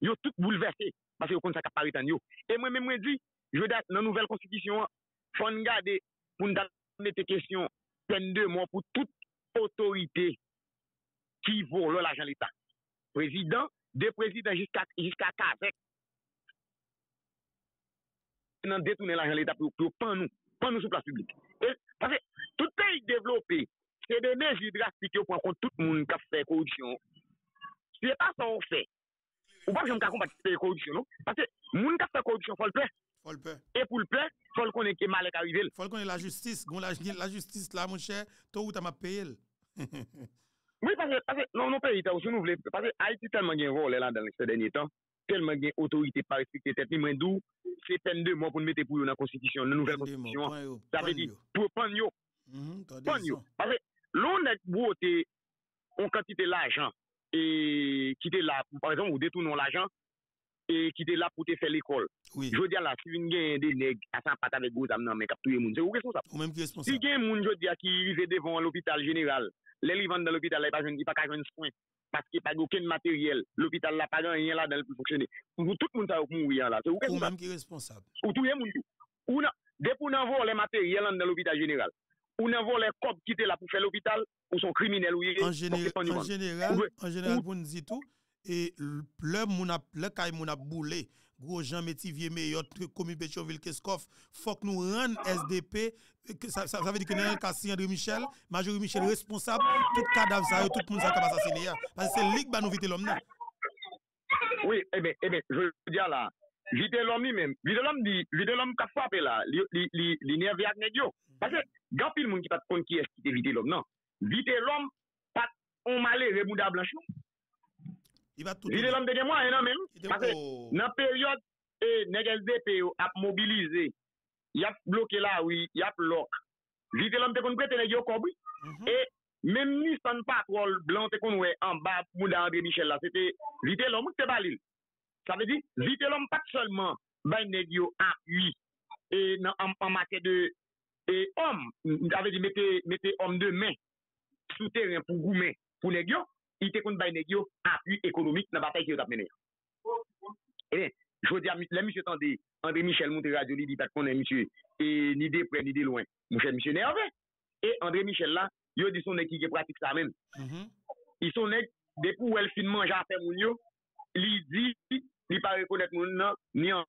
Ils ont tout bouleversé parce qu'ils ont ça pari yo. Et moi-même, moi dis, je date dans la nouvelle constitution, il faut garder pour nous mettre question peine de mort pour toute autorité qui vole l'argent l'État. Président, des présidents jusqu'à jusqu'à Kazek. Nous détourner l'argent l'État pour, pour prendre nous, prendre nous sur place publique. Et, parce que tout pays développé, Se de meji drastik yo pou an kont tout moun kap fè korupsyon, se pa sa ou fè, ou pa jom ka kombat fè korupsyon nou, parce moun kap fè korupsyon fol plè. Fol plè. E pou l'plè, fol konen ke malek arivel. Fol konen la justis, goun la, la justis la moun chè, to ou ta map peye l. oui, parce que, non, non peyi ta ou se nou vle, parce que Haiti telman gen rol elan dan se denye tan, telman gen otorite pa respekte tet, ni mwen dou, se pen de mwen pou nou mette pou yo nan konstitisyon, nan nouvel konstitisyon. Pan yo, pan yo. Pan yo. Pan yo. Parce que, Loun net bou te, on kantite l'ajan, e kite la, par exemple, ou detounon l'ajan, e kite la pou te fe l'ekol. Oui. Jodi ala, si vin gen de neg, asan pata vek goz am nan men kap touye moun, se ou responsable. Ou menm ki responsable. Si gen moun jodi a ki rive devan l'hôpital general, lè li vande l'hôpital la, i pa ka jwen s'point, paske pa goken materyel, l'hôpital la pa gan yon la dan l'pou foksyone. Ou tout moun sa ou moun yon la, se ou responsable. Ou menm ki responsable. Ou touye moun tou. Depou nan vò lè materyel an dan l'hôpital general. Ou copes qui étaient là pour faire l'hôpital, ou sont criminels ou En, géné- en général, en général, Ou- pour nous dire tout, et le moun a, le kay moun a boulé, gros Jean Métivier, meilleur commune Pétionville, Keskov, faut que nous rendre SDP, ça, ça, ça veut dire que dans le cas si André Michel, Major Michel responsable, tout cadavre ça, tout le monde ça qui a assassiné. hein. Parce que c'est va nous vite l'homme. Oui, eh bien, eh bien, je veux dire là, vite l'om li men, vite l'om di, vite l'om ka fwape la, li, li, li, li nerve ak negyo. Pase, gampil moun ki pat kon ki eskite vite l'om nan. Vite l'om pat on male remouda blanchon. Vite l'om de genwa enan men. Pase, nan peryode, e negel de peyo ap mobilize, yap bloke la wii, yap lok. Vite l'om te kon prete negyo kobwi. Mm -hmm. E, menm ni san patrol blan te kon we an ba moun da André Michel la, se te, vite l'om, se te balil. Sa ve di, vite lom pat solman bay negyo apwi e nan an, an matè de e om, sa ve di mette, mette om de men, sou teren pou goumen pou negyo, ite kon bay negyo apwi ekonomik nan batay ki yo tap mene. E ben, jodi a, la misye eh tande, André Michel Monterradio li di pat konen misye, e ni de pre, ni de loin, mouche misye nerve, e André Michel la, yo di son ek ki ge pratik sa men. Mm -hmm. Yi son ek, depou el fin manja apè moun yo, li di, li pa rekonet moun nan, ni an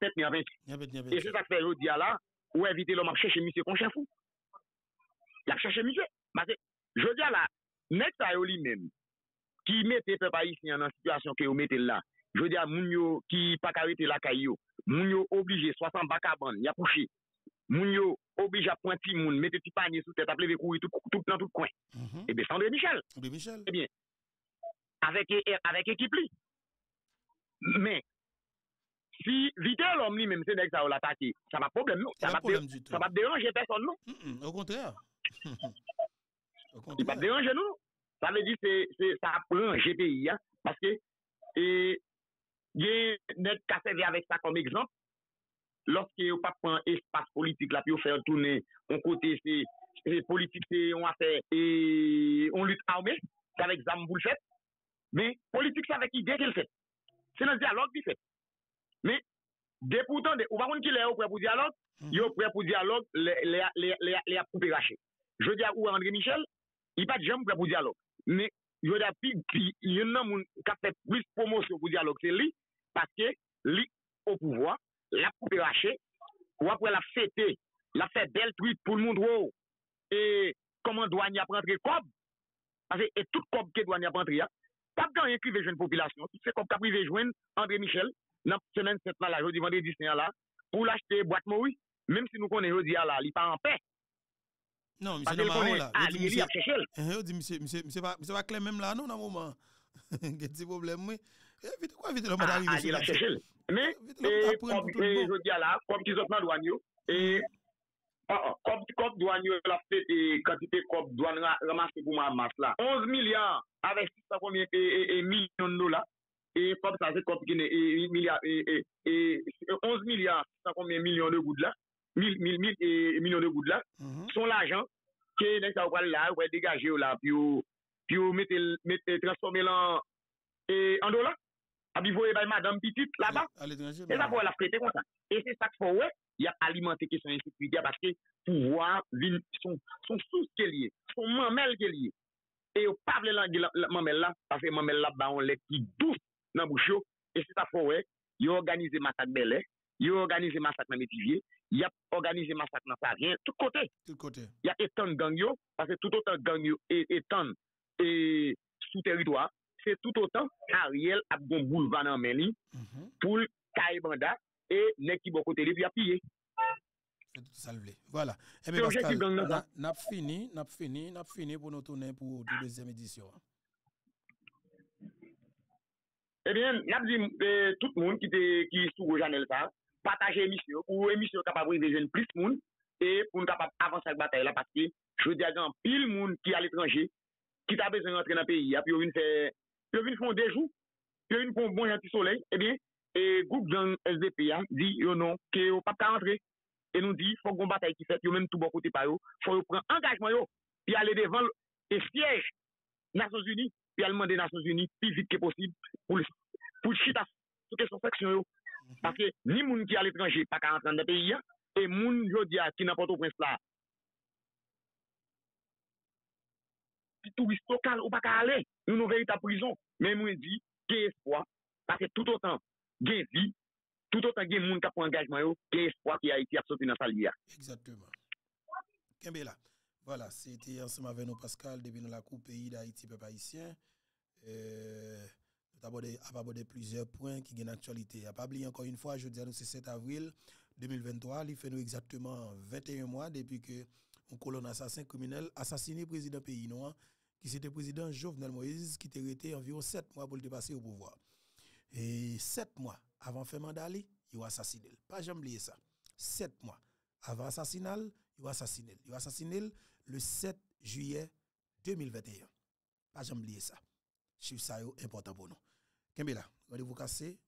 tèt, ni an vènti. E se sa fè yo diya la, ou evite lò mak chèche misè kon chè fou. La chèche misè. Mase, yo diya la, nek sa yo li mèm, ki mette pe pa yis ni an an situasyon ki yo mette la, je diya moun yo ki pakarete la kay yo, moun yo oblige, 60 baka ban, ya pouche, moun yo oblige a pointi moun, mette ti panye sou tèt, aple ve koui tout, tout nan tout kwen. Mm -hmm. Ebe, eh Sandré Michel. Ebe, Michel. Eh Ebe, avèk ekip li. Men, si vite l'om li menm se dek sa ou l'atake, sa pa problem nou. Sa pa deranje person nou. Au kontrèr. Sa pa deranje nou. Sa ve di se sa pran GPI ya. Paske, gen net kaseve avèk sa kom ekzamp, lòske yo pa pran espas politik la pi yo fè an toune, an kote se politik se yon asè, e on lut armè, sa vek zam bou l'fèt, men politik sa vek ide ke l'fèt. Se nan diyalog di fet. Me, depoutan de, ou bakoun ki le yo pre pou diyalog, yo pre pou diyalog le ap koupe rache. Je di a ou André Michel, i pa di jam pre pou diyalog. Me, yo da pi, yon nan moun kapet plus promosyon pou diyalog se li, paske li ou pouvoi, la koupe rache, ou apre la fete, la fete bel truit pou l moun drou. Oh. E, koman douan ya prantre kob, ase, e tout kob ke douan ya prantre ya, Pap ganyen krive jwen popilasyon. Se kop ka prive jwen André Michel, nan semen set nan la, jodi vendredi sen la, pou l'achete boite moui, menm si nou konen jodi ala, li pa an pe. Non, misè nan maron la. Ali, li ap chechel. Yo di misè, misè, misè pa klem menm la nou nan mouman. Gen ti problem mwen. Vite kwa vite lomad alive. Ali, li ap chechel. Men, jodi ala, kom ki zot nan douan yo, e... Ah, ah, kop douan yo la fete kantite kop douan ramase pou ma mas la. 11 milyar avek 600 komyen e milyon nou la. E kop sa se kop gine e milyar e 11 milyar 600 komyen milyon de goud la. E, e milyon de goud la. Mm-hmm. Son l'ajan ke nek sa wakal la wè degaje yo la. Pi yo mette transforme lan e, en do la. Abi voye bay madame pitit la ba. E sa pou la fete kontan. E se sak pou wè. y ap alimante kesyon insekwidya paske pouvoar vin son, son sous ke liye, son mamel ke liye. E yo pavle langi la, la, mamel la, paske mamel la ba on lek ki douf nan boucho, e se ta fowe, yo organize masak belè, yo organize masak nan metivye, y ap organize masak nan saryen, tout kote. Tout kote. Y ap etan gangyo, paske tout otan gangyo etan et sou teritwa, se tout otan Ariel ap gon boulvan nan meni mm -hmm. pou kaibanda e nek ki bo kote li vya piye. C'est tout ça Voilà. Eh bien, Pascal, n'a fini, n'a fini, n'a fini pour nous tourner pour la deuxième édition. Eh bien, n'a dit eh, tout le monde qui est qui sous Janel ça, partager l'émission pour émission capable de jeunes plus monde et pour nous capable avancer la bataille là parce que je dis à grand pile monde qui à l'étranger qui t'a besoin d'entrer dans le pays, puis ils viennent faire ils viennent font des jours, puis ils font bon gentil soleil, eh bien E goup jan SDPA di yo non ke yo pap ka antre. E nou di fok goun batay ki fet yo menm tou bon kote pa yo. Fok yo pren angajman yo. Pi ale devan e siyej Nasyon Zuni. Pi alman de Nasyon Zuni pi vit ke posib pou, pou chita sou kesyon seksyon yo. Mm -hmm. Pake ni moun ki al etranje pa ka antre an de peyi ya. E moun yo diya ki nan poto prins la. Pi tourist lokal ou pa ka ale. Nou nou verita prizon. Men moun di ke espoi. Pake tout otan. Gen vie tout autant gen moun prend engagement yo qu'il espoir qui Haïti a sorti dans sa liya Exactement. Kembela. Voilà, c'était ensemble avec nous, Pascal, depuis dans la Coupe pays d'Haïti, peuple haïtien. Euh, nous avons abordé, plusieurs points qui ont actualité. A pas oublier encore une fois, je dis à nous, c'est 7 avril 2023. Il fait nous exactement 21 mois depuis que un colonne assassin criminel assassiné président pays noir, qui c'était président Jovenel Moïse, qui était resté environ 7 mois pour le dépasser au pouvoir. Et 7 mois avant faire mandat, il a assassiné. Pas jamais ça. 7 mois avant assassinat, il a assassiné. Il a assassiné le 7 juillet 2021. Pas jamais oublier ça. Chiffre ça est important pour nous. Kembela, rendez-vous cassé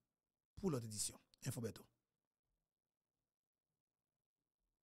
pour l'autre édition. Info.